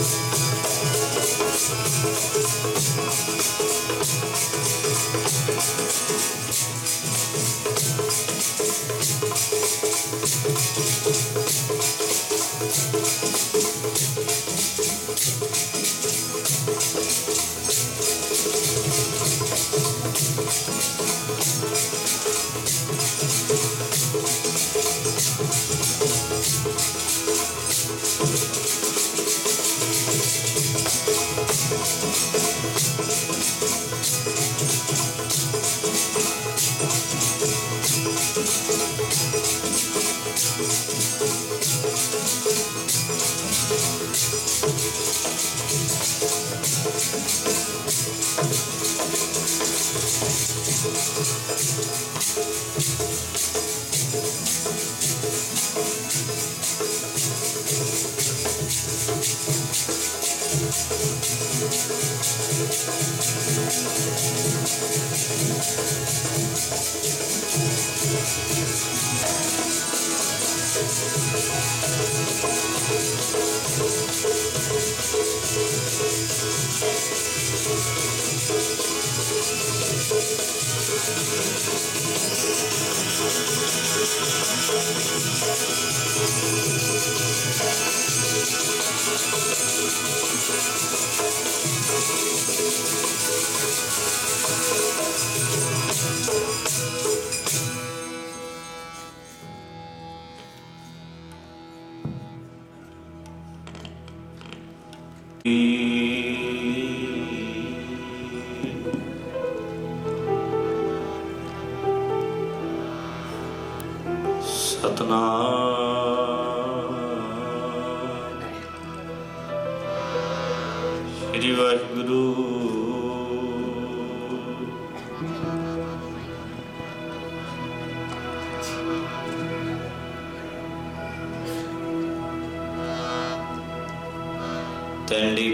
ਸ੍ਰੀ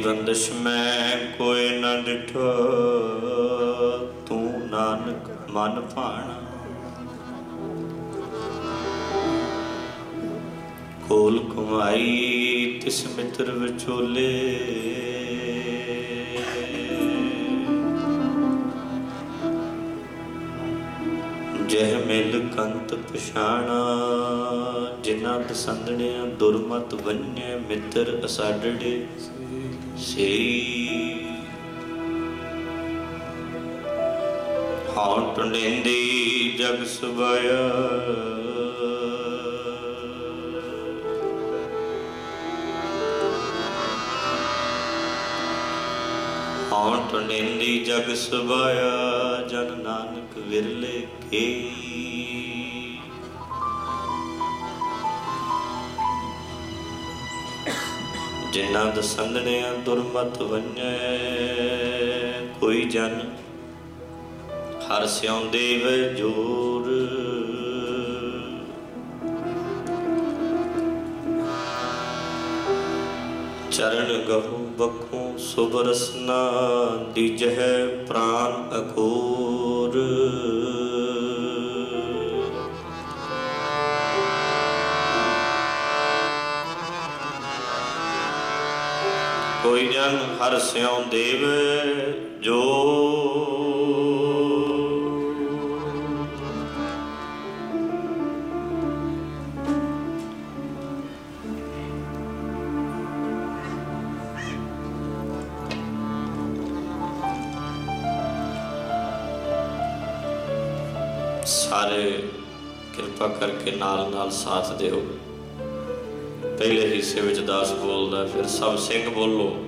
ਬੰਦਸ਼ ਮੈਂ ਕੋਈ ਨਾ ਡਿਠੋ ਤੂੰ ਨਾਨਕ ਮਨ ਭਾਣਾ। ਕੋਲ ਕਮਾਈ ਤਿਸ ਮਿੱਤਰ ਵਿਚੋਲੇ। ਜਹ ਮਿਲ ਕੰਤ ਪਛਾਣਾ, ਜਿਨ੍ਹਾਂ ਦਸੰਦਣਿਆ ਦੁਰਮਤ ਵੰਨੇ ਮਿੱਤਰ। ਅਸਾਡੜੇ ਸੇ ਹਾਂ ਟੁੰਡੇਂਦੀ ਜਗ ਸੁਭਾਇਆ ਹੌਂ ਟੁੰਡੇਂਦੀ ਜਗ ਸੁਭਾਇਆ ਜਨ ਨਾਨਕ ਵਿਰਲੇ ਕੇ ਜਿਨ੍ਹਾਂ ਦਸੰਦਣਿਆ ਦੁਰਮਤ ਵੰਨੇ, ਕੋਈ ਜਨ ਹਰ ਸਿਉ ਦੇਵ ਜੋਰ। ਚਰਨ ਗਹੂ ਬਖੂ ਸੁਬਰਸਨਾ ਦਿਜਹਿ ਪ੍ਰਾਨ ਅਕੂਰ ਹਰ ਸਿਉ ਦੇਵ ਜੋ। ਸਾਰੇ ਕਿਰਪਾ ਕਰਕੇ ਨਾਲ ਨਾਲ ਸਾਥ ਦਿਓ। ਪਹਿਲੇ ਹਿੱਸੇ ਵਿੱਚ ਦਾਸ ਬੋਲਦਾ, ਫਿਰ ਸਭ ਸਿੰਘ ਬੋਲੋ।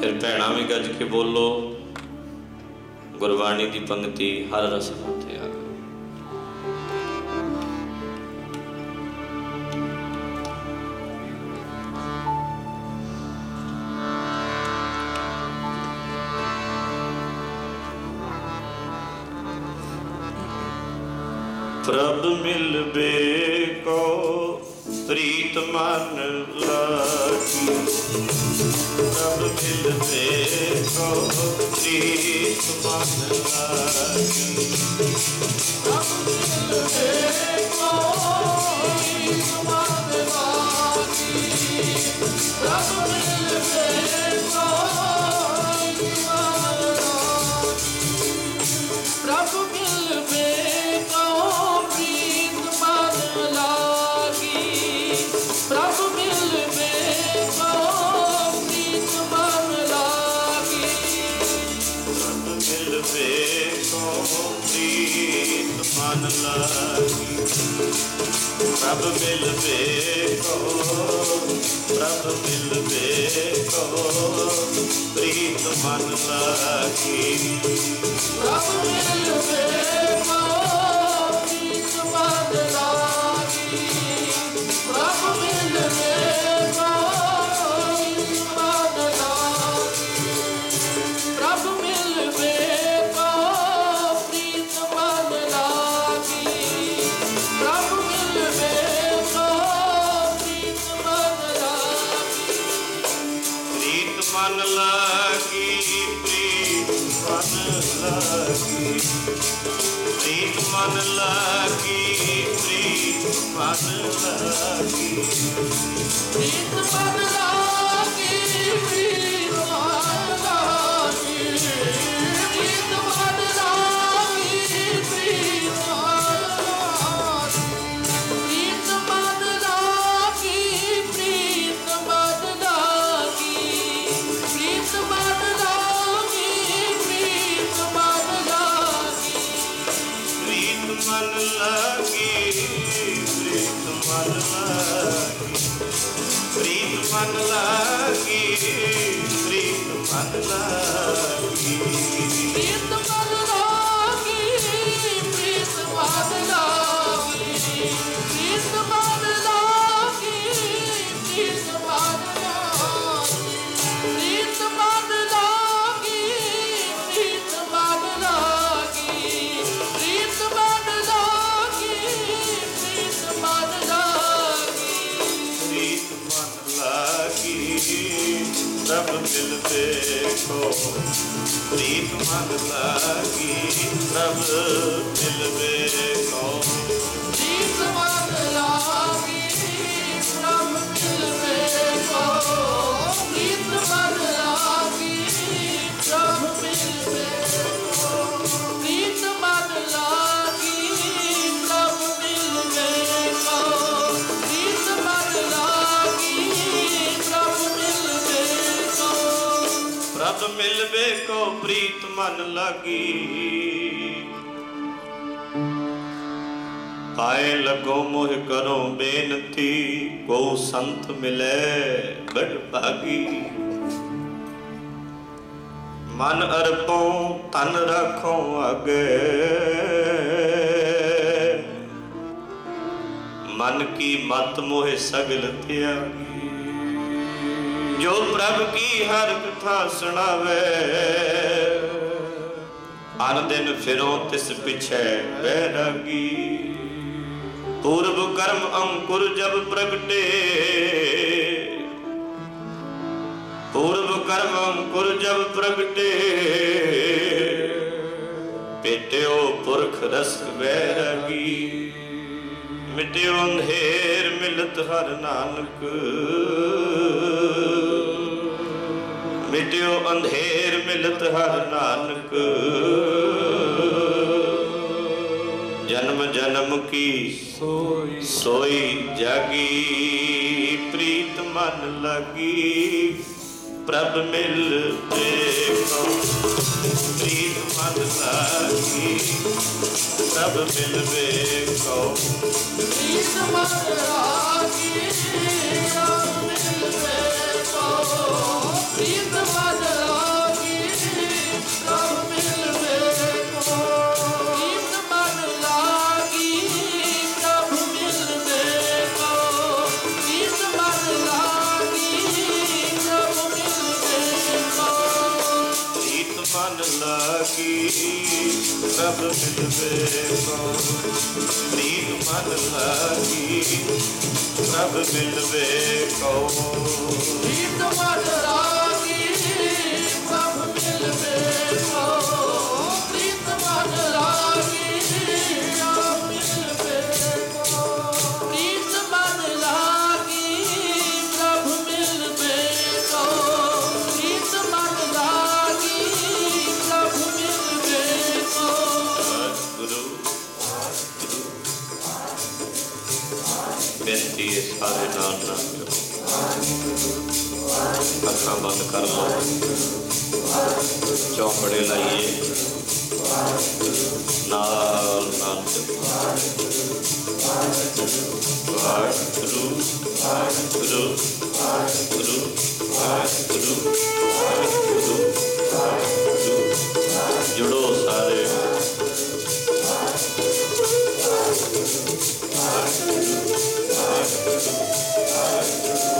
ਫਿਰ ਭੈਣਾਂ ਵੀ ਗੱਜ ਕੇ ਬੋਲੋ ਗੁਰਬਾਣੀ ਦੀ ਪੰਕਤੀ ਹਰ ਰਸ प्रीत मन लागी प्रभ मिलवे ਪ੍ਰੀਤ ਮਨ ਲਾਗੀ। ਆਏ ਲਗੋ ਮੋਹ ਕਰੋ ਬੇਨਤੀ ਕੋ ਸੰਤ ਮਿਲੇ ਬੜ ਭਾਗੀ। ਮਨ ਅਰਪੋ ਤਨ ਰੱਖੋ ਅਗੇ। ਮਨ ਕੀ ਮਤ ਮੋਹ ਸਗਲ ਤਿਆਗੀ। ਜੋ ਪ੍ਰਭ ਕੀ ਹਰ ਕਥਾ ਸੁਣਾਵੇ। ਅਨ ਦਿਨ ਫਿਰੋ ਤਿਸ ਪਿਛੈ ਬੈਰਾਗੀ। ਪੂਰਬ ਕਰਮ ਅੰਕੁਰ ਜਬ ਪ੍ਰਗਟੇ। ਪੂਰਬ ਕਰਮ ਅੰਕੁਰ ਜਬ ਪ੍ਰਗਟੇ। ਪੇਟਿਓ ਪੁਰਖ ਰਸਕ ਬੈਰਾਗੀ। ਮਿਟਿਓ ਅੰਧੇਰ ਮਿਲਤ ਹਰ ਨਾਨਕ। ਮਿਟਿਓ ਅੰਧੇਰ ਮਿਲਤ ਹਰ ਨਾਨਕ। ਜਨਮ ਜਨਮ ਕੀ ਸੋਈ ਸੋਈ ਜਾਗੀ, ਪ੍ਰੀਤ ਮਨ ਲਾਗੀ। ਪ੍ਰਭ ਮਿਲ ਦੇਖੋ, ਪ੍ਰੀਤ ਮਨ ਲਾਗੀ। ਪ੍ਰਭ ਮਿਲ ਵੇਖੋ ਪ੍ਰੀਤ ਮਨ ਲਾਗੀ ਪ੍ਰੀਤ ਮਨ ਲਾਗੀ ਪ੍ਰਭ ਮਿਲਵੇ ਕੋ ਪ੍ਰੀਤ ਮਨ ਲਾਗੀ ਸਾਰੇ ਨਾਲ ਰਲ ਕਰੋ ਅੱਖਾਂ ਬੰਦ ਕਰ ਲਓ ਚੌਪੜੇ ਲਾਈਏ ਨਾਲ ਨਾਲ ਵਾਹਿਗੁਰੂ ਜੁੜੋ ਸਾਰੇ 아,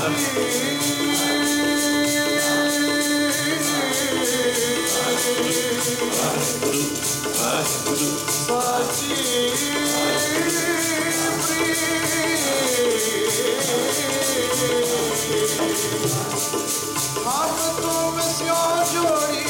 ਹੱਥ ਤੋਂ ਵਿਸਿਆ ਜੋੜੀ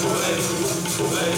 Correio, correio.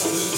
Thank you.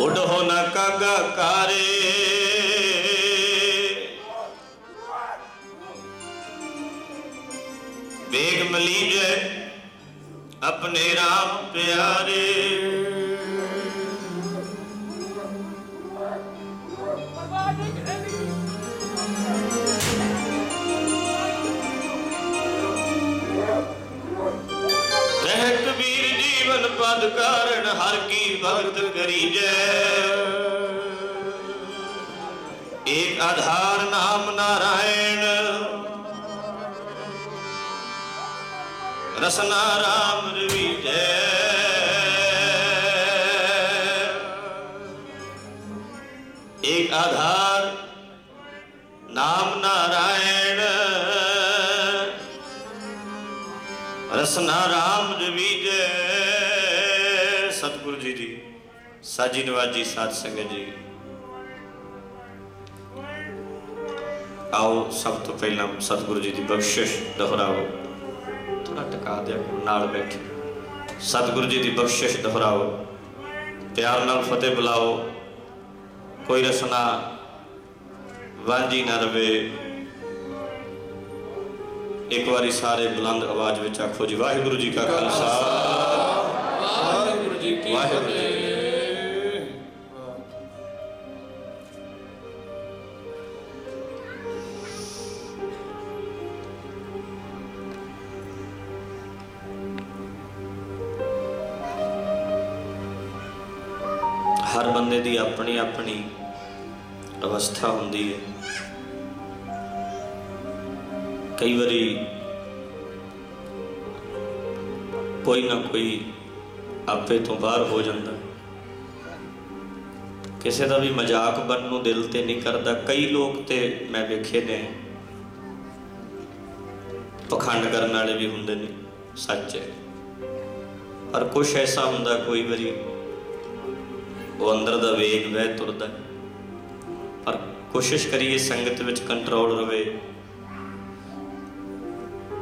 ਉਡੋ ਨਾ ਕਾਗਾ ਕਾਰੇ। ਵੇਗ ਮਲੀਜੈ ਆਪਣੇ ਰਾਮ ਪਿਆਰੇ। ਪਦ ਕਾਰਨ ਹਰ ਕੀ ਭਗਤ ਕਰੀ ਜੈ ਏਕ ਆਧਾਰ ਨਾਮ ਨਾਰਾਇਣ। ਰਸਨਾ ਰਾਮ ਰਵੀ ਜੈ ਏਕ ਆਧਾਰ ਨਾਮ ਨਾਰਾਇਣ। ਰਸਨਾ ਰਾਮ ਰਵੀ ਜੈ ਸਾਜੀ ਨਵਾਜੀ ਸਾਧ ਸੰਗਤ ਜੀ। ਆਓ ਸਭ ਤੋਂ ਪਹਿਲਾਂ ਸਤਿਗੁਰੂ ਜੀ ਦੀ ਬਖਸ਼ਿਸ਼ ਦੁਹਰਾਓ। ਥੋੜਾ ਟਿਕਾ ਦਿਓ ਨਾਲ ਬੈਠੇ। ਸਤਿਗੁਰੂ ਜੀ ਦੀ ਬਖਸ਼ਿਸ਼ ਦੁਹਰਾਓ। ਪਿਆਰ ਨਾਲ ਫਤਿਹ ਬੁਲਾਓ। ਕੋਈ ਰਸਨਾ ਵਾਂਝੀ ਨਾ ਰਵੇ। ਇੱਕ ਵਾਰੀ ਸਾਰੇ ਬੁਲੰਦ ਆਵਾਜ਼ ਵਿੱਚ ਆਖੋ ਜੀ, ਵਾਹਿਗੁਰੂ ਜੀ ਕਾ ਖਾਲਸਾ। ਵਾਹਿਗੁਰੂ ਜੀ ਕੀ ਫਤਿਹ। ਹਰ ਬੰਦੇ ਦੀ ਆਪਣੀ ਆਪਣੀ ਅਵਸਥਾ ਹੁੰਦੀ ਹੈ। ਕਈ ਵਾਰੀ ਕੋਈ ਨਾ ਕੋਈ ਆਪੇ ਤੋਂ ਬਾਹਰ ਹੋ ਜਾਂਦਾ। ਕਿਸੇ ਦਾ ਵੀ ਮਜ਼ਾਕ ਬਣ ਨੂੰ ਦਿਲ ਤੇ ਨਹੀਂ ਕਰਦਾ। ਕਈ ਲੋਕ ਤੇ ਮੈਂ ਵੇਖੇ ਨੇ, ਪਖੰਡ ਕਰਨ ਵਾਲੇ ਵੀ ਹੁੰਦੇ ਨੇ, ਸੱਚ ਹੈ। ਪਰ ਕੁਝ ਐਸਾ ਹੁੰਦਾ ਕੋਈ ਵਾਰੀ ਉਹ ਅੰਦਰ ਦਾ ਵੇਗ ਵਹਿ ਤੁਰਦਾ ਪਰ ਕੋਸ਼ਿਸ਼ ਕਰੀਏ ਸੰਗਤ ਵਿੱਚ ਕੰਟਰੋਲ ਰਵੇ।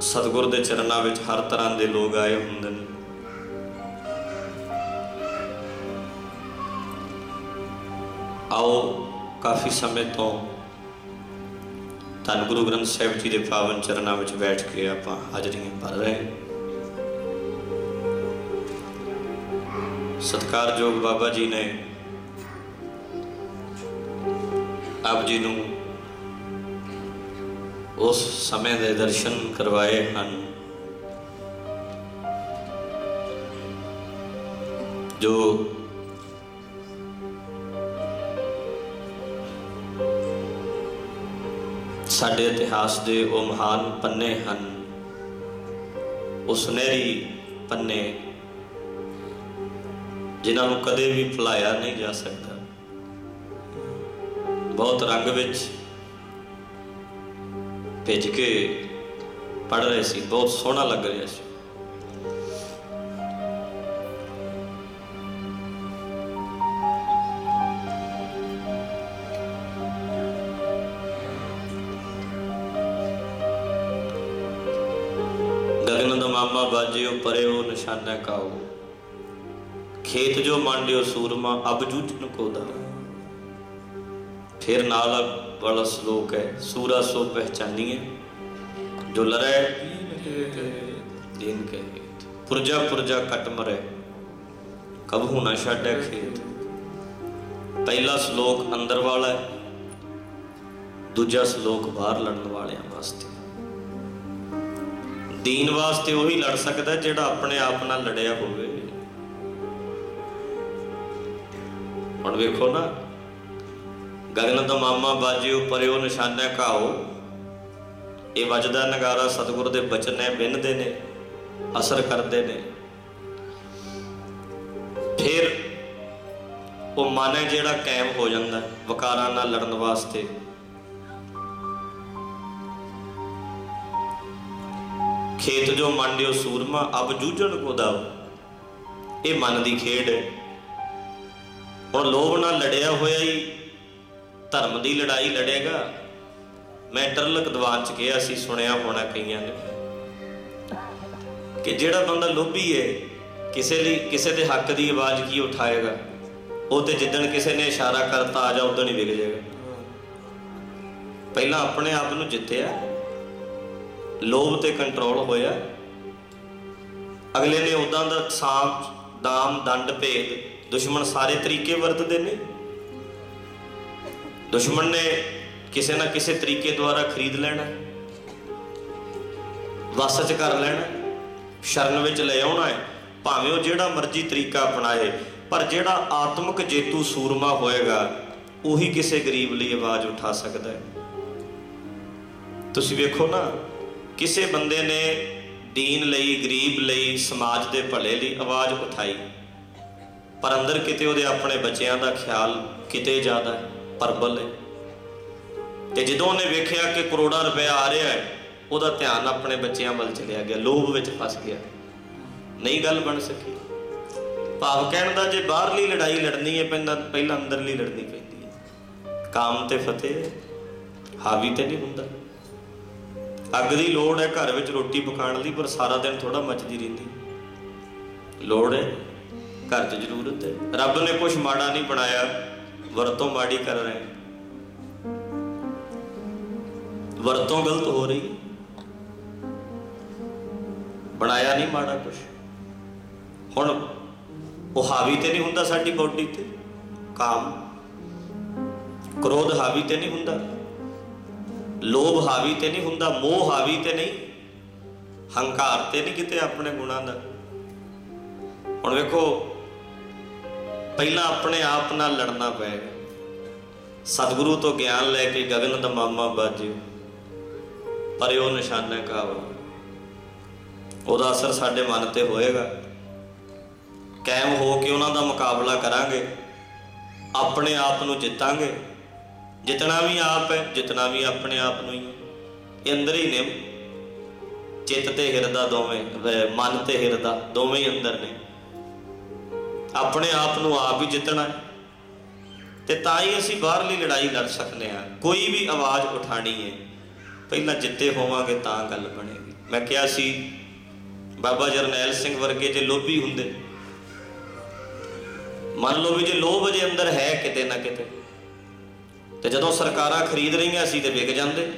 ਸਤਿਗੁਰ ਦੇ ਚਰਨਾਂ ਵਿੱਚ ਹਰ ਤਰ੍ਹਾਂ ਦੇ ਲੋਕ ਆਏ ਹੁੰਦੇ ਨੇ। ਆਓ ਕਾਫੀ ਸਮੇਂ ਤੋਂ ਧੰਨ ਗੁਰੂ ਗ੍ਰੰਥ ਸਾਹਿਬ ਜੀ ਦੇ ਪਾਵਨ ਚਰਨਾਂ ਵਿੱਚ ਬੈਠ ਕੇ ਆਪਾਂ ਹਾਜ਼ਰੀਆਂ ਭਰ ਰਹੇ ਹਾਂ। ਸਤਿਕਾਰਯੋਗ ਬਾਬਾ ਜੀ ਨੇ ਆਪ ਜੀ ਨੂੰ ਉਸ ਸਮੇਂ ਦੇ ਦਰਸ਼ਨ ਕਰਵਾਏ ਹਨ, ਜੋ ਸਾਡੇ ਇਤਿਹਾਸ ਦੇ ਉਹ ਮਹਾਨ ਪੰਨੇ ਹਨ। ਉਹ ਸੁਨਹਿਰੀ ਪੰਨੇ ਜਿਨ੍ਹਾਂ ਨੂੰ ਕਦੇ ਵੀ ਭੁਲਾਇਆ ਨਹੀਂ ਜਾ ਸਕਦਾ। ਬਹੁਤ ਰੰਗ ਵਿੱਚ ਭਿੱਜ ਕੇ ਪੜ ਰਹੇ ਸੀ, ਬਹੁਤ ਸੋਹਣਾ ਲੱਗ ਰਿਹਾ ਸੀ। ਗਗਨ ਦਾ ਮਾਮਾ ਬਾਜਿਓ ਪਰਿਓ ਨਿਸ਼ਾਨਾ ਕਾਓ। ਖੇਤ ਜੋ ਮੰਡਿਓ ਸੂਰਮਾ, ਅਬ ਜੂਝਨ ਕੋ ਦਾ ਫਿਰ ਨਾਲ ਵਾਲਾ ਸ਼ਲੋਕ ਹੈ, ਸੂਰਾ ਸੋ ਪਹਿਚਾਨੀਏ ਜੋ ਲਰੈ, ਦੀਨ ਕੇ ਪੁਰਜਾ ਪੁਰਜਾ ਕਟ ਮਰੇ ਕਬਹੂ ਨਾ ਛੱਡੈ ਖੇਤ। ਪਹਿਲਾ ਸ਼ਲੋਕ ਅੰਦਰ ਵਾਲਾ ਹੈ, ਦੂਜਾ ਸ਼ਲੋਕ ਬਾਹਰ ਲੜਨ ਵਾਲਿਆਂ ਵਾਸਤੇ। ਦੀਨ ਵਾਸਤੇ ਉਹੀ ਲੜ ਸਕਦਾ ਜਿਹੜਾ ਆਪਣੇ ਆਪ ਨਾਲ ਲੜਿਆ ਹੋਵੇ। ਹੁਣ ਵੇਖੋ ਨਾ। ਗਗਨ ਦਾ ਮਾਮਾ ਬਾਜਿਓ ਪਰਿਓ ਨਿਸ਼ਾਨਾ ਕਾਓ ਇਹ ਵੱਜਦਾ ਨਗਾਰਾ ਸਤਿਗੁਰ ਦੇ ਬਚਨ ਹੈ ਬਿੰਨਦੇ ਨੇ, ਅਸਰ ਕਰਦੇ ਨੇ। ਫਿਰ ਉਹ ਮਨ ਹੈ ਜਿਹੜਾ ਕਾਇਮ ਹੋ ਜਾਂਦਾ, ਵਕਾਰਾਂ ਨਾਲ ਲੜਨ ਵਾਸਤੇ। ਖੇਤ ਜੋ ਮੰਡਿਓ ਸੂਰਮਾ, ਅਬ ਜੂਝਣ ਕੋ ਦਾਵ ਇਹ ਮਨ ਦੀ ਖੇਡ ਹੈ ਹੁਣ ਲੋਭ ਨਾਲ ਲੜਿਆ ਹੋਇਆ ਹੀ ਧਰਮ ਦੀ ਲੜਾਈ ਲੜੇਗਾ। ਮੈਂ ਟਰਲਕ ਦੀਵਾਨ ਚ ਕਿਹਾ ਸੀ, ਸੁਣਿਆ ਹੋਣਾ ਕਈਆਂ ਨੇ। ਕਿ ਜਿਹੜਾ ਬੰਦਾ ਲੋਭੀ ਹੈ ਕਿਸੇ ਲਈ, ਕਿਸੇ ਦੇ ਹੱਕ ਦੀ ਆਵਾਜ਼ ਕੀ ਉਠਾਏਗਾ? ਉਹ ਤੇ ਜਿੱਦਣ ਕਿਸੇ ਨੇ ਇਸ਼ਾਰਾ ਕਰਤਾ, ਆ ਜਾ ਉਦੋਂ ਹੀ ਵਿਕ ਜਾਏਗਾ। ਪਹਿਲਾਂ ਆਪਣੇ ਆਪ ਨੂੰ ਜਿੱਤਿਆ, ਲੋਭ ਤੇ ਕੰਟਰੋਲ ਹੋਇਆ। ਅਗਲੇ ਨੇ ਉਦਾਂ ਦਾ ਸਾਮ ਦਾਮ, ਦੰਡ, ਭੇਦ ਦੁਸ਼ਮਣ ਸਾਰੇ ਤਰੀਕੇ ਵਰਤਦੇ ਨੇ। ਦੁਸ਼ਮਣ ਨੇ ਕਿਸੇ ਨਾ ਕਿਸੇ ਤਰੀਕੇ ਦੁਆਰਾ ਖਰੀਦ ਲੈਣਾ। ਵਸ ਚ ਕਰ ਲੈਣਾ। ਸ਼ਰਨ ਵਿੱਚ ਲੈ ਆਉਣਾ ਹੈ। ਭਾਵੇਂ ਉਹ ਜਿਹੜਾ ਮਰਜ਼ੀ ਤਰੀਕਾ ਅਪਣਾਏ, ਪਰ ਜਿਹੜਾ ਆਤਮਿਕ ਜੇਤੂ ਸੂਰਮਾ ਹੋਏਗਾ, ਉਹੀ ਕਿਸੇ ਗਰੀਬ ਲਈ ਆਵਾਜ਼ ਉਠਾ ਸਕਦਾ ਹੈ। ਤੁਸੀਂ ਵੇਖੋ ਨਾ, ਕਿਸੇ ਬੰਦੇ ਨੇ ਦੀਨ ਲਈ, ਗਰੀਬ ਲਈ, ਸਮਾਜ ਦੇ ਭਲੇ ਲਈ ਆਵਾਜ਼ ਉਠਾਈ। ਪਰ ਅੰਦਰ ਕਿਤੇ ਉਹਦੇ ਆਪਣੇ ਬੱਚਿਆਂ ਦਾ ਖਿਆਲ ਕਿਤੇ ਜ਼ਿਆਦਾ ਹੈ, ਪਰਬਲ ਹੈ। ਤੇ ਜਦੋਂ ਉਹਨੇ ਵੇਖਿਆ ਕਿ ਕਰੋੜਾਂ ਰੁਪਏ ਆ ਰਿਹਾ ਹੈ ਉਹਦਾ ਧਿਆਨ ਆਪਣੇ ਬੱਚਿਆਂ ਵੱਲ ਚਲਿਆ ਗਿਆ ਲੋਭ ਵਿੱਚ ਫਸ ਗਿਆ। ਨਹੀਂ ਗੱਲ ਬਣ ਸਕੀ। ਭਾਵ ਕਹਿਣ ਦਾ ਜੇ ਬਾਹਰਲੀ ਲੜਾਈ ਲੜਨੀ ਹੈ ਪਹਿਲਾਂ ਪਹਿਲਾਂ ਅੰਦਰਲੀ ਲੜਨੀ ਪੈਂਦੀ ਹੈ। ਕਾਮ ਤੇ ਫਤਿਹ ਹਾਵੀ ਤੇ ਨਹੀਂ ਹੁੰਦਾ। ਅੱਗ ਦੀ ਲੋੜ ਹੈ ਘਰ ਵਿੱਚ ਰੋਟੀ ਪਕਾਉਣ ਲਈ ਪਰ ਸਾਰਾ ਦਿਨ ਥੋੜਾ ਮੱਚਦੀ ਰਹਿੰਦੀ। ਲੋੜ ਹੈ ਘਰ 'ਚ ਜ਼ਰੂਰਤ ਹੈ ਰੱਬ ਨੇ ਕੁਝ ਮਾੜਾ ਨਹੀਂ ਬਣਾਇਆ, ਵਰਤੋਂ ਮਾੜੀ ਕਰ ਰਹੇ। ਵਰਤੋਂ ਗਲਤ ਹੋ ਰਹੀ। ਬਣਾਇਆ ਨਹੀਂ ਮਾੜਾ ਕੁਝ ਹੁਣ ਉਹ ਹਾਵੀ ਤੇ ਨਹੀਂ ਹੁੰਦਾ ਸਾਡੀ ਬੋਡੀ ਤੇ। ਕਾਮ। ਕ੍ਰੋਧ ਹਾਵੀ ਤੇ ਨਹੀਂ ਹੁੰਦਾ। ਲੋਭ ਹਾਵੀ ਤੇ ਨਹੀਂ ਹੁੰਦਾ, ਮੋਹ ਹਾਵੀ ਤੇ ਨਹੀਂ। ਹੰਕਾਰ ਤੇ ਨਹੀਂ ਕਿਤੇ ਆਪਣੇ ਗੁਣਾਂ ਦਾ। ਹੁਣ ਵੇਖੋ ਪਹਿਲਾਂ ਆਪਣੇ ਆਪ ਨਾਲ ਲੜਨਾ ਪਏਗਾ ਸਤਿਗੁਰੂ ਤੋਂ ਗਿਆਨ ਲੈ ਕੇ ਗਗਨ ਦਾ ਮਾਮਾ ਬਾਜਿਓ ਪਰਿਓ ਉਹ ਨਿਸ਼ਾਨਾ ਕਾਵਾ ਉਹਦਾ ਅਸਰ ਸਾਡੇ ਮਨ ਤੇ ਹੋਏਗਾ। ਕਾਇਮ ਹੋ ਕੇ ਉਹਨਾਂ ਦਾ ਮੁਕਾਬਲਾ ਕਰਾਂਗੇ। ਆਪਣੇ ਆਪ ਨੂੰ ਜਿੱਤਾਂਗੇ। ਜਿਤਨਾ ਵੀ ਆਪ ਹੈ ਜਿਤਨਾ ਵੀ ਆਪਣੇ ਆਪ ਨੂੰ ਹੀ ਹੈ। ਇਹ ਅੰਦਰ ਹੀ ਨੇ। ਚਿੱਤ ਤੇ ਹਿਰਦਾ ਦੋਵੇਂ ਮਨ ਤੇ ਹਿਰਦਾ ਦੋਵੇਂ ਹੀ ਅੰਦਰ ਨੇ। ਆਪਣੇ ਆਪ ਨੂੰ ਆਪ ਹੀ ਜਿੱਤਣਾ ਹੈ। ਤੇ ਤਾਂ ਹੀ ਅਸੀਂ ਬਾਹਰਲੀ ਲੜਾਈ ਲੜ ਸਕਦੇ ਹਾਂ। ਕੋਈ ਵੀ ਆਵਾਜ਼ ਉਠਾਣੀ ਹੈ, ਪਹਿਲਾਂ ਜਿੱਤੇ ਹੋਵਾਂਗੇ ਤਾਂ ਗੱਲ ਬਣੇਗੀ। ਮੈਂ ਕਿਹਾ ਸੀ, ਬਾਬਾ ਜਰਨੈਲ ਸਿੰਘ ਵਰਗੇ ਜੇ ਲੋਭੀ ਹੁੰਦੇ, ਮੰਨ ਲਓ ਵੀ ਜੇ ਲੋਭ ਜੇ ਅੰਦਰ ਹੈ ਕਿਤੇ ਨਾ ਕਿਤੇ, ਤੇ ਜਦੋਂ ਸਰਕਾਰਾਂ ਖਰੀਦ ਰਹੀਆਂ ਸੀ ਤੇ ਵਿਕ ਜਾਂਦੇ।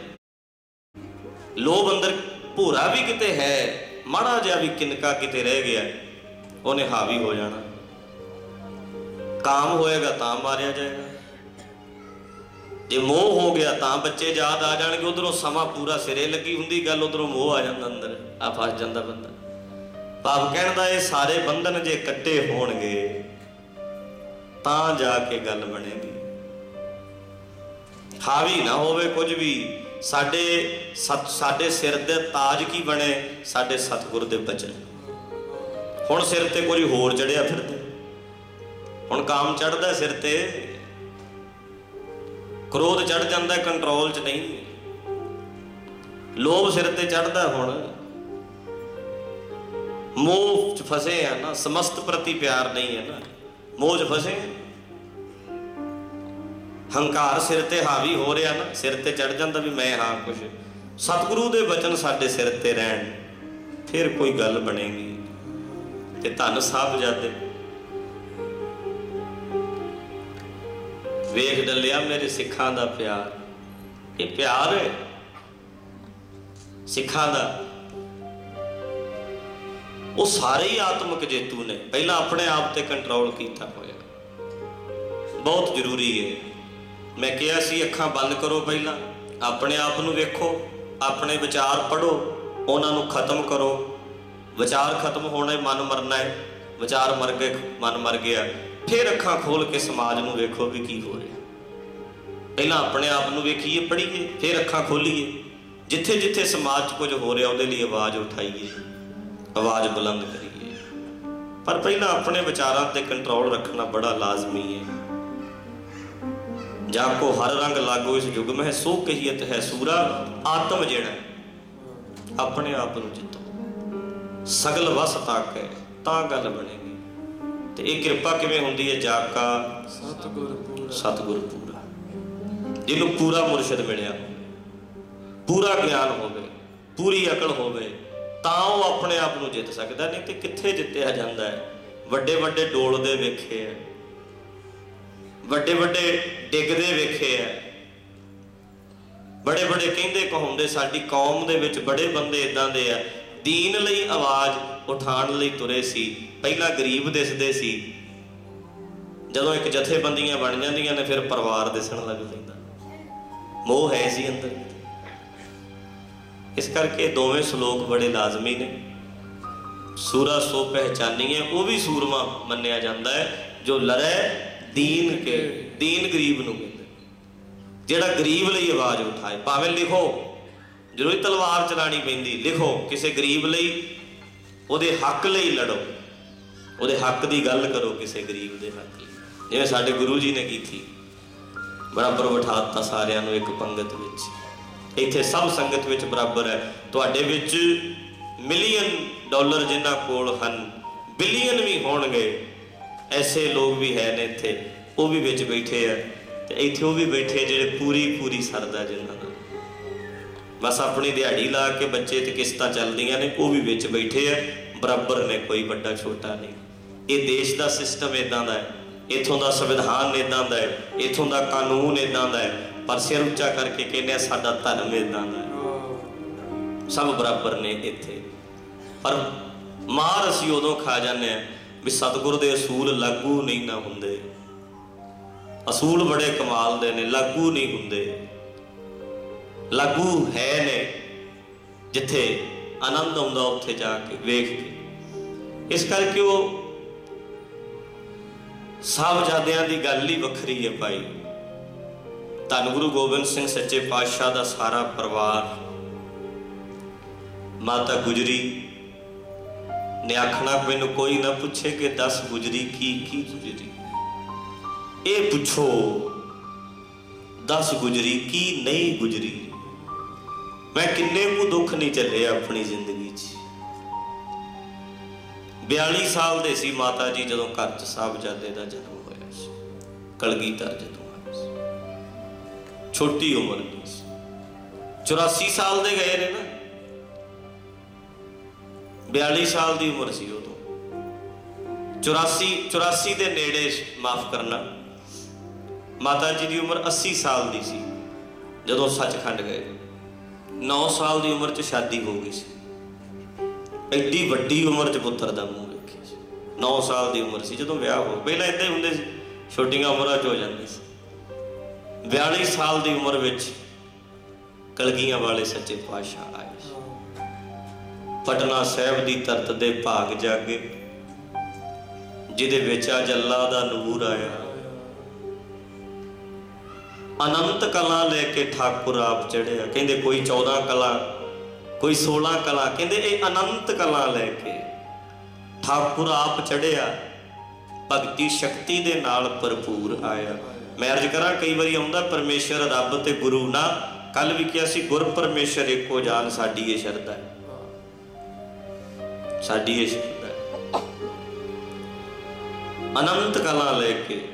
ਲੋਭ ਅੰਦਰ ਭੂਰਾ ਵੀ ਕਿਤੇ ਹੈ, ਮਾੜਾ ਜਿਹਾ ਵੀ ਕਿਨਕਾ ਕਿਤੇ ਰਹਿ ਗਿਆ, ਉਹਨੇ ਹਾਵੀ ਹੋ ਜਾਣਾ। ਕਾਮ ਹੋਏਗਾ ਤਾਂ ਮਾਰਿਆ ਜਾਏਗਾ। ਜੇ ਮੋਹ ਹੋ ਗਿਆ ਤਾਂ ਬੱਚੇ ਯਾਦ ਆ ਜਾਣਗੇ, ਉਧਰੋਂ ਸਮਾਂ ਪੂਰਾ ਸਿਰੇ ਲੱਗੀ ਹੁੰਦੀ ਗੱਲ, ਉਧਰੋਂ ਮੋਹ ਆ ਜਾਂਦਾ ਅੰਦਰ, ਆ ਫਸ ਜਾਂਦਾ ਬੰਦਾ। ਭਾਵ ਕਹਿਣ ਦਾ ਇਹ ਸਾਰੇ ਬੰਧਨ ਜੇ ਕੱਟੇ ਹੋਣਗੇ, ਤਾਂ ਜਾ ਕੇ ਗੱਲ ਬਣੇਗੀ। ਹਾਵੀ ਨਾ ਹੋਵੇ ਕੁਝ ਵੀ, ਸਾਡੇ ਸਤ, ਸਾਡੇ ਸਿਰ ਦੇ ਤਾਜ ਕੀ ਬਣੇ, ਸਾਡੇ ਸਤਿਗੁਰ ਦੇ ਬਚਨ। ਹੁਣ ਸਿਰ ਤੇ ਕੋਈ ਹੋਰ ਚੜਿਆ ਫਿਰਦਾ। ਹੁਣ ਕਾਮ ਚੜਦਾ ਸਿਰ ਤੇ, ਕ੍ਰੋਧ ਚੜ ਜਾਂਦਾ ਕੰਟਰੋਲ 'ਚ ਨਹੀਂ। ਲੋਭ ਸਿਰ ਤੇ ਚੜਦਾ ਹੁਣ। ਮੋਹ 'ਚ ਫਸੇ ਆ ਨਾ, ਸਮਸਤ ਪ੍ਰਤੀ ਪਿਆਰ ਨਹੀਂ ਹੈ ਨਾ। ਮੋਹ 'ਚ ਫਸੇ ਹੰਕਾਰ ਸਿਰ ਤੇ ਹਾਵੀ ਹੋ ਰਿਹਾ ਨਾ, ਸਿਰ ਤੇ ਚੜ ਜਾਂਦਾ ਵੀ ਮੈਂ ਹਾਂ ਕੁਝ ਸਤਿਗੁਰੂ ਦੇ ਬਚਨ ਸਾਡੇ ਸਿਰ ਤੇ ਰਹਿਣ, ਫਿਰ ਕੋਈ ਗੱਲ ਬਣੇਗੀ। ਤੇ ਧੰਨ ਸਾਹਿਬ ਜਾਦੇ ਵੇਖ ਡੱਲਿਆ ਮੇਰੇ ਸਿੱਖਾਂ ਦਾ ਪਿਆਰ। ਇਹ ਪਿਆਰ ਹੈ ਸਿੱਖਾਂ ਦਾ। ਉਹ ਸਾਰੇ ਹੀ ਆਤਮਿਕ ਜੇਤੂ ਨੇ। ਪਹਿਲਾਂ ਆਪਣੇ ਆਪ ਤੇ ਕੰਟਰੋਲ ਕੀਤਾ ਹੋਇਆ। ਬਹੁਤ ਜ਼ਰੂਰੀ ਹੈ। ਮੈਂ ਕਿਹਾ ਸੀ, ਅੱਖਾਂ ਬੰਦ ਕਰੋ ਪਹਿਲਾਂ। ਆਪਣੇ ਆਪ ਨੂੰ ਵੇਖੋ। ਆਪਣੇ ਵਿਚਾਰ ਪੜੋ ਉਹਨਾਂ ਨੂੰ ਖਤਮ ਕਰੋ। ਵਿਚਾਰ ਖਤਮ ਹੋਣੇ ਮਨ ਮਰਨਾ ਹੈ। ਵਿਚਾਰ ਮਰ ਗਏ, ਮਨ ਮਰ ਗਿਆ। ਫਿਰ ਅੱਖਾਂ ਖੋਲ ਕੇ ਸਮਾਜ ਨੂੰ ਵੇਖੋ ਵੀ ਕੀ ਹੋ ਰਿਹਾ। ਪਹਿਲਾਂ ਆਪਣੇ ਆਪ ਨੂੰ ਵੇਖੀਏ ਪੜ੍ਹੀਏ ਫਿਰ ਅੱਖਾਂ ਖੋਲੀਏ। ਜਿੱਥੇ ਜਿੱਥੇ ਸਮਾਜ 'ਚ ਕੁਝ ਹੋ ਰਿਹਾ ਉਹਦੇ ਲਈ ਆਵਾਜ਼ ਉਠਾਈਏ ਆਵਾਜ਼ ਬੁਲੰਦ ਕਰੀਏ। ਪਰ ਪਹਿਲਾਂ ਆਪਣੇ ਵਿਚਾਰਾਂ ਤੇ ਕੰਟਰੋਲ ਰੱਖਣਾ ਬੜਾ ਲਾਜ਼ਮੀ ਹੈ। ਜਾ ਕੋ ਹਰ ਰੰਗ ਲਾਗੋ ਇਸ ਯੁਗ ਮਹਿ ਸੋ ਕਹੀਤ ਹੈ ਸੂਰਾ ਆਤਮ ਜਿਹੜਾ ਆਪਣੇ ਆਪ ਨੂੰ ਜਿੱਤੋ। ਸਗਲ ਵਸ ਤੱਕ ਹੈ ਤਾਂ ਗੱਲ ਬਣੇਗੀ। ਤੇ ਇਹ ਕਿਰਪਾ ਕਿਵੇਂ ਹੁੰਦੀ ਹੈ? ਜਾ ਕਾ ਸਤਿਗੁਰ ਪੂਰਾ ਸਤਿਗੁਰ ਪੂਰਾ ਜਿਹਨੂੰ ਪੂਰਾ ਮੁਰਸ਼ਿਦ ਮਿਲਿਆ। ਪੂਰਾ ਗਿਆਨ ਹੋਵੇ, ਪੂਰੀ ਅਕਲ ਹੋਵੇ, ਤਾਂ ਉਹ ਆਪਣੇ ਆਪ ਨੂੰ ਜਿੱਤ ਸਕਦਾ, ਨਹੀਂ ਤੇ ਕਿੱਥੇ ਜਿੱਤਿਆ ਜਾਂਦਾ ਹੈ? ਵੱਡੇ ਵੱਡੇ ਡੋਲਦੇ ਵੇਖੇ ਆ ਵੱਡੇ ਵੱਡੇ ਡਿੱਗਦੇ ਵੇਖੇ ਆ ਬੜੇ ਬੜੇ ਕਹਿੰਦੇ ਕਹਾਉਂਦੇ, ਸਾਡੀ ਕੌਮ ਦੇ ਵਿੱਚ ਬੜੇ ਬੰਦੇ ਇਦਾਂ ਦੇ ਆ। ਦੀਨ ਲਈ ਆਵਾਜ਼ ਉਠਾਉਣ ਲਈ ਤੁਰੇ ਸੀ। ਪਹਿਲਾਂ ਗਰੀਬ ਦਿਸਦੇ ਸੀ। ਜਦੋਂ ਇੱਕ ਜਥੇਬੰਦੀਆਂ ਬਣ ਜਾਂਦੀਆਂ ਨੇ, ਫਿਰ ਪਰਿਵਾਰ ਦਿਸਣ ਲੱਗ ਪੈਂਦਾ। ਮੋਹ ਹੈ ਸੀ ਅੰਦਰ। ਇਸ ਕਰਕੇ ਦੋਵੇਂ ਸ਼ਲੋਕ ਬੜੇ ਲਾਜ਼ਮੀ ਨੇ। ਸੂਰਾ ਸੋ ਪਹਿਚਾਨੀਏ ਉਹ ਵੀ ਸੂਰਮਾ ਮੰਨਿਆ ਜਾਂਦਾ ਹੈ, ਜੋ ਲੜੈ ਦੀਨ ਕੇ, ਦੀਨ ਗਰੀਬ ਨੂੰ ਕਹਿੰਦੇ। ਜਿਹੜਾ ਗਰੀਬ ਲਈ ਆਵਾਜ਼ ਉਠਾਏ, ਭਾਵੇਂ ਲਿਖੋ ਜ਼ਰੂਰੀ ਤਲਵਾਰ ਚਲਾਣੀ ਪੈਂਦੀ, ਲਿਖੋ, ਕਿਸੇ ਗਰੀਬ ਲਈ, ਉਹਦੇ ਹੱਕ ਲਈ ਲੜੋ। ਉਹਦੇ ਹੱਕ ਦੀ ਗੱਲ ਕਰੋ ਕਿਸੇ ਗਰੀਬ ਦੇ ਹੱਕ ਲਈ। ਜਿਵੇਂ ਸਾਡੇ ਗੁਰੂ ਜੀ ਨੇ ਕੀਤੀ। ਬਰਾਬਰ ਬਿਠਾ ਦਿੱਤਾ ਸਾਰਿਆਂ ਨੂੰ ਇੱਕ ਪੰਗਤ ਵਿੱਚ। ਇੱਥੇ ਸਭ ਸੰਗਤ ਵਿੱਚ ਬਰਾਬਰ ਹੈ। ਤੁਹਾਡੇ ਵਿੱਚ ਮਿਲੀਅਨ ਡਾਲਰ ਜਿਨ੍ਹਾਂ ਕੋਲ ਹਨ, ਬਿਲੀਅਨ ਵੀ ਹੋਣਗੇ। ਐਸੇ ਲੋਕ ਵੀ ਹੈ ਨੇ ਇੱਥੇ, ਉਹ ਵੀ ਵਿੱਚ ਬੈਠੇ ਆ। ਤੇ ਇੱਥੇ ਉਹ ਵੀ ਬੈਠੇ ਜਿਹੜੇ ਪੂਰੀ ਪੂਰੀ ਸਰਦਾ ਜਿਨ੍ਹਾਂ ਦਾ ਬਸ ਆਪਣੀ ਦਿਹਾੜੀ ਲਾ ਕੇ ਬੱਚੇ ਤੇ ਕਿਸ਼ਤਾਂ ਚੱਲਦੀਆਂ ਨੇ, ਉਹ ਵੀ ਵਿੱਚ ਬੈਠੇ ਆ। ਬਰਾਬਰ ਨੇ, ਕੋਈ ਵੱਡਾ ਛੋਟਾ ਨਹੀਂ। ਇਹ ਦੇਸ਼ ਦਾ ਸਿਸਟਮ ਇਦਾਂ ਦਾ ਹੈ। ਇਥੋਂ ਦਾ ਸੰਵਿਧਾਨ ਇਦਾਂ ਦਾ ਹੈ, ਇਥੋਂ ਦਾ ਕਾਨੂੰਨ ਇਦਾਂ ਦਾ ਹੈ, ਪਰ ਸਿਰ ਉੱਚਾ ਕਰਕੇ ਕਹਿੰਦੇ ਆ ਸਾਡਾ ਧਰਮ ਇਦਾਂ ਦਾ ਹੈ। ਸਭ ਬਰਾਬਰ ਨੇ ਇੱਥੇ। ਪਰ ਮਾਰ ਅਸੀਂ ਉਦੋਂ ਖਾ ਜਾਂਦੇ ਆ ਵੀ ਸਤਿਗੁਰ ਦੇ ਅਸੂਲ ਲਾਗੂ ਨਹੀਂ ਨਾ ਹੁੰਦੇ। ਅਸੂਲ ਬੜੇ ਕਮਾਲ ਦੇ ਨੇ, ਲਾਗੂ ਨਹੀਂ ਹੁੰਦੇ। ਲਾਗੂ ਹੈ ਨੇ, ਜਿੱਥੇ ਆਨੰਦ ਆਉਂਦਾ ਉੱਥੇ ਜਾ ਕੇ ਵੇਖ ਕੇ। ਇਸ ਕਰਕੇ ਉਹ ਸਾਹਿਬਜ਼ਾਦਿਆਂ ਦੀ ਗੱਲ ਹੀ ਵੱਖਰੀ ਹੈ ਭਾਈ। ਧੰਨ ਗੁਰੂ ਗੋਬਿੰਦ ਸਿੰਘ ਸੱਚੇ ਪਾਤਸ਼ਾਹ ਦਾ ਸਾਰਾ ਪਰਿਵਾਰ, ਮਾਤਾ ਗੁਜਰੀ ਨੇ ਆਖਣਾ ਮੈਨੂੰ ਕੋਈ ਨਾ ਪੁੱਛੇ ਕਿ ਦੱਸ ਗੁਜਰੀ ਕੀ ਕੀ ਗੁਜਰੀ। ਇਹ ਪੁੱਛੋ, ਦੱਸ ਗੁਜਰੀ ਕੀ ਨਹੀਂ ਗੁਜਰੀ। ਮੈਂ ਕਿੰਨੇ ਕੁ ਦੁੱਖ ਨਹੀਂ ਝੱਲੇ ਆਪਣੀ ਜ਼ਿੰਦਗੀ 'ਚ। 42 ਸਾਲ ਦੇ ਸੀ ਮਾਤਾ ਜੀ ਜਦੋਂ ਘਰ 'ਚ ਸਾਹਿਬਜ਼ਾਦੇ ਦਾ ਜਨਮ ਹੋਇਆ ਸੀ, ਕਲਗੀਧਰ ਜਦੋਂ ਆਏ ਸੀ। ਛੋਟੀ ਉਮਰ ਦੀ ਸੀ। 84 ਸਾਲ ਦੇ ਗਏ ਨੇ ਨਾ। 42 ਸਾਲ ਦੀ ਉਮਰ ਸੀ ਉਦੋਂ। 84 84 ਦੇ ਨੇੜੇ ਮਾਫ ਕਰਨਾ। ਮਾਤਾ ਜੀ ਦੀ ਉਮਰ 80 ਸਾਲ ਦੀ ਸੀ, ਜਦੋਂ ਸੱਚਖੰਡ ਗਏ। 9 ਸਾਲ ਦੀ ਉਮਰ 'ਚ ਸ਼ਾਦੀ ਹੋ ਗਈ ਸੀ। ਐਡੀ ਵੱਡੀ ਉਮਰ 'ਚ ਪੁੱਤਰ ਦਾ ਮੂੰਹ ਵੇਖਿਆ ਸੀ। 9 ਸਾਲ ਦੀ ਉਮਰ ਸੀ, ਜਦੋਂ ਵਿਆਹ ਹੋ ਪਹਿਲਾਂ ਇਦਾਂ ਹੀ ਹੁੰਦੇ ਸੀ, ਛੋਟੀਆਂ ਉਮਰਾਂ 'ਚ ਹੋ ਜਾਂਦੇ ਸੀ। 42 ਸਾਲ ਦੀ ਉਮਰ ਵਿੱਚ ਕਲਗੀਆਂ ਵਾਲੇ ਸੱਚੇ ਪਾਤਸ਼ਾਹ ਆਏ ਸੀ। ਪਟਨਾ ਸਾਹਿਬ ਦੀ ਧਰਤ ਦੇ ਭਾਗ ਜਾਗੇ, ਜਿਹਦੇ ਵਿੱਚ ਅੱਜ ਅੱਲਾ ਦਾ ਨੂਰ ਆਇਆ। ਅਨੰਤ ਕਲਾ ਲੈ ਕੇ ਠਾਕੁਰ ਆਪ ਚੜਿਆ ਕਹਿੰਦੇ ਕੋਈ 14 ਕਲਾ ਕੋਈ 16 ਕਲਾ, ਕਹਿੰਦੇ ਇਹ ਅਨੰਤ ਕਲਾ ਲੈ ਕੇ ਠਾਕੁਰ ਆਪ ਚੜਿਆ ਭਗਤੀ ਸ਼ਕਤੀ ਦੇ ਨਾਲ ਭਰਪੂਰ ਆਇਆ। ਮੈਂ ਅਰਜ਼ ਕਰਾਂ ਕਈ ਵਾਰੀ ਆਉਂਦਾ, ਪਰਮੇਸ਼ਰ ਰੱਬ ਤੇ ਗੁਰੂ ਨਾ ਕੱਲ ਵੀ ਕਿਹਾ ਸੀ, ਗੁਰ ਪਰਮੇਸ਼ਰ ਇੱਕੋ ਜਾਨ, ਸਾਡੀ ਇਹ ਸ਼ਰਧਾ ਹੈ। ਸਾਡੀ ਇਹ ਸ਼ਰਧਾ ਹੈ। ਅਨੰਤ ਕਲਾ ਲੈ ਕੇ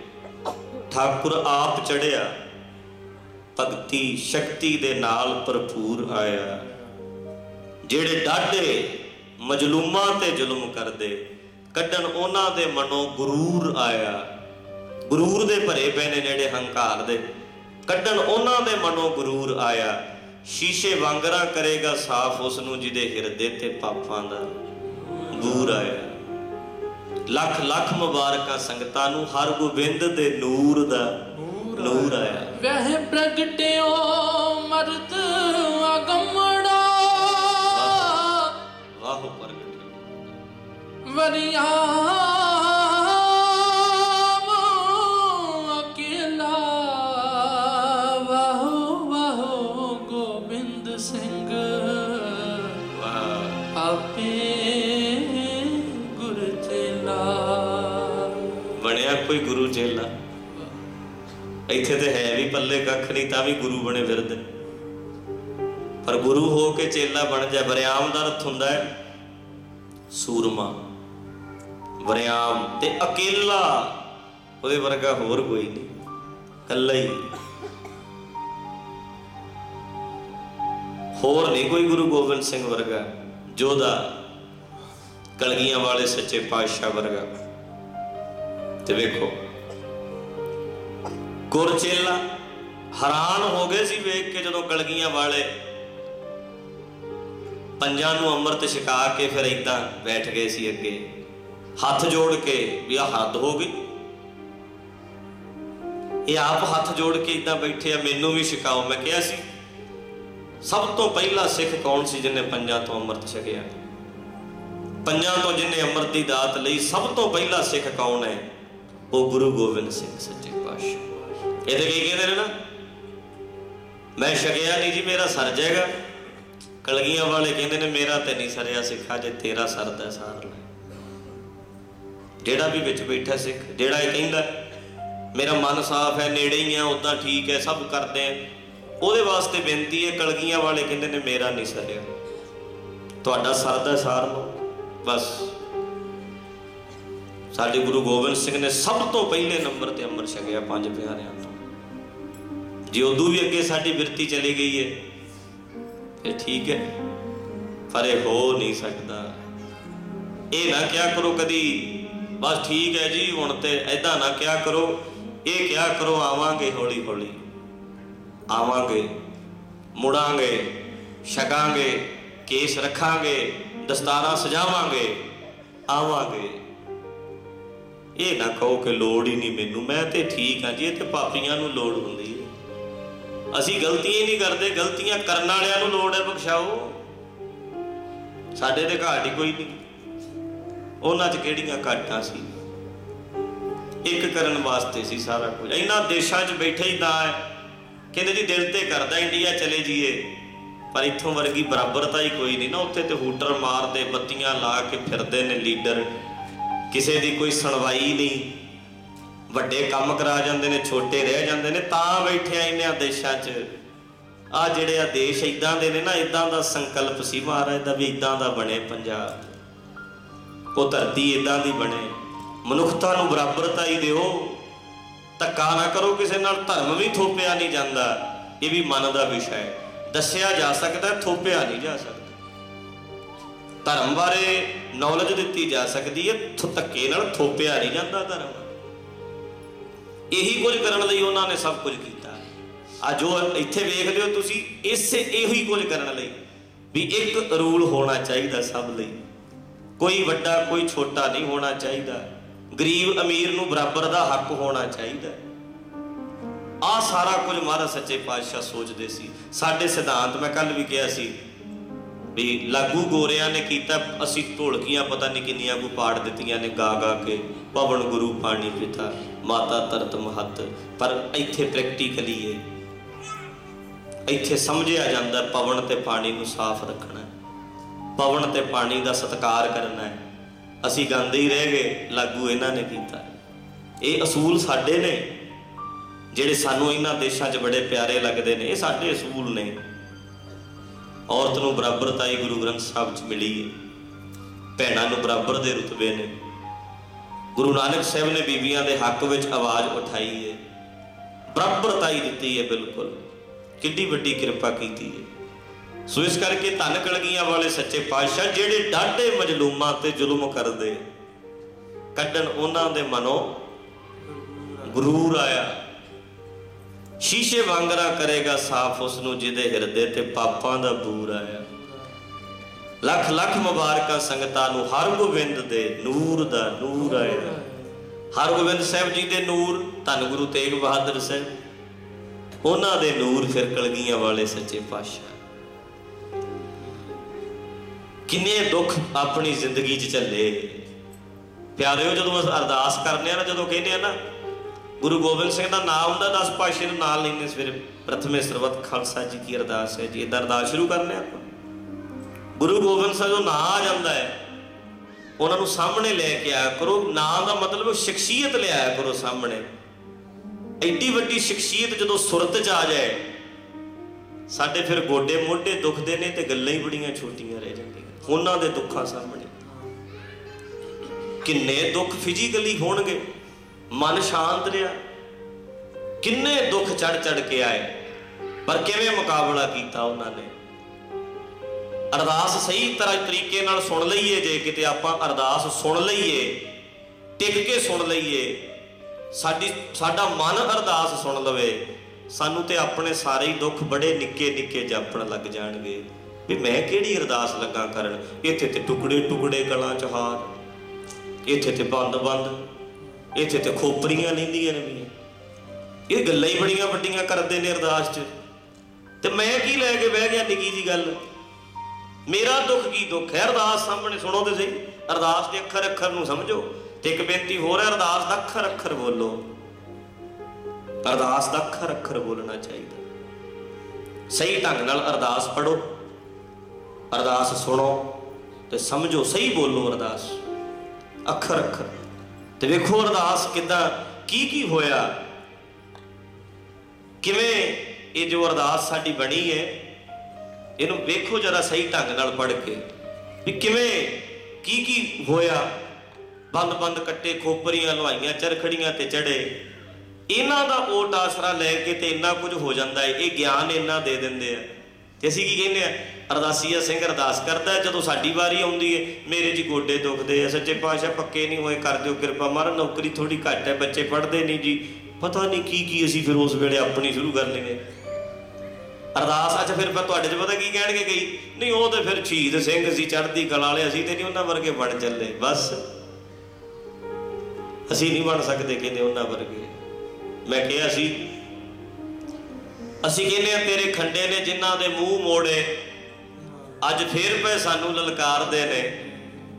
ਠਾਕੁਰ ਆਪ ਚੜਿਆ ਭਗਤੀ ਸ਼ਕਤੀ ਦੇ ਨਾਲ ਭਰਪੂਰ ਆਇਆ। ਜਿਹੜੇ ਡਾਢੇ ਮਜਲੂਮਾਂ ਤੇ ਜ਼ੁਲਮ ਕਰਦੇ ਕੱਢਣ ਉਹਨਾਂ ਦੇ ਮਨੋਂ ਗਰੂਰ ਆਇਆ। ਗਰੂਰ ਦੇ ਭਰੇ ਪਏ ਨੇ ਜਿਹੜੇ ਹੰਕਾਰ ਦੇ। ਕੱਢਣ ਉਹਨਾਂ ਦੇ ਮਨੋਂ ਗਰੂਰ ਆਇਆ। ਸ਼ੀਸ਼ੇ ਵਾਂਗਰਾ ਕਰੇਗਾ ਸਾਫ਼ ਉਸ ਨੂੰ ਜਿਹਦੇ ਹਿਰਦੇ ਤੇ ਪਾਪਾਂ ਦਾ ਗੂਰ ਆਇਆ। ਲੱਖ ਲੱਖ ਮੁਬਾਰਕਾਂ ਸੰਗਤਾਂ ਨੂੰ ਹਰ ਗੋਬਿੰਦ ਦੇ ਨੂਰ ਦਾ ਨੂਰ ਆਇਆ। ਵਹਿ ਪ੍ਰਗਟਿਓ ਮਰਦ ਅਗਮੜਾ ਬਣਿਆ ਕੋਈ ਗੁਰੂ ਚੇਲਾ? ਇੱਥੇ ਤੇ ਹੈ ਵੀ ਪੱਲੇ ਕੱਖ ਨਹੀਂ ਤਾਂ ਵੀ ਗੁਰੂ ਬਣੇ ਫਿਰਦੇ। ਪਰ ਗੁਰੂ ਹੋ ਕੇ ਚੇਲਾ ਬਣ ਜਾ ਵਰਿਆਮ ਦਾ ਅਰਥ ਹੁੰਦਾ ਹੈ। ਸੂਰਮਾ। ਵਰਿਆਮ ਤੇ ਅਕੇਲਾ। ਉਹਦੇ ਵਰਗਾ ਹੋਰ ਕੋਈ ਨਹੀਂ। ਕੱਲਾ ਹੀ। ਹੋਰ ਨਹੀਂ ਕੋਈ ਗੁਰੂ ਗੋਬਿੰਦ ਸਿੰਘ ਵਰਗਾ ਜੋਧਾ ਕਲਗੀਆਂ ਵਾਲੇ ਸੱਚੇ ਪਾਤਸ਼ਾਹ ਵਰਗਾ। ਤੇ ਵੇਖੋ, ਗੁਰਚੇਲਾ ਹੈਰਾਨ ਹੋ ਗਏ ਸੀ ਵੇਖ ਕੇ ਜਦੋਂ ਕਲਗੀਆਂ ਵਾਲੇ ਪੰਜਾਂ ਨੂੰ ਅੰਮ੍ਰਿਤ ਛਕਾ ਕੇ ਫਿਰ ਇਦਾਂ ਬੈਠ ਗਏ ਸੀ ਅੱਗੇ। ਹੱਥ ਜੋੜ ਕੇ ਵੀ ਆ ਹੱਦ ਹੋ ਗਈ। ਇਹ ਆਪ ਹੱਥ ਜੋੜ ਕੇ ਇਦਾਂ ਬੈਠੇ ਆ, ਮੈਨੂੰ ਵੀ ਛਕਾਓ, ਮੈਂ ਕਿਹਾ ਸੀ, ਸਭ ਤੋਂ ਪਹਿਲਾ ਸਿੱਖ ਕੌਣ ਸੀ ਜਿਹਨੇ ਪੰਜਾਂ ਤੋਂ ਅੰਮ੍ਰਿਤ ਛਕਿਆ? ਪੰਜਾਂ ਤੋਂ ਜਿਹਨੇ ਅੰਮ੍ਰਿਤ ਦੀ ਦਾਤ ਲਈ ਸਭ ਤੋਂ ਪਹਿਲਾ ਸਿੱਖ ਕੌਣ ਹੈ? ਉਹ ਗੁਰੂ ਗੋਬਿੰਦ ਸਿੰਘ ਸੱਚੇ ਪਾਤਸ਼ਾਹ। ਇਹਦੇ ਕੀ ਕਹਿੰਦੇ ਨੇ ਨਾ? ਮੈਂ ਛਕਿਆ ਨਹੀਂ ਜੀ, ਮੇਰਾ ਸਰ ਜਾਏਗਾ ਕਲਗੀਆਂ ਵਾਲੇ ਕਹਿੰਦੇ ਨੇ, ਮੇਰਾ ਤੇ ਨਹੀਂ ਸਰਿਆ ਸਿੱਖਾ, ਜੇ ਤੇਰਾ ਸਰਦਾ ਸਾਰ ਲੈ। ਜਿਹੜਾ ਵੀ ਵਿੱਚ ਬੈਠਾ ਸਿੱਖ, ਜਿਹੜਾ ਇਹ ਕਹਿੰਦਾ, ਮੇਰਾ ਮਨ ਸਾਫ਼ ਹੈ, ਨੇੜੇ ਹੀ ਆ ਉਦਾਂ ਠੀਕ ਹੈ, ਸਭ ਕਰਦੇ ਆ। ਉਹਦੇ ਵਾਸਤੇ ਬੇਨਤੀ ਹੈ, ਕਲਗੀਆਂ ਵਾਲੇ ਕਹਿੰਦੇ ਨੇ, ਮੇਰਾ ਨਹੀਂ ਸਰਿਆ। ਤੁਹਾਡਾ ਸਰਦਾ ਸਾਰ ਲਓ, ਬਸ। ਸਾਡੇ ਗੁਰੂ ਗੋਬਿੰਦ ਸਿੰਘ ਨੇ ਸਭ ਤੋਂ ਪਹਿਲੇ ਨੰਬਰ ਤੇ ਅੰਮ੍ਰਿਤ ਛਕਿਆ, ਪੰਜ ਪਿਆਰਿਆਂ ਤੋਂ। ਜੇ ਉਦੋਂ ਵੀ ਅੱਗੇ ਸਾਡੀ ਬਿਰਤੀ ਚਲੀ ਗਈ ਹੈ, ਫਿਰ ਠੀਕ ਹੈ। ਪਰ ਇਹ ਹੋ ਨਹੀਂ ਸਕਦਾ। ਇਹ ਨਾ ਕਿਹਾ ਕਰੋ ਕਦੀ ਬਸ ਠੀਕ ਹੈ ਜੀ, ਹੁਣ ਤੇ ਐਦਾਂ ਨਾ ਕਿਹਾ ਕਰੋ, ਇਹ ਕਿਹਾ ਕਰੋ, ਆਵਾਂਗੇ ਹੌਲੀ ਹੌਲੀ। ਆਵਾਂਗੇ, ਮੁੜਾਂਗੇ, ਛਕਾਂਗੇ, ਕੇਸ ਰੱਖਾਂਗੇ, ਦਸਤਾਰਾਂ ਸਜਾਵਾਂਗੇ, ਆਵਾਂਗੇ। ਇਹ ਨਾ ਕਹੋ ਕਿ ਲੋੜ ਹੀ ਨਹੀਂ ਮੈਨੂੰ, ਮੈਂ ਤੇ ਠੀਕ ਹਾਂ ਜੀ, ਇਹ ਤੇ ਪਾਪੀਆਂ ਨੂੰ ਲੋੜ ਹੁੰਦੀ ਹੈ। ਅਸੀਂ ਗਲਤੀਆਂ ਹੀ ਨਹੀਂ ਕਰਦੇ, ਗਲਤੀਆਂ ਕਰਨ ਵਾਲਿਆਂ ਨੂੰ ਲੋੜ ਹੈ, ਬਖਸ਼ਾਓ। ਸਾਡੇ ਤੇ ਘਾਟ ਹੀ ਕੋਈ ਨਹੀਂ। ਉਹਨਾਂ 'ਚ ਕਿਹੜੀਆਂ ਘਾਟਾਂ ਸੀ? ਇੱਕ ਕਰਨ ਵਾਸਤੇ ਸੀ ਸਾਰਾ ਕੁਝ। ਇਹਨਾਂ ਦੇਸ਼ਾਂ 'ਚ ਬੈਠੇ ਹੀ ਤਾਂ ਕਹਿੰਦੇ ਜੀ, ਦਿਲ ਤੇ ਕਰਦਾ ਇੰਡੀਆ ਚਲੇ ਜਾਈਏ। ਪਰ ਇੱਥੋਂ ਵਰਗੀ ਬਰਾਬਰਤਾ ਹੀ ਕੋਈ ਨਹੀਂ ਨਾ। ਉੱਥੇ ਤੇ ਹੂਟਰ ਮਾਰਦੇ, ਬੱਤੀਆਂ ਲਾ ਕੇ ਫਿਰਦੇ ਨੇ ਲੀਡਰ। ਕਿਸੇ ਦੀ ਕੋਈ ਸੁਣਵਾਈ ਨਹੀਂ। ਵੱਡੇ ਕੰਮ ਕਰਾ ਜਾਂਦੇ ਨੇ, ਛੋਟੇ ਰਹਿ ਜਾਂਦੇ ਨੇ। ਤਾਂ ਬੈਠੇ ਇਹਨਾਂ ਦੇਸ਼ਾਂ 'ਚ। ਆ ਜਿਹੜੇ ਆ ਦੇਸ਼ ਇਦਾਂ ਦੇ ਨੇ ਨਾ ਇਦਾਂ ਦਾ ਸੰਕਲਪ ਸੀ ਮਹਾਰਾਜ ਦਾ ਵੀ ਇਦਾਂ ਦਾ ਬਣੇ ਪੰਜਾਬ। ਉਹ ਧਰਤੀ ਇਦਾਂ ਦੀ ਬਣੇ। ਮਨੁੱਖਤਾ ਨੂੰ ਬਰਾਬਰਤਾ ਹੀ ਦਿਓ। ਧੱਕਾ ਨਾ ਕਰੋ ਕਿਸੇ ਨਾਲ, ਧਰਮ ਵੀ ਥੋਪਿਆ ਨਹੀਂ ਜਾਂਦਾ। ਇਹ ਵੀ ਮਨ ਦਾ ਵਿਸ਼ਾ ਹੈ। ਦੱਸਿਆ ਜਾ ਸਕਦਾ, ਥੋਪਿਆ ਨਹੀਂ ਜਾ ਸਕਦਾ। ਧਰਮ ਬਾਰੇ ਨੌਲੇਜ ਦਿੱਤੀ ਜਾ ਸਕਦੀ ਹੈ। ਧੱਕੇ ਨਾਲ ਥੋਪਿਆ ਨਹੀਂ ਜਾਂਦਾ ਧਰਮ। ਇਹੀ ਕੁਝ ਕਰਨ ਲਈ ਉਹਨਾਂ ਨੇ ਸਭ ਕੁਝ ਕੀਤਾ। ਆ ਜੋ ਇੱਥੇ ਵੇਖ ਲਿਓ ਤੁਸੀਂ, ਇਸੇ ਇਹੀ ਕੁਝ ਕਰਨ ਲਈ ਵੀ ਇੱਕ ਰੂਲ ਹੋਣਾ ਚਾਹੀਦਾ ਸਭ ਲਈ। ਕੋਈ ਵੱਡਾ, ਕੋਈ ਛੋਟਾ ਨਹੀਂ ਹੋਣਾ ਚਾਹੀਦਾ। ਗਰੀਬ ਅਮੀਰ ਨੂੰ ਬਰਾਬਰ ਦਾ ਹੱਕ ਹੋਣਾ ਚਾਹੀਦਾ। ਆ ਸਾਰਾ ਕੁਝ ਮਹਾਰਾਜ ਸੱਚੇ ਪਾਤਸ਼ਾਹ ਸੋਚਦੇ ਸੀ। ਸਾਡੇ ਸਿਧਾਂਤ ਮੈਂ ਕੱਲ ਵੀ ਕਿਹਾ ਸੀ ਵੀ ਲਾਗੂ ਗੋਰਿਆਂ ਨੇ ਕੀਤਾ, ਅਸੀਂ ਢੋਲਕੀਆਂ ਪਤਾ ਨਹੀਂ ਕਿੰਨੀਆਂ ਕੋ ਪਾੜ ਦਿੱਤੀਆਂ ਨੇ ਗਾ ਗਾ ਕੇ ਪਵਨ ਗੁਰੂ ਪਾਣੀ ਪਿਤਾ, ਮਾਤਾ ਤਰਤ ਮਹਤ। ਪਰ ਇੱਥੇ ਪ੍ਰੈਕਟੀਕਲੀ ਏ ਇੱਥੇ ਸਮਝਿਆ ਜਾਂਦਾ ਪਵਨ ਤੇ ਪਾਣੀ ਨੂੰ ਸਾਫ਼ ਰੱਖਣਾ। ਪਵਨ ਤੇ ਪਾਣੀ ਦਾ ਸਤਿਕਾਰ ਕਰਨਾ ਹੈ ਅਸੀਂ ਗਾਉਂਦੇ ਹੀ ਰਹਿ ਗਏ, ਲਾਗੂ ਇਹਨਾਂ ਨੇ ਕੀਤਾ। ਇਹ ਅਸੂਲ ਸਾਡੇ ਨੇ। ਜਿਹੜੇ ਸਾਨੂੰ ਇਹਨਾਂ ਦੇਸ਼ਾਂ 'ਚ ਬੜੇ ਪਿਆਰੇ ਲੱਗਦੇ ਨੇ, ਇਹ ਸਾਡੇ ਅਸੂਲ ਨੇ। ਔਰਤ ਨੂੰ ਬਰਾਬਰਤਾ ਹੀ ਗੁਰੂ ਗ੍ਰੰਥ ਸਾਹਿਬ 'ਚ ਮਿਲੀ ਹੈ। ਭੈਣਾਂ ਨੂੰ ਬਰਾਬਰ ਦੇ ਰੁਤਬੇ ਨੇ। ਗੁਰੂ ਨਾਨਕ ਸਾਹਿਬ ਨੇ ਬੀਬੀਆਂ ਦੇ ਹੱਕ ਵਿੱਚ ਆਵਾਜ਼ ਉਠਾਈ ਹੈ। ਬਰਾਬਰਤਾ ਹੀ ਦਿੱਤੀ ਹੈ ਬਿਲਕੁਲ। ਕਿੱਡੀ ਵੱਡੀ ਕਿਰਪਾ ਕੀਤੀ ਹੈ। ਸੋ ਇਸ ਕਰਕੇ ਧੰਨ ਕਲਗੀਆਂ ਵਾਲੇ ਸੱਚੇ ਪਾਤਸ਼ਾਹ ਜਿਹੜੇ ਡਾਢੇ ਮਜਲੂਮਾਂ ਤੇ ਜ਼ੁਲਮ ਕਰਦੇ, ਕੱਢਣ ਉਹਨਾਂ ਦੇ ਮਨੋਂ ਗਰੂਰ ਆਇਆ। ਸ਼ੀਸ਼ੇ ਵਾਂਗਰਾ ਕਰੇਗਾ ਸਾਫ਼ ਉਸ ਨੂੰ ਜਿਹਦੇ ਹਿਰਦੇ ਤੇ ਪਾਪਾਂ ਦਾ ਬੂਰ ਆਇਆ। ਲੱਖ ਲੱਖ ਮੁਬਾਰਕਾਂ ਸੰਗਤਾਂ ਨੂੰ ਹਰ ਗੋਬਿੰਦ ਦੇ ਨੂਰ ਦਾ ਨੂਰ ਆਇਆ। ਹਰ ਗੋਬਿੰਦ ਸਾਹਿਬ ਜੀ ਦੇ ਨੂਰ, ਧੰਨ ਗੁਰੂ ਤੇਗ ਬਹਾਦਰ ਸਾਹਿਬ। ਉਹਨਾਂ ਦੇ ਨੂਰ ਫਿਰ ਕਲਗੀਆਂ ਵਾਲੇ ਸੱਚੇ ਪਾਤਸ਼ਾਹ। ਕਿੰਨੇ ਦੁੱਖ ਆਪਣੀ ਜ਼ਿੰਦਗੀ 'ਚ ਝੱਲੇ। ਪਿਆਰਿਓ, ਜਦੋਂ ਅਸੀਂ ਅਰਦਾਸ ਕਰਨੇ ਆ ਨਾ, ਜਦੋਂ ਕਹਿੰਦੇ ਆ ਨਾ, ਗੁਰੂ ਗੋਬਿੰਦ ਸਿੰਘ ਦਾ ਨਾਮ ਹੁੰਦਾ 10 ਪਾਸ਼ੇ ਨੂੰ ਨਾਲ ਲੈਂਦੇ ਸਵੇਰੇ ਪ੍ਰਥਮੇ ਸਰਬਤ ਖਾਲਸਾ ਜੀ ਕੀ ਅਰਦਾਸ ਹੈ ਜੀ। ਇਦਾਂ ਅਰਦਾਸ ਸ਼ੁਰੂ ਕਰਨੇ ਆਪਾਂ। ਗੁਰੂ ਗੋਬਿੰਦ ਸਿੰਘ ਦਾ ਨਾਂ ਆ ਜਾਂਦਾ ਹੈ। ਉਹਨਾਂ ਨੂੰ ਸਾਹਮਣੇ ਲੈ ਕੇ ਆਇਆ ਕਰੋ। ਨਾਂ ਦਾ ਮਤਲਬ ਉਹ ਸ਼ਖਸੀਅਤ ਲਿਆਇਆ ਕਰੋ ਸਾਹਮਣੇ। ਐਡੀ ਵੱਡੀ ਸ਼ਖਸੀਅਤ ਜਦੋਂ ਸੁਰਤ 'ਚ ਆ ਜਾਏ, ਸਾਡੇ ਫਿਰ ਗੋਡੇ ਮੋਢੇ ਦੁਖਦੇ ਨੇ ਤੇ ਗੱਲਾਂ ਹੀ ਬੜੀਆਂ ਛੋਟੀਆਂ ਰਹਿ ਜਾਂਦੀਆਂ। ਉਹਨਾਂ ਦੇ ਦੁੱਖਾਂ ਸਾਹਮਣੇ। ਕਿੰਨੇ ਦੁੱਖ ਫਿਜ਼ੀਕਲੀ ਹੋਣਗੇ, ਮਨ ਸ਼ਾਂਤ ਰਿਹਾ। ਕਿੰਨੇ ਦੁੱਖ ਚੜ ਚੜ ਕੇ ਆਏ, ਪਰ ਕਿਵੇਂ ਮੁਕਾਬਲਾ ਕੀਤਾ ਉਹਨਾਂ ਨੇ? ਅਰਦਾਸ ਸਹੀ ਤਰ੍ਹਾਂ ਤਰੀਕੇ ਨਾਲ ਸੁਣ ਲਈਏ, ਜੇ ਕਿਤੇ ਆਪਾਂ ਅਰਦਾਸ ਸੁਣ ਲਈਏ, ਟਿਕ ਕੇ ਸੁਣ ਲਈਏ, ਸਾਡੀ, ਸਾਡਾ ਮਨ ਅਰਦਾਸ ਸੁਣ ਲਵੇ, ਸਾਨੂੰ ਤੇ ਆਪਣੇ ਸਾਰੇ ਹੀ ਦੁੱਖ ਬੜੇ ਨਿੱਕੇ ਨਿੱਕੇ ਜਾਪਣ ਲੱਗ ਜਾਣਗੇ। ਵੀ ਮੈਂ ਕਿਹੜੀ ਅਰਦਾਸ ਲੱਗਾ ਕਰਨ? ਇੱਥੇ ਤੇ ਟੁਕੜੇ ਟੁਕੜੇ ਗਲਾਂ ਚ ਹਾਰ। ਇੱਥੇ ਤੇ ਬੰਦ ਬੰਦ। ਇੱਥੇ ਤੇ ਖੋਪਰੀਆਂ ਲੈਂਦੀਆਂ ਨੇ ਵੀ ਇਹ ਗੱਲਾਂ ਹੀ ਬੜੀਆਂ ਵੱਡੀਆਂ ਕਰਦੇ ਨੇ ਅਰਦਾਸ 'ਚ। ਤੇ ਮੈਂ ਕੀ ਲੈ ਕੇ ਬਹਿ ਗਿਆ ਨਿੱਕੀ ਜੀ ਗੱਲ? ਮੇਰਾ ਦੁੱਖ ਕੀ ਦੁੱਖ ਹੈ? ਅਰਦਾਸ ਸਾਹਮਣੇ ਸੁਣੋ ਤੇ ਸਹੀ। ਅਰਦਾਸ ਦੇ ਅੱਖਰ ਅੱਖਰ ਨੂੰ ਸਮਝੋ। ਤੇ ਇੱਕ ਬੇਨਤੀ ਹੋਰ ਹੈ, ਅਰਦਾਸ ਦਾ ਅੱਖਰ ਅੱਖਰ ਬੋਲੋ। ਅਰਦਾਸ ਦਾ ਅੱਖਰ ਅੱਖਰ ਬੋਲਣਾ ਚਾਹੀਦਾ। ਸਹੀ ਢੰਗ ਨਾਲ ਅਰਦਾਸ ਪੜੋ ਅਰਦਾਸ ਸੁਣੋ ਤੇ ਸਮਝੋ, ਸਹੀ ਬੋਲੋ ਅਰਦਾਸ। ਅੱਖਰ ਅੱਖਰ। ਤੇ ਵੇਖੋ ਅਰਦਾਸ ਕਿਦਾਂ, ਕੀ ਕੀ ਹੋਇਆ? ਕਿਵੇਂ ਇਹ ਜੋ ਅਰਦਾਸ ਸਾਡੀ ਬਣੀ ਹੈ, ਇਹਨੂੰ ਵੇਖੋ ਜਰਾ ਸਹੀ ਢੰਗ ਨਾਲ ਪੜ੍ਹ ਕੇ। ਵੀ ਕਿਵੇਂ, ਕੀ ਕੀ ਹੋਇਆ? ਬੰਦ ਬੰਦ ਕੱਟੇ, ਖੋਪਰੀਆਂ ਲਵਾਈਆਂ, ਚਰਖੜੀਆਂ ਤੇ ਚੜੇ ਇਹਨਾਂ ਦਾ ਓਟ ਆਸਰਾ ਲੈ ਕੇ ਤੇ ਇੰਨਾ ਕੁਝ ਹੋ ਜਾਂਦਾ ਹੈ, ਇਹ ਗਿਆਨ ਇੰਨਾ ਦੇ ਦਿੰਦੇ ਆ। ਤੇ ਅਸੀਂ ਕੀ ਕਹਿੰਦੇ ਆ? ਅਰਦਾਸੀਆ ਸਿੰਘ ਅਰਦਾਸ ਕਰਦਾ, ਜਦੋਂ ਸਾਡੀ ਵਾਰੀ ਆਉਂਦੀ ਹੈ ਮੇਰੇ ਜੀ ਗੋਡੇ ਦੁਖਦੇ ਆ, ਸੱਚੇ ਪਾਤਸ਼ਾਹ ਪੱਕੇ ਨਹੀਂ ਹੋਏ, ਕਰ ਦਿਓ ਕਿਰਪਾ, ਮਾਰਾ, ਨੌਕਰੀ ਥੋੜੀ ਘੱਟ ਹੈ, ਬੱਚੇ ਪੜ੍ਹਦੇ ਨਹੀਂ ਜੀ। ਪਤਾ ਨਹੀਂ ਕੀ ਕੀ ਅਸੀਂ ਫਿਰ ਉਸ ਵੇਲੇ ਆਪਣੀ ਸ਼ੁਰੂ ਕਰ ਲੈਨੇ ਅਰਦਾਸ ਅੱਜ ਫਿਰ ਮੈਂ ਤੁਹਾਡੇ ਚ ਪਤਾ ਕੀ ਕਹਿਣਗੇ ਕਈ? ਨਹੀਂ, ਉਹ ਤੇ ਫਿਰ ਸ਼ਹੀਦ ਸਿੰਘ ਸੀ, ਚੜ੍ਹਦੀ ਕਲਾ ਵਾਲੇ, ਅਸੀਂ ਤੇ ਨਹੀਂ ਉਹਨਾਂ ਵਰਗੇ ਬਣ ਚੱਲੇ, ਬਸ। ਅਸੀਂ ਨਹੀਂ ਬਣ ਸਕਦੇ ਕਹਿੰਦੇ ਉਹਨਾਂ ਵਰਗੇ। ਮੈਂ ਕਿਹਾ ਸੀ ਅਸੀਂ ਕਹਿੰਦੇ ਆ ਤੇਰੇ ਖੰਡੇ ਨੇ ਜਿਨ੍ਹਾਂ ਦੇ ਮੂੰਹ ਮੋੜੇ, ਅੱਜ ਫੇਰ ਪਏ ਸਾਨੂੰ ਲਲਕਾਰਦੇ ਨੇ।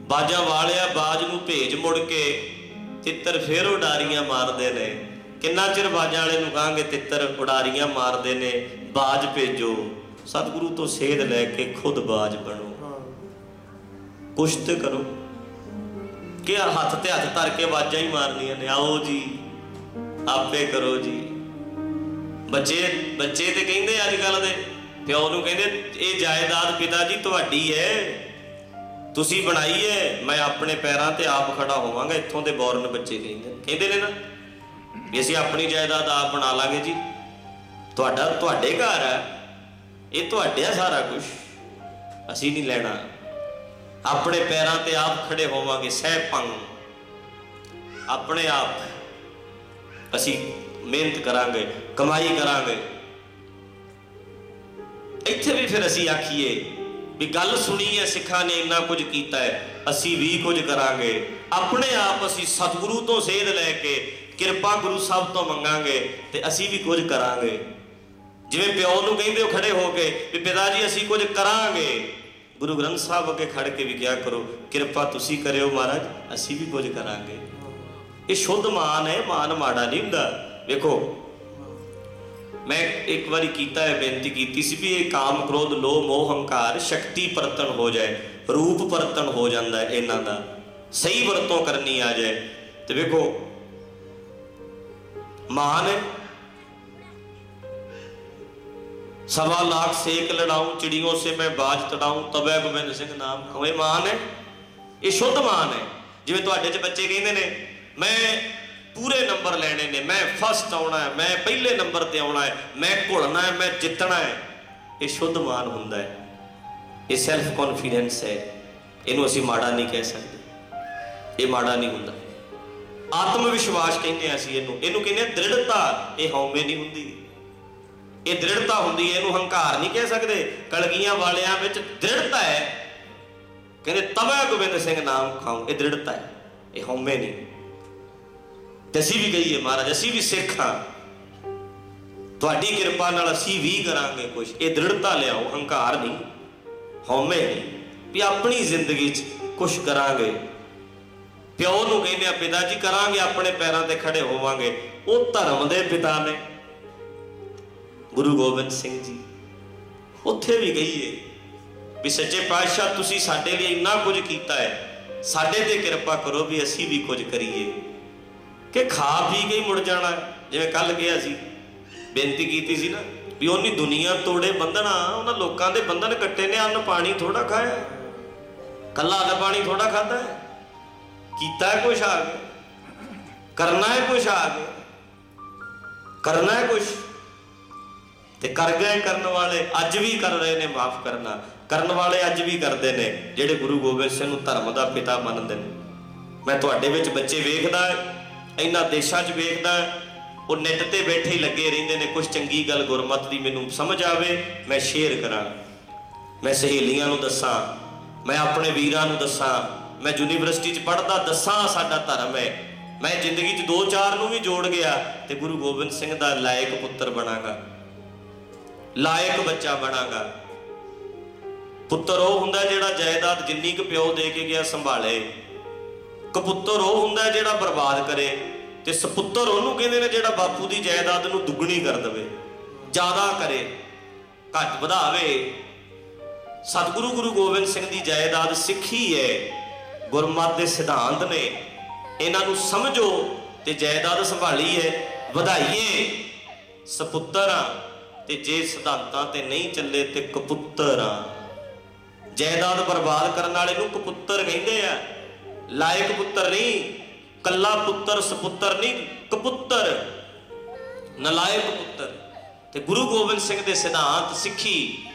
ਬਾਜਾਂ ਵਾਲਿਆ ਬਾਜ ਨੂੰ ਭੇਜ ਮੁੜ ਕੇ, ਤਿੱਤਰ ਫੇਰ ਉਡਾਰੀਆਂ ਮਾਰਦੇ ਨੇ। ਕਿੰਨਾ ਚਿਰ ਬਾਜਾਂ ਵਾਲੇ ਨੂੰ ਕਹਾਂਗੇ ਤਿੱਤਰ ਉਡਾਰੀਆਂ ਮਾਰਦੇ ਨੇ, ਬਾਜ ਭੇਜੋ। ਸਤਿਗੁਰੂ ਤੋਂ ਸੇਧ ਲੈ ਕੇ ਖੁਦ ਬਾਜ ਬਣੋ। ਕੁਛ ਕਰੋ। ਕਿ ਯਾਰ ਹੱਥ ਤੇ ਹੱਥ ਧਰ ਕੇ ਬਾਜਾਂ ਹੀ ਮਾਰਨੀਆਂ ਨੇ, ਆਓ ਜੀ, ਆਪੇ ਕਰੋ ਜੀ। ਬੱਚੇ ਬੱਚੇ ਤੇ ਕਹਿੰਦੇ ਅੱਜ ਕੱਲ ਦੇ ਪਿਓ ਨੂੰ ਕਹਿੰਦੇ, ਇਹ ਜਾਇਦਾਦ ਪਿਤਾ ਜੀ ਤੁਹਾਡੀ ਹੈ। ਤੁਸੀਂ ਬਣਾਈ ਹੈ। ਮੈਂ ਆਪਣੇ ਪੈਰਾਂ ਤੇ ਆਪ ਖੜਾ ਹੋਵਾਂਗਾ। ਇੱਥੋਂ ਦੇ ਬੌਰਨ ਬੱਚੇ ਕਹਿੰਦੇ ਕਹਿੰਦੇ ਨੇ ਨਾ ਵੀ ਅਸੀਂ ਆਪਣੀ ਜਾਇਦਾਦ ਆਪ ਬਣਾ ਲਾਂਗੇ ਜੀ। ਤੁਹਾਡਾ, ਤੁਹਾਡੇ ਘਰ ਹੈ। ਇਹ ਤੁਹਾਡੇ ਆ ਸਾਰਾ ਕੁਝ ਅਸੀਂ ਨਹੀਂ ਲੈਣਾ। ਆਪਣੇ ਪੈਰਾਂ ਤੇ ਆਪ ਖੜੇ ਹੋਵਾਂਗੇ, ਸਹਿ ਪੰਗ ਆਪਣੇ ਆਪ ਅਸੀਂ ਮਿਹਨਤ ਕਰਾਂਗੇ, ਕਮਾਈ ਕਰਾਂਗੇ। ਇੱਥੇ ਵੀ ਫਿਰ ਅਸੀਂ ਆਖੀਏ ਵੀ ਗੱਲ ਸੁਣੀ ਹੈ, ਸਿੱਖਾਂ ਨੇ ਇੰਨਾ ਕੁਝ ਕੀਤਾ ਹੈ, ਅਸੀਂ ਵੀ ਕੁਝ ਕਰਾਂਗੇ। ਆਪਣੇ ਆਪ ਅਸੀਂ ਸਤਿਗੁਰੂ ਤੋਂ ਸੇਧ ਲੈ ਕੇ ਕਿਰਪਾ ਗੁਰੂ ਸਾਹਿਬ ਤੋਂ ਮੰਗਾਂਗੇ ਤੇ ਅਸੀਂ ਵੀ ਕੁਝ ਕਰਾਂਗੇ। ਜਿਵੇਂ ਪਿਓ ਨੂੰ ਕਹਿੰਦੇ ਹੋ ਖੜੇ ਹੋ ਕੇ ਵੀ ਪਿਤਾ ਜੀ, ਅਸੀਂ ਕੁਝ ਕਰਾਂਗੇ। ਗੁਰੂ ਗ੍ਰੰਥ ਸਾਹਿਬ ਅੱਗੇ ਖੜ ਕੇ ਵੀ ਕਿਹਾ ਕਰੋ, ਕਿਰਪਾ ਤੁਸੀਂ ਕਰਿਓ ਮਹਾਰਾਜ, ਅਸੀਂ ਵੀ ਕੁਝ ਕਰਾਂਗੇ। ਇਹ ਸ਼ੁੱਧ ਮਾਨ ਹੈ, ਮਾਨ ਮਾੜਾ ਨਹੀਂ ਹੁੰਦਾ। ਵੇਖੋ, ਮੈਂ ਇੱਕ ਵਾਰੀ ਕੀਤਾ ਹੈ, ਬੇਨਤੀ ਕੀਤੀ ਸੀ ਵੀ ਇਹ ਕਾਮ ਕ੍ਰੋਧ, ਲੋਭ, ਮੋਹ, ਹੰਕਾਰ, ਸ਼ਕਤੀ ਪਰਤਣ ਹੋ ਜਾਏ, ਰੂਪ ਪਰਤਣ ਹੋ ਜਾਂਦਾ ਹੈ ਇਹਨਾਂ ਦਾ। ਸਹੀ ਵਰਤੋਂ ਕਰਨੀ ਆ ਜਾਏ। ਤੇ ਵੇਖੋ ਮਾਨ ਸਵਾ ਲੱਖ ਸੇਕ ਲੜਾਉਂ, ਚਿੜੀਆਂ ਸੇ ਮੈਂ ਬਾਜ ਤੜਾਉਂ, ਤਬੈ ਗੋਬਿੰਦ ਸਿੰਘ ਨਾਮ ਹੋਏ ਮਾਨ ਹੈ। ਇਹ ਸ਼ੁੱਧ ਮਾਨ ਹੈ। ਜਿਵੇਂ ਤੁਹਾਡੇ ਚ ਬੱਚੇ ਕਹਿੰਦੇ ਨੇ, ਮੈਂ ਪੂਰੇ ਨੰਬਰ ਲੈਣੇ ਨੇ। ਮੈਂ ਫਸਟ ਆਉਣਾ ਹੈ, ਮੈਂ ਪਹਿਲੇ ਨੰਬਰ ਤੇ ਆਉਣਾ ਹੈ, ਮੈਂ ਘੁਲਣਾ ਹੈ, ਮੈਂ ਜਿੱਤਣਾ ਹੈ। ਇਹ ਸ਼ੁੱਧ ਮਾਨ ਹੁੰਦਾ ਹੈ। ਇਹ ਸੈਲਫ ਕੌਨਫੀਡੈਂਸ ਹੈ। ਇਹਨੂੰ ਅਸੀਂ ਮਾੜਾ ਨਹੀਂ ਕਹਿ ਸਕਦੇ। ਇਹ ਮਾੜਾ ਨਹੀਂ ਹੁੰਦਾ। ਆਤਮ ਵਿਸ਼ਵਾਸ ਕਹਿੰਦੇ ਆ ਅਸੀਂ ਇਹਨੂੰ। ਇਹਨੂੰ ਕਹਿੰਦੇ ਦ੍ਰਿੜਤਾ। ਇਹ ਹਉਮੈ ਨਹੀਂ ਹੁੰਦੀ। ਇਹ ਦ੍ਰਿੜਤਾ ਹੁੰਦੀ ਹੈ, ਇਹਨੂੰ ਹੰਕਾਰ ਨਹੀਂ ਕਹਿ ਸਕਦੇ। ਕਲਗੀਆਂ ਵਾਲਿਆਂ ਵਿੱਚ ਦ੍ਰਿੜਤਾ ਹੈ। ਕਹਿੰਦੇ ਤਵੇ ਗੋਬਿੰਦ ਸਿੰਘ ਨਾਮ ਖਾਉ ਇਹ ਦ੍ਰਿੜਤਾ ਹੈ। ਇਹ ਹਉਮੈ ਨਹੀਂ। ਤੇ ਅਸੀਂ ਵੀ ਕਹੀਏ ਮਹਾਰਾਜ, ਅਸੀਂ ਵੀ ਸਿੱਖ ਹਾਂ। ਤੁਹਾਡੀ ਕਿਰਪਾ ਨਾਲ ਅਸੀਂ ਵੀ ਕਰਾਂਗੇ ਕੁਝ ਇਹ ਦ੍ਰਿੜਤਾ ਲਿਆਓ, ਹੰਕਾਰ ਨਹੀਂ, ਹਉਮੈ ਨਹੀਂ, ਵੀ ਆਪਣੀ ਜ਼ਿੰਦਗੀ 'ਚ ਕੁਝ ਕਰਾਂਗੇ। ਪਿਓ ਨੂੰ ਕਹਿੰਦੇ ਆ, ਪਿਤਾ ਜੀ ਕਰਾਂਗੇ, ਆਪਣੇ ਪੈਰਾਂ ਤੇ ਖੜੇ ਹੋਵਾਂਗੇ। ਉਹ ਧਰਮ ਦੇ ਪਿਤਾ ਨੇ। ਗੁਰੂ ਗੋਬਿੰਦ ਸਿੰਘ ਜੀ, ਉੱਥੇ ਵੀ ਕਹੀਏ ਵੀ ਸੱਚੇ ਪਾਤਸ਼ਾਹ, ਤੁਸੀਂ ਸਾਡੇ ਲਈ ਇੰਨਾ ਕੁਝ ਕੀਤਾ ਹੈ। ਸਾਡੇ ਤੇ ਕਿਰਪਾ ਕਰੋ ਵੀ ਅਸੀਂ ਵੀ ਕੁਝ ਕਰੀਏ। ਕਿ ਖਾ ਪੀ ਕੇ ਹੀ ਮੁੜ ਜਾਣਾ ਜਿਵੇਂ ਕੱਲ ਗਿਆ ਸੀ, ਬੇਨਤੀ ਕੀਤੀ ਸੀ ਨਾ ਵੀ ਉਹਨੀ ਦੁਨੀਆ ਤੋੜੇ ਬੰਧਨਾ ਉਹਨਾਂ ਲੋਕਾਂ ਦੇ ਬੰਧਨ ਕੱਟੇ ਨੇ, ਅੰਨ ਪਾਣੀ ਥੋੜਾ ਖਾਇਆ ਕੱਲਾ ਅੰਨ ਪਾਣੀ ਥੋੜਾ ਖਾਦਾ ਹੈ। ਕੀਤਾ ਕੁਛ ਆ ਗਿਆ ਕਰਨਾ ਹੈ ਕੁਛ ਆ ਕੇ, ਕਰਨਾ ਹੈ ਕੁਛ। ਤੇ ਕਰ ਗਏ ਕਰਨ ਵਾਲੇ, ਅੱਜ ਵੀ ਕਰ ਰਹੇ ਨੇ ਮਾਫ ਕਰਨਾ। ਕਰਨ ਵਾਲੇ ਅੱਜ ਵੀ ਕਰਦੇ ਨੇ, ਜਿਹੜੇ ਗੁਰੂ ਗੋਬਿੰਦ ਸਿੰਘ ਨੂੰ ਧਰਮ ਦਾ ਪਿਤਾ ਮੰਨਦੇ ਨੇ। ਮੈਂ ਤੁਹਾਡੇ ਵਿੱਚ ਬੱਚੇ ਵੇਖਦਾ ਇਹਨਾਂ ਦੇਸ਼ਾਂ 'ਚ ਵੇਖਦਾ ਉਹ ਨੈਟ ਤੇ ਬੈਠੇ ਹੀ ਲੱਗੇ ਰਹਿੰਦੇ ਨੇ ਕੁਝ ਚੰਗੀ ਗੱਲ ਗੁਰਮਤ ਦੀ ਮੈਨੂੰ ਸਮਝ ਆਵੇ, ਮੈਂ ਸ਼ੇਅਰ ਕਰਾਂ। ਮੈਂ ਸਹੇਲੀਆਂ ਨੂੰ ਦੱਸਾਂ, ਮੈਂ ਆਪਣੇ ਵੀਰਾਂ ਨੂੰ ਦੱਸਾਂ, ਮੈਂ ਯੂਨੀਵਰਸਿਟੀ 'ਚ ਪੜ੍ਹਦਾ ਦੱਸਾਂ ਸਾਡਾ ਧਰਮ ਹੈ। ਮੈਂ ਜ਼ਿੰਦਗੀ 'ਚ ਦੋ ਚਾਰ ਨੂੰ ਵੀ ਜੋੜ ਗਿਆ ਤੇ ਗੁਰੂ ਗੋਬਿੰਦ ਸਿੰਘ ਦਾ ਲਾਇਕ ਪੁੱਤਰ ਬਣਾਂਗਾ। ਲਾਇਕ ਬੱਚਾ ਬਣਾਂਗਾ। ਪੁੱਤਰ ਉਹ ਹੁੰਦਾ ਜਿਹੜਾ ਜਾਇਦਾਦ ਜਿੰਨੀ ਕੁ ਪਿਓ ਦੇ ਕੇ ਗਿਆ, ਸੰਭਾਲੇ। ਕਪੁੱਤਰ ਉਹ ਹੁੰਦਾ ਜਿਹੜਾ ਬਰਬਾਦ ਕਰੇ ਤੇ ਸਪੁੱਤਰ ਉਹਨੂੰ ਕਹਿੰਦੇ ਨੇ ਜਿਹੜਾ ਬਾਪੂ ਦੀ ਜਾਇਦਾਦ ਨੂੰ ਦੁੱਗਣੀ ਕਰ ਦੇਵੇ, ਜ਼ਿਆਦਾ ਕਰੇ, ਘੱਟ ਵਧਾਵੇ। ਸਤਿਗੁਰੂ ਗੁਰੂ ਗੋਬਿੰਦ ਸਿੰਘ ਦੀ ਜਾਇਦਾਦ ਸਿੱਖੀ ਹੈ, ਗੁਰਮਤ ਦੇ ਸਿਧਾਂਤ ਨੇ। ਇਹਨਾਂ ਨੂੰ ਸਮਝੋ ਤੇ ਜਾਇਦਾਦ ਸੰਭਾਲੀ ਹੈ, ਵਧਾਈਏ। ਸਪੁੱਤਰ ਆ ਤੇ ਜੇ ਸਿਧਾਂਤਾਂ ਤੇ ਨਹੀਂ ਚੱਲੇ ਤੇ ਕਪੁੱਤਰ ਆ। ਜਾਇਦਾਦ ਬਰਬਾਦ ਕਰਨ ਵਾਲੇ ਨੂੰ ਕਪੁੱਤਰ ਕਹਿੰਦੇ ਆ। ਲਾਇਕ ਪੁੱਤਰ ਨਹੀਂ, ਕੱਲਾ ਪੁੱਤਰ, ਸਪੁੱਤਰ ਨਹੀਂ, ਕਪੁੱਤਰ। ਨਲਾਇਕ ਪੁੱਤਰ। ਤੇ ਗੁਰੂ ਗੋਬਿੰਦ ਸਿੰਘ ਦੇ ਸਿਧਾਂਤ ਸਿੱਖੀ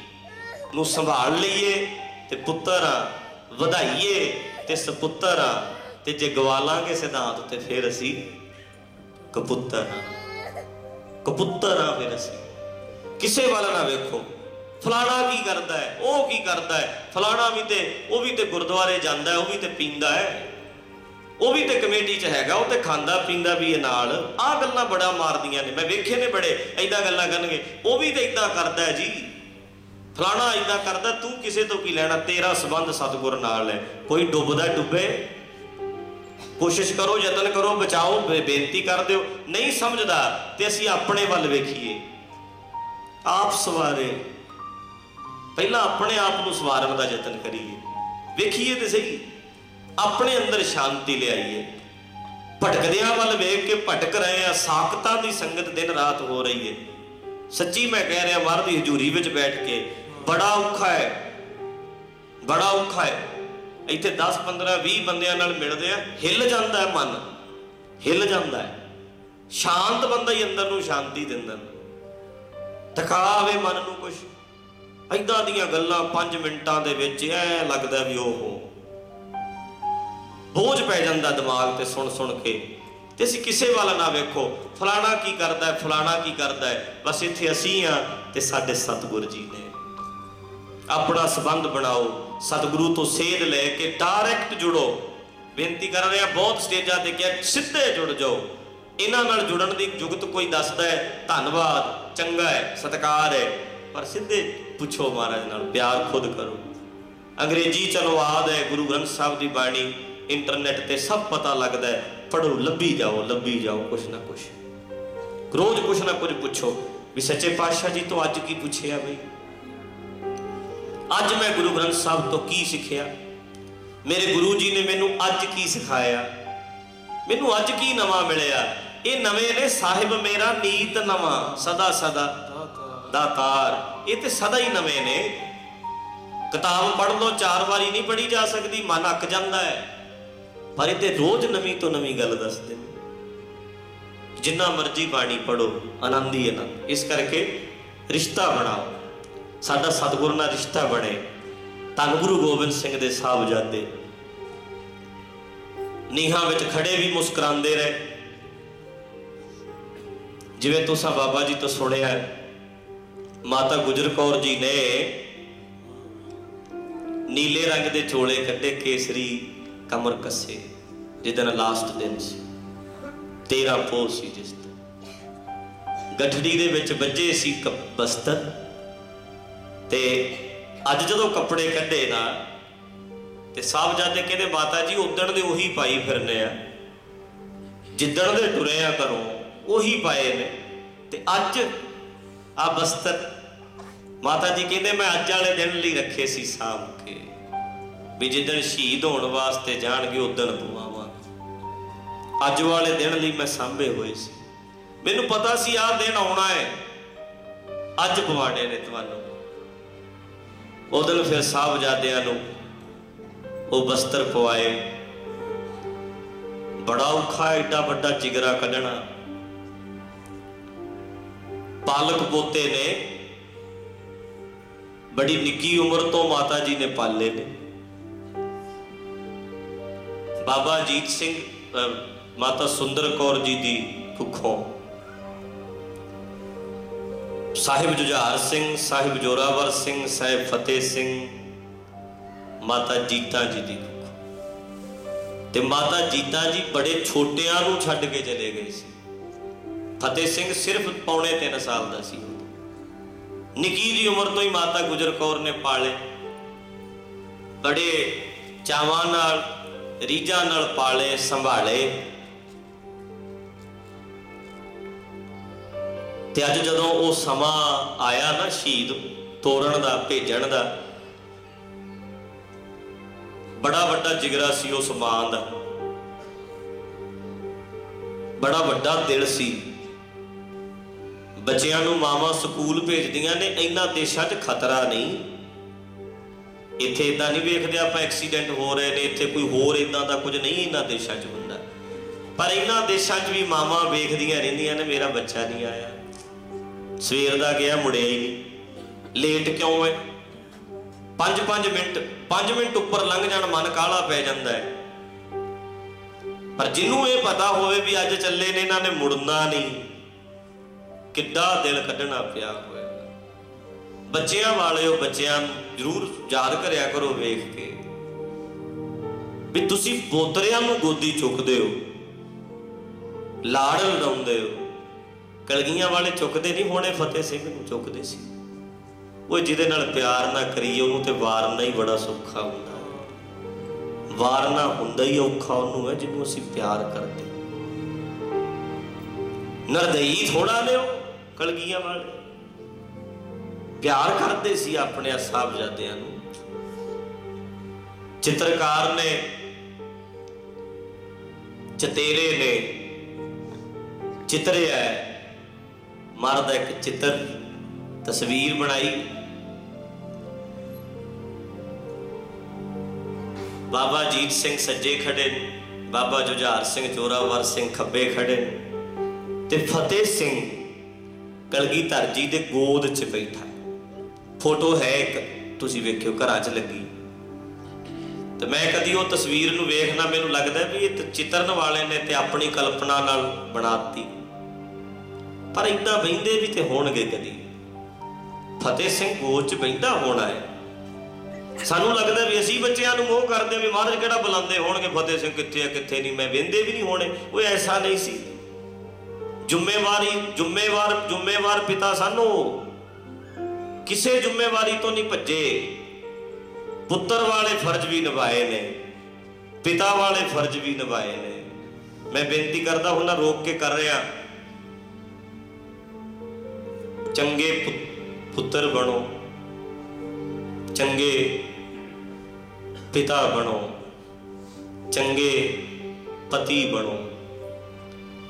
ਨੂੰ ਸੰਭਾਲ ਲਈਏ ਤੇ ਪੁੱਤਰ ਆ ਵਧਾਈਏ ਤੇ ਸਪੁੱਤਰ ਆ ਤੇ ਜੇ ਗਵਾ ਲਾਂਗੇ ਸਿਧਾਂਤ ਤੇ ਫਿਰ ਅਸੀਂ ਕਪੁੱਤਰ। ਆ ਕਪੁੱਤਰ ਆ ਫਿਰ ਅਸੀਂ। ਕਿਸੇ ਵੱਲ ਨਾ ਵੇਖੋ। ਫਲਾਣਾ ਕੀ ਕਰਦਾ ਹੈ? ਉਹ ਕੀ ਕਰਦਾ ਹੈ? ਫਲਾਣਾ ਵੀ ਤੇ, ਉਹ ਵੀ ਤੇ ਗੁਰਦੁਆਰੇ ਜਾਂਦਾ ਹੈ, ਉਹ ਵੀ ਤੇ ਪੀਂਦਾ ਹੈ। ਉਹ ਵੀ ਤੇ ਕਮੇਟੀ 'ਚ ਹੈਗਾ, ਉਹ ਤੇ ਖਾਂਦਾ ਪੀਂਦਾ ਵੀ ਇਹ ਨਾਲ। ਆਹ ਗੱਲਾਂ ਬੜਾ ਮਾਰਦੀਆਂ ਨੇ, ਮੈਂ ਵੇਖੇ ਨੇ ਬੜੇ ਐਦਾਂ ਗੱਲਾਂ ਕਰਨਗੇ। ਉਹ ਵੀ ਤੇ ਇਦਾਂ ਕਰਦਾ ਹੈ ਜੀ। ਫਲਾਣਾ ਇਦਾਂ ਕਰਦਾ, ਤੂੰ ਕਿਸੇ ਤੋਂ ਕੀ ਲੈਣਾ? ਤੇਰਾ ਸਬੰਧ ਸਤਿਗੁਰ ਨਾਲ ਹੈ। ਕੋਈ ਡੁੱਬਦਾ ਡੁੱਬੇ? ਕੋਸ਼ਿਸ਼ ਕਰੋ, ਯਤਨ ਕਰੋ, ਬਚਾਓ, ਬੇ- ਬੇਨਤੀ ਕਰ ਦਿਓ। ਨਹੀਂ ਸਮਝਦਾ, ਤੇ ਅਸੀਂ ਆਪਣੇ ਵੱਲ ਵੇਖੀਏ। ਆਪ ਸਵਾਰੇ। ਪਹਿਲਾਂ ਆਪਣੇ ਆਪ ਨੂੰ ਸਵਾਰਨ ਦਾ ਯਤਨ ਕਰੀਏ। ਵੇਖੀਏ ਤੇ ਸਹੀ, ਆਪਣੇ ਅੰਦਰ ਸ਼ਾਂਤੀ ਲਿਆਈਏ। ਭਟਕਦਿਆਂ ਵੱਲ ਵੇਖ ਕੇ ਭਟਕ ਰਹੇ ਆ, ਸਾਖਤਾਂ ਦੀ ਸੰਗਤ ਦਿਨ ਰਾਤ ਹੋ ਰਹੀ ਹੈ ਸੱਚੀ ਮੈਂ ਕਹਿ ਰਿਹਾ ਮਹਾਰਾਜ ਦੀ ਹਜ਼ੂਰੀ ਵਿੱਚ ਬੈਠ ਕੇ, ਬੜਾ ਔਖਾ ਹੈ ਬੜਾ ਔਖਾ ਹੈ ਇੱਥੇ 10 15 20 ਬੰਦਿਆਂ ਨਾਲ ਮਿਲਦੇ ਆ, ਹਿੱਲ ਜਾਂਦਾ ਹੈ ਮਨ। ਹਿੱਲ ਜਾਂਦਾ ਹੈ। ਸ਼ਾਂਤ ਬੰਦਾ ਹੀ ਅੰਦਰ ਨੂੰ ਸ਼ਾਂਤੀ ਦਿੰਦਾ। ਤਕਾਵੇ ਮਨ ਨੂੰ ਕੁਛ। ਐਦਾਂ ਦੀਆਂ ਗੱਲਾਂ 5 ਮਿੰਟਾਂ ਦੇ ਵਿੱਚ ਐ ਲੱਗਦਾ ਵੀ ਓਹੋ ਬੋਝ ਪੈ ਜਾਂਦਾ ਦਿਮਾਗ ਤੇ ਸੁਣ ਸੁਣ ਕੇ। ਤੇ ਅਸੀਂ ਕਿਸੇ ਵੱਲ ਨਾ ਵੇਖੋ। ਫਲਾਣਾ ਕੀ ਕਰਦਾ ਫਲਾਣਾ ਕੀ ਕਰਦਾ ਬਸ ਇੱਥੇ ਅਸੀਂ ਆ ਤੇ ਸਾਡੇ ਸਤਿਗੁਰ ਜੀ ਨੇ। ਆਪਣਾ ਸਬੰਧ ਬਣਾਓ। ਸਤਿਗੁਰੂ ਤੋਂ ਸੇਧ ਲੈ ਕੇ ਡਾਇਰੈਕਟ ਜੁੜੋ। ਬੇਨਤੀ ਕਰ ਰਿਹਾ, ਬਹੁਤ ਸਟੇਜਾਂ ਤੇ ਕਿਹਾ, ਸਿੱਧੇ ਜੁੜ ਜਾਓ। ਇਹਨਾਂ ਨਾਲ ਜੁੜਨ ਦੀ ਜੁਗਤ ਕੋਈ ਦੱਸਦਾ ਹੈ, ਧੰਨਵਾਦ, ਚੰਗਾ ਹੈ, ਸਤਿਕਾਰ ਹੈ। ਪਰ ਸਿੱਧੇ ਪੁੱਛੋ ਮਹਾਰਾਜ ਨਾਲ, ਪਿਆਰ ਖੁਦ ਕਰੋ। ਅੰਗਰੇਜ਼ੀ ਚ ਅਨੁਵਾਦ ਹੈ, ਗੁਰੂ ਗ੍ਰੰਥ ਸਾਹਿਬ ਦੀ ਬਾਣੀ, ਇੰਟਰਨੈਟ ਤੇ ਸਭ ਪਤਾ ਲੱਗਦਾ ਹੈ ਪੜੋ ਲੱਭੀ ਜਾਓ ਲੱਭੀ ਜਾਓ, ਕੁਛ ਨਾ ਕੁਛ। ਰੋਜ਼ ਕੁਛ ਨਾ ਕੁਛ ਪੁੱਛੋ, ਵੀ ਸੱਚੇ ਪਾਤਸ਼ਾਹ ਜੀ ਤੋਂ ਅੱਜ ਕੀ ਪੁੱਛਿਆ ਬਈ? ਅੱਜ ਮੈਂ ਗੁਰੂ ਗ੍ਰੰਥ ਸਾਹਿਬ ਤੋਂ ਕੀ ਸਿੱਖਿਆ? ਮੇਰੇ ਗੁਰੂ ਜੀ ਨੇ ਮੈਨੂੰ ਅੱਜ ਕੀ ਸਿਖਾਇਆ? ਮੈਨੂੰ ਅੱਜ ਕੀ ਨਵਾਂ ਮਿਲਿਆ? ਇਹ ਨਵੇਂ ਨੇ, ਸਾਹਿਬ ਮੇਰਾ ਨੀਤ ਨਵਾਂ, ਸਦਾ ਸਦਾ। ਦਾਤਾਰ ਇਹ ਤੇ ਸਦਾ ਹੀ ਨਵੇਂ ਨੇ। ਕਿਤਾਬ ਪੜ੍ਹ ਲਓ ਚਾਰ ਵਾਰੀ ਨਹੀਂ ਪੜ੍ਹੀ ਜਾ ਸਕਦੀ ਮਨ ਅੱਕ ਜਾਂਦਾ ਹੈ। ਪਰ ਇਹ ਤੇ ਰੋਜ਼ ਨਵੀਂ ਤੋਂ ਨਵੀਂ ਗੱਲ ਦੱਸਦੇ ਨੇ। ਜਿੰਨਾ ਮਰਜ਼ੀ ਬਾਣੀ ਪੜੋ ਆਨੰਦ ਹੀ ਆਨੰਦ। ਇਸ ਕਰਕੇ ਰਿਸ਼ਤਾ ਬਣਾਓ। ਸਾਡਾ ਸਤਿਗੁਰ ਨਾਲ ਰਿਸ਼ਤਾ ਬਣੇ। ਧੰਨ ਗੁਰੂ ਗੋਬਿੰਦ ਸਿੰਘ ਦੇ ਸਾਹਿਬਜ਼ਾਦੇ। ਨੀਹਾਂ ਵਿੱਚ ਖੜੇ ਵੀ ਮੁਸਕਰਾਉਂਦੇ ਰਹੇ। ਜਿਵੇਂ ਤੁਸੀਂ ਬਾਬਾ ਜੀ ਤੋਂ ਸੁਣਿਆ ਹੈ, ਮਾਤਾ ਗੁਜਰ ਕੌਰ ਜੀ ਨੇ ਨੀਲੇ ਰੰਗ ਦੇ ਚੋਲੇ ਕੱਢੇ, ਕੇਸਰੀ ਕਮਰ ਕੱਸੇ ਜਿੱਦਣ ਲਾਸਟ ਦਿਨ ਸੀ। 13 ਪੋਹ ਸੀ ਜਿਸ ਦਿਨ। ਗੱਠੜੀ ਦੇ ਵਿੱਚ ਵੱਜੇ ਸੀ ਬਸਤਰ ਤੇ ਅੱਜ ਜਦੋਂ ਕੱਪੜੇ ਕੱਢੇ ਨਾ, ਤੇ ਸਾਹਿਬਜ਼ਾਦੇ ਕਹਿੰਦੇ, ਮਾਤਾ ਜੀ, ਉਦਣ ਦੇ ਉਹੀ ਪਾਈ ਫਿਰਨੇ ਆ। ਜਿੱਦਣ ਦੇ ਟੁਰੇ ਆ ਕਰੋ ਉਹੀ ਪਾਏ ਨੇ। ਤੇ ਅੱਜ ਆ ਬਸਤਰ। ਮਾਤਾ ਜੀ ਕਹਿੰਦੇ, ਮੈਂ ਅੱਜ ਵਾਲੇ ਦਿਨ ਲਈ ਰੱਖੇ ਸੀ ਸਾਂਭ ਕੇ। ਵੀ ਜਿੱਦਣ ਸ਼ਹੀਦ ਹੋਣ ਵਾਸਤੇ ਜਾਣਗੇ ਉਦਣ ਪਵਾਵਾਂ ਅੱਜ ਵਾਲੇ ਦਿਨ ਲਈ ਮੈਂ ਸਾਂਭੇ ਹੋਏ ਸੀ। ਮੈਨੂੰ ਪਤਾ ਸੀ, ਆਹ ਦਿਨ ਆਉਣਾ ਹੈ ਅੱਜ ਪਵਾੜੇ ਨੇ ਤੁਹਾਨੂੰ ਉਦੋਂ ਫਿਰ ਸਾਹਿਬਜ਼ਾਦਿਆਂ ਨੂੰ ਉਹ ਬਸਤਰ ਪਵਾਏ। ਬੜਾ ਔਖਾ ਏਡਾ ਵੱਡਾ ਜਿਗਰਾ ਕੱਢਣਾ। ਪਾਲਕ ਪੋਤੇ ਨੇ, ਬੜੀ ਨਿੱਕੀ ਉਮਰ ਤੋਂ ਮਾਤਾ ਜੀ ਨੇ ਪਾਲੇ ਨੇ। ਬਾਬਾ ਜੀਤ ਸਿੰਘ ਮਾਤਾ ਸੁੰਦਰ ਕੌਰ ਜੀ ਦੀ ਕੁੱਖੋਂ। ਸਾਹਿਬ ਜੁਝਾਰ ਸਿੰਘ, ਸਾਹਿਬ ਜੋਰਾਵਰ ਸਿੰਘ, ਸਾਹਿਬ ਫਤਿਹ ਸਿੰਘ, ਮਾਤਾ ਜੀਤਾ ਜੀ ਦੀ ਕੁੱਖ। ਤੇ ਮਾਤਾ ਜੀਤਾ ਜੀ ਬੜੇ ਛੋਟਿਆਂ ਨੂੰ ਛੱਡ ਕੇ ਚਲੇ ਗਏ ਸੀ। ਫਤਿਹ ਸਿੰਘ ਸਿਰਫ ਪੌਣੇ 3 ਸਾਲ ਦਾ ਸੀ। ਨਿੱਕੀ ਦੀ ਉਮਰ ਤੋਂ ਹੀ ਮਾਤਾ ਗੁਜਰ ਕੌਰ ਨੇ ਪਾਲੇ। ਬੜੇ ਚਾਵਾਂ ਨਾਲ, ਰੀਝਾਂ ਨਾਲ ਪਾਲੇ, ਸੰਭਾਲੇ। ਤੇ ਅੱਜ ਜਦੋਂ ਉਹ ਸਮਾਂ ਆਇਆ ਨਾ ਸ਼ਹੀਦ ਤੋੜਨ ਦਾ, ਭੇਜਣ ਦਾ, ਬੜਾ ਵੱਡਾ ਜਿਗਰਾ ਸੀ ਉਸ ਮਾਂ ਦਾ। ਬੜਾ ਵੱਡਾ ਦਿਲ ਸੀ। ਬੱਚਿਆਂ ਨੂੰ ਮਾਵਾਂ ਸਕੂਲ ਭੇਜਦੀਆਂ ਨੇ, ਇਹਨਾਂ ਦੇਸ਼ਾਂ 'ਚ ਖਤਰਾ ਨਹੀਂ। ਇੱਥੇ ਇਦਾਂ ਨਹੀਂ ਵੇਖਦੇ ਆਪਾਂ ਐਕਸੀਡੈਂਟ ਹੋ ਰਹੇ ਨੇ, ਇੱਥੇ ਕੋਈ ਹੋਰ ਇਦਾਂ ਦਾ ਕੁਝ ਨਹੀਂ ਇਹਨਾਂ ਦੇਸ਼ਾਂ 'ਚ ਹੁੰਦਾ। ਪਰ ਇਹਨਾਂ ਦੇਸ਼ਾਂ 'ਚ ਵੀ ਮਾਵਾਂ ਵੇਖਦੀਆਂ ਰਹਿੰਦੀਆਂ ਨੇ, ਮੇਰਾ ਬੱਚਾ ਨਹੀਂ ਆਇਆ। ਸਵੇਰ ਦਾ ਗਿਆ, ਮੁੜਿਆ ਹੀ ਨਹੀਂ। ਲੇਟ ਕਿਉਂ ਹੈ? 5-5 ਮਿੰਟ 5 ਮਿੰਟ ਉੱਪਰ ਲੰਘ ਜਾਣ, ਮਨ ਕਾਲਾ ਪੈ ਜਾਂਦਾ ਹੈ। ਪਰ ਜਿਹਨੂੰ ਇਹ ਪਤਾ ਹੋਵੇ ਵੀ ਅੱਜ ਚੱਲੇ ਨੇ, ਇਹਨਾਂ ਨੇ ਮੁੜਨਾ ਨਹੀਂ। ਕਿੱਡਾ ਦਿਲ ਕੱਢਣਾ ਪਿਆ ਹੋਇਆ। ਬੱਚਿਆਂ ਵਾਲਿਓ ਬੱਚਿਆਂ ਨੂੰ ਜ਼ਰੂਰ ਯਾਦ ਕਰਿਆ ਕਰੋ ਵੇਖ ਕੇ। ਵੀ ਤੁਸੀਂ ਪੋਤਰਿਆਂ ਨੂੰ ਗੋਦੀ ਚੁੱਕਦੇ ਹੋ। ਲਾੜ ਲੜਾਉਂਦੇ ਹੋ। ਕਲਗੀਆਂ ਵਾਲੇ ਚੁੱਕਦੇ ਨਹੀਂ, ਹੋਣੇ ਫਤਿਹ ਸਿੰਘ ਨੂੰ ਚੁੱਕਦੇ ਸੀ। ਉਹ ਜਿਹਦੇ ਨਾਲ ਪਿਆਰ ਨਾ ਕਰੀਏ, ਉਹਨੂੰ ਤੇ ਵਾਰਨਾ ਹੀ ਬੜਾ ਸੌਖਾ ਹੁੰਦਾ ਹੈ। ਵਾਰਨਾ ਹੁੰਦਾ ਹੀ ਔਖਾ ਉਹਨੂੰ ਹੈ, ਜਿਹਨੂੰ ਅਸੀਂ ਪਿਆਰ ਕਰਦੇ। ਨਰਦਈ ਥੋੜਾ ਲਿਓ ਕਲਗੀਆਂ ਵਾਲੇ ਪਿਆਰ ਕਰਦੇ ਸੀ ਆਪਣੇ ਸਾਹਿਬਜ਼ਾਦਿਆਂ ਨੂੰ। ਚਿੱਤਰਕਾਰ ਨੇ, ਚਤੇਰੇ ਨੇ ਚਿੱਤਰਿਆ ਮਰਦ ਇੱਕ ਚਿੱਤਰ, ਤਸਵੀਰ ਬਣਾਈ। ਬਾਬਾ ਜੀਤ ਸਿੰਘ ਸੱਜੇ ਖੜੇ ਨੇ, ਬਾਬਾ ਜੁਝਾਰ ਸਿੰਘ ਚੋਰਾਵਰ ਸਿੰਘ ਖੱਬੇ ਖੜੇ ਨੇ। ਤੇ ਫਤਿਹ ਸਿੰਘ ਕਲਗੀਧਰ ਜੀ ਦੇ ਗੋਦ 'ਚ ਬੈਠਾ। ਫੋਟੋ ਹੈ ਇੱਕ, ਤੁਸੀਂ ਵੇਖਿਓ, ਘਰਾਂ 'ਚ ਲੱਗੀ। ਤੇ ਮੈਂ ਕਦੀ ਉਹ ਤਸਵੀਰ ਨੂੰ ਵੇਖਣਾ ਮੈਨੂੰ ਲੱਗਦਾ ਵੀ ਇਹ ਤਾਂ ਚਿੱਤਰਨ ਵਾਲੇ ਨੇ ਤੇ ਆਪਣੀ ਕਲਪਨਾ ਨਾਲ ਬਣਾਤੀ। ਪਰ ਇਦਾਂ ਬੈਂਦੇ ਵੀ ਤੇ ਹੋਣਗੇ ਕਦੀ। ਫਤਿਹ ਸਿੰਘ ਗੋਦ 'ਚ ਬੈਂਦਾ ਹੋਣਾ ਹੈ। ਸਾਨੂੰ ਲੱਗਦਾ ਵੀ ਅਸੀਂ ਬੱਚਿਆਂ ਨੂੰ ਮੋਹ ਕਰਦੇ ਵੀ ਮਹਾਰਾਜ ਕਿਹੜਾ ਬੁਲਾਉਂਦੇ ਹੋਣਗੇ, ਫਤਿਹ ਸਿੰਘ ਕਿੱਥੇ ਆ, ਕਿੱਥੇ ਨਹੀਂ। ਮੈਂ ਵੇਂਦੇ ਵੀ ਨਹੀਂ ਹੋਣੇ। ਉਹ ਐਸਾ ਨਹੀਂ ਸੀ। ਜ਼ਿੰਮੇਵਾਰੀ, ਜ਼ਿੰਮੇਵਾਰ ਜ਼ਿੰਮੇਵਾਰ ਪਿਤਾ ਸਾਨੂੰ ਕਿਸੇ ਜ਼ਿੰਮੇਵਾਰੀ ਤੋਂ ਨਹੀਂ ਭੱਜੇ। ਪੁੱਤਰ ਵਾਲੇ ਫਰਜ਼ ਵੀ ਨਿਭਾਏ ਨੇ, ਪਿਤਾ ਵਾਲੇ ਫਰਜ਼ ਵੀ ਨਿਭਾਏ ਨੇ। ਮੈਂ ਬੇਨਤੀ ਕਰਦਾ ਹੁਣ ਰੋਕ ਕੇ ਕਰ ਰਿਹਾ। ਚੰਗੇ ਪੁੱਤਰ ਬਣੋ। ਚੰਗੇ ਪਿਤਾ ਬਣੋ। ਚੰਗੇ ਪਤੀ ਬਣੋ।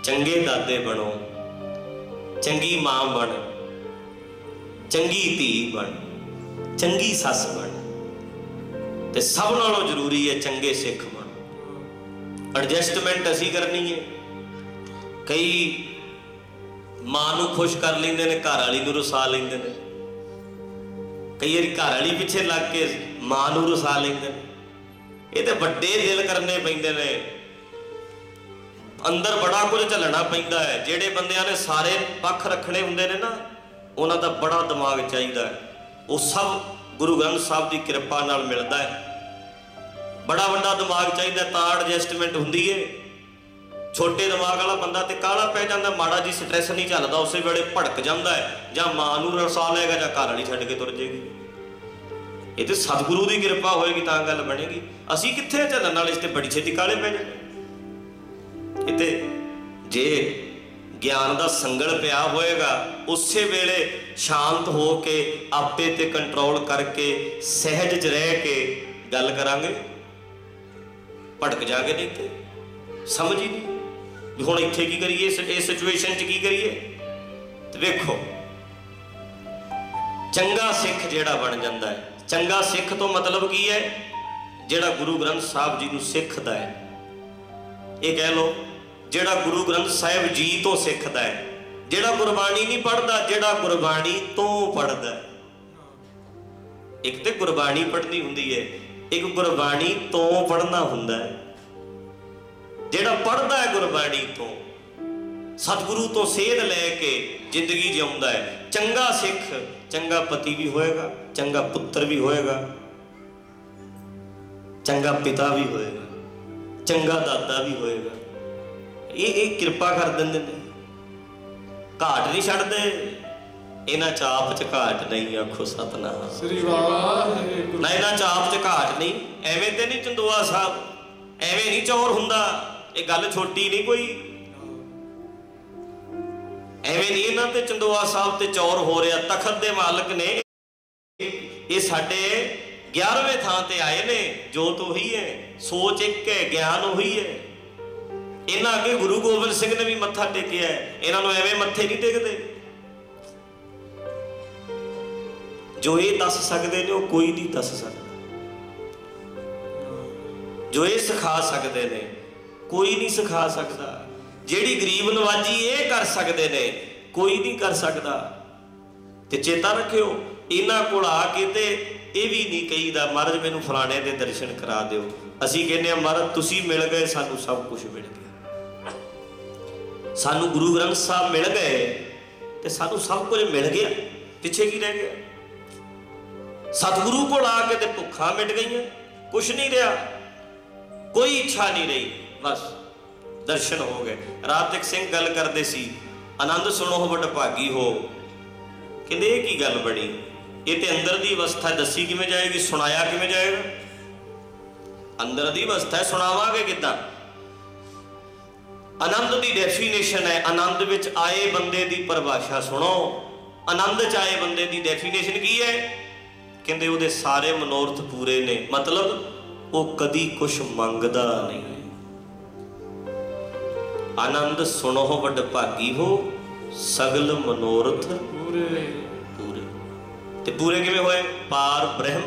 ਚੰਗੇ ਦਾਦੇ ਬਣੋ, ਚੰਗੀ ਮਾਂ ਬਣ, ਚੰਗੀ ਧੀ ਬਣ, ਚੰਗੀ ਸੱਸ ਬਣ। ਤੇ ਸਭ ਨਾਲੋਂ ਜ਼ਰੂਰੀ ਹੈ ਚੰਗੇ ਸਿੱਖ ਬਣ। ਐਡਜਸਟਮੈਂਟ ਅਸੀਂ ਕਰਨੀ ਹੈ। ਕਈ ਮਾਂ ਨੂੰ ਖੁਸ਼ ਕਰ ਲੈਂਦੇ ਨੇ, ਘਰ ਵਾਲੀ ਨੂੰ ਰਸਾ ਲੈਂਦੇ ਨੇ। ਕਈ ਵਾਰੀ ਘਰ ਵਾਲੀ ਪਿੱਛੇ ਲੱਗ ਕੇ ਮਾਂ ਨੂੰ ਰਸਾ ਲੈਂਦੇ ਨੇ। ਇਹ ਤੇ ਵੱਡੇ ਦਿਲ ਕਰਨੇ ਪੈਂਦੇ ਨੇ। ਅੰਦਰ ਬੜਾ ਕੁਝ ਝੱਲਣਾ ਪੈਂਦਾ ਹੈ। ਜਿਹੜੇ ਬੰਦਿਆਂ ਨੇ ਸਾਰੇ ਪੱਖ ਰੱਖਣੇ ਹੁੰਦੇ ਨੇ ਨਾ, ਉਹਨਾਂ ਦਾ ਬੜਾ ਦਿਮਾਗ ਚਾਹੀਦਾ ਹੈ। ਉਹ ਸਭ ਗੁਰੂ ਗ੍ਰੰਥ ਸਾਹਿਬ ਦੀ ਕਿਰਪਾ ਨਾਲ ਮਿਲਦਾ ਹੈ। ਬੜਾ ਵੱਡਾ ਦਿਮਾਗ ਚਾਹੀਦਾ ਤਾਂ ਐਡਜਸਟਮੈਂਟ ਹੁੰਦੀ ਏ। ਛੋਟੇ ਦਿਮਾਗ ਵਾਲਾ ਬੰਦਾ ਤੇ ਕਾਲਾ ਪੈ ਜਾਂਦਾ, ਮਾੜਾ ਜੀ ਸਟ੍ਰੈਸ ਨਹੀਂ ਚੱਲਦਾ ਉਸੇ ਵੇਲੇ ਭੜਕ ਜਾਂਦਾ ਹੈ। ਜਾਂ ਮਾਂ ਨੂੰ ਰਸਾ ਲਏਗਾ, ਜਾਂ ਘਰ ਵਾਲੀ ਛੱਡ ਕੇ ਤੁਰ ਜਾਏਗੀ ਇਹ ਤੇ ਸਤਿਗੁਰੂ ਦੀ ਕਿਰਪਾ ਹੋਏਗੀ, ਤਾਂ ਗੱਲ ਬਣੇਗੀ। ਅਸੀਂ ਕਿੱਥੇ ਚੱਲਣ ਨਾਲ ਇਸ ਤੇ ਬੜੀ ਛੇਤੀ ਕਾਲੇ ਪੈ ਜਾਂਦੇ ਇਹ ਜੇ ਗਿਆਨ ਦਾ ਸੰਗਲ ਪਿਆ ਹੋਏਗਾ, ਉਸੇ ਵੇਲੇ ਸ਼ਾਂਤ ਹੋ ਕੇ ਆਪੇ ਤੇ ਕੰਟਰੋਲ ਕਰਕੇ, ਸਹਿਜ 'ਚ ਰਹਿ ਕੇ ਗੱਲ ਕਰਾਂਗੇ। ਭੜਕ ਜਾਗੇ ਨਹੀਂ ਤੇ? ਸਮਝ ਹੀ ਨਹੀਂ। ਵੀ ਹੁਣ ਇੱਥੇ ਕੀ ਕਰੀਏ? ਇਸ ਇਸ ਸਿਚੁਏਸ਼ਨ 'ਚ ਕੀ ਕਰੀਏ? ਤੇ ਵੇਖੋ, ਚੰਗਾ ਸਿੱਖ ਜਿਹੜਾ ਬਣ ਜਾਂਦਾ ਹੈ, ਚੰਗਾ ਸਿੱਖ ਤੋਂ ਮਤਲਬ ਕੀ ਹੈ? ਜਿਹੜਾ ਗੁਰੂ ਗ੍ਰੰਥ ਸਾਹਿਬ ਜੀ ਨੂੰ ਸਿੱਖਦਾ ਹੈ। ਇਹ ਕਹਿ ਲੋ ਜਿਹੜਾ ਗੁਰੂ ਗ੍ਰੰਥ ਸਾਹਿਬ ਜੀ ਤੋਂ ਸਿੱਖਦਾ ਹੈ, ਜਿਹੜਾ ਗੁਰਬਾਣੀ ਨਹੀਂ ਪੜਦਾ ਜਿਹੜਾ ਗੁਰਬਾਣੀ ਤੋਂ ਪੜਦਾ ਹੈ। ਇੱਕ ਤੇ ਗੁਰਬਾਣੀ ਪੜ੍ਹਨੀ ਹੁੰਦੀ ਹੈ, ਇੱਕ ਗੁਰਬਾਣੀ ਤੋਂ ਪੜ੍ਹਨਾ ਹੁੰਦਾ ਹੈ। ਜਿਹੜਾ ਪੜਦਾ ਹੈ ਗੁਰਬਾਣੀ ਤੋਂ, ਸਤਿਗੁਰੂ ਤੋਂ ਸੇਧ ਲੈ ਕੇ ਜ਼ਿੰਦਗੀ ਜਿਉਂਦਾ ਹੈ। ਚੰਗਾ ਸਿੱਖ, ਚੰਗਾ ਪਤੀ ਵੀ ਹੋਏਗਾ, ਚੰਗਾ ਪੁੱਤਰ ਵੀ ਹੋਏਗਾ, ਚੰਗਾ ਪਿਤਾ ਵੀ ਹੋਏਗਾ। ਚੰਗਾ ਦਾਦਾ ਵੀ ਹੋਏਗਾ। ਇਹ ਇਹ ਕਿਰਪਾ ਕਰ ਦਿੰਦੇ ਨੇ। ਘਾਟ ਨਹੀਂ ਛੱਡਦੇ। ਇਹਨਾਂ ਚਾਪ ਚ ਘਾਟ ਨਹੀਂ ਆਖੋ ਸਤਨਾਮ। ਸ੍ਰੀ ਵਾਹਿਗੁਰੂ। ਨਾ ਇਹਨਾਂ ਚਾਪ ਚ ਘਾਟ ਨਹੀਂ। ਐਵੇਂ ਤੇ ਨਹੀਂ ਚੰਦੋਆ ਸਾਹਿਬ। ਐਵੇਂ ਨਹੀਂ ਚੌਰ ਹੁੰਦਾ। ਇਹ ਗੱਲ ਛੋਟੀ ਨਹੀਂ ਕੋਈ। ਐਵੇਂ ਨਹੀਂ ਇਹਨਾਂ ਤੇ ਚੰਦੋਆ ਸਾਹਿਬ ਤੇ ਚੌਰ ਹੋ ਰਿਹਾ। ਤਖਤ ਦੇ ਮਾਲਕ ਨੇ। ਇਹ ਸਾਡੇ 11ਵੇਂ ਥਾਂ ਤੇ ਆਏ ਨੇ ਜੋਤ ਉਹੀ ਹੈ ਸੋਚ ਇੱਕ ਹੈ, ਗਿਆਨ ਉਹੀ ਹੈ। ਇਹਨਾਂ ਅੱਗੇ ਗੁਰੂ ਗੋਬਿੰਦ ਸਿੰਘ ਨੇ ਵੀ ਮੱਥਾ ਟੇਕਿਆ ਇਹਨਾਂ ਨੂੰ ਐਵੇਂ ਮੱਥੇ ਨਹੀਂ ਟੇਕਦੇ। ਜੋ ਇਹ ਦੱਸ ਸਕਦੇ ਨੇ, ਉਹ ਕੋਈ ਨਹੀਂ ਦੱਸ ਸਕਦਾ। ਜੋ ਇਹ ਸਿਖਾ ਸਕਦੇ ਨੇ, ਕੋਈ ਨਹੀਂ ਸਿਖਾ ਸਕਦਾ। ਜਿਹੜੀ ਗਰੀਬ ਨਵਾਜੀ ਇਹ ਕਰ ਸਕਦੇ ਨੇ, ਕੋਈ ਨਹੀਂ ਕਰ ਸਕਦਾ। ਤੇ ਚੇਤਾ ਰੱਖਿਓ, ਇਹਨਾਂ ਕੋਲ ਆ ਕੇ ਤੇ ਇਹ ਵੀ ਨਹੀਂ ਕਹੀਦਾ, ਮਹਾਰਾਜ ਮੈਨੂੰ ਫਲਾਣੇ ਦੇ ਦਰਸ਼ਨ ਕਰਾ ਦਿਓ। ਅਸੀਂ ਕਹਿੰਦੇ ਆ ਮਹਾਰਾਜ, ਤੁਸੀਂ ਮਿਲ ਗਏ, ਸਾਨੂੰ ਸਭ ਕੁਝ ਮਿਲ ਗਿਆ। ਸਾਨੂੰ ਗੁਰੂ ਗ੍ਰੰਥ ਸਾਹਿਬ ਮਿਲ ਗਏ ਤੇ ਸਾਨੂੰ ਸਭ ਕੁਝ ਮਿਲ ਗਿਆ। ਪਿੱਛੇ ਕੀ ਰਹਿ ਗਿਆ? ਸਤਿਗੁਰੂ ਕੋਲ ਆ ਕੇ ਤੇ ਭੁੱਖਾਂ ਮਿਟ ਗਈਆਂ ਕੁਝ ਨਹੀਂ ਰਿਹਾ, ਕੋਈ ਇੱਛਾ ਨਹੀਂ ਰਹੀ, ਬਸ ਦਰਸ਼ਨ ਹੋ ਗਏ। ਰਾਤਿਕ ਸਿੰਘ ਗੱਲ ਕਰਦੇ ਸੀ, ਆਨੰਦ ਸੁਣੋ ਵਡ ਭਾਗੀ ਹੋ। ਕਹਿੰਦੇ, ਇਹ ਕੀ ਗੱਲ ਬਣੀ? ਇਹ ਤੇ ਅੰਦਰ ਦੀ ਅਵਸਥਾ ਦੱਸੀ ਕਿਵੇਂ ਜਾਏਗੀ, ਸੁਣਾਇਆ ਕਿਵੇਂ ਜਾਏਗਾ? ਅੰਦਰ ਦੀ ਅਵਸਥਾ ਸੁਣਾਵਾਂਗੇ ਕਿੱਦਾਂ? ਆਨੰਦ ਦੀ ਡੈਫੀਨੇਸ਼ਨ ਹੈ, ਆਨੰਦ ਵਿੱਚ ਆਏ ਬੰਦੇ ਦੀ ਪਰਿਭਾਸ਼ਾ ਸੁਣੋ। ਆਨੰਦ ਚ ਆਏ ਬੰਦੇ ਦੀ ਡੈਫੀਨੇਸ਼ਨ ਕੀ ਹੈ? ਕਹਿੰਦੇ ਉਹਦੇ ਸਾਰੇ ਮਨੋਰਥ ਪੂਰੇ ਨੇ। ਮਤਲਬ ਉਹ ਕਦੀ ਕੁਝ ਮੰਗਦਾ ਨਹੀਂ। ਆਨੰਦ ਸੁਣੋ ਵੱਡ ਭਾਗੀ ਹੋ, ਸਗਲ ਮਨੋਰਥ ਪੂਰੇ। ਤੇ ਪੂਰੇ ਕਿਵੇਂ ਹੋਏ? ਪਾਰ ਬ੍ਰਹਮ,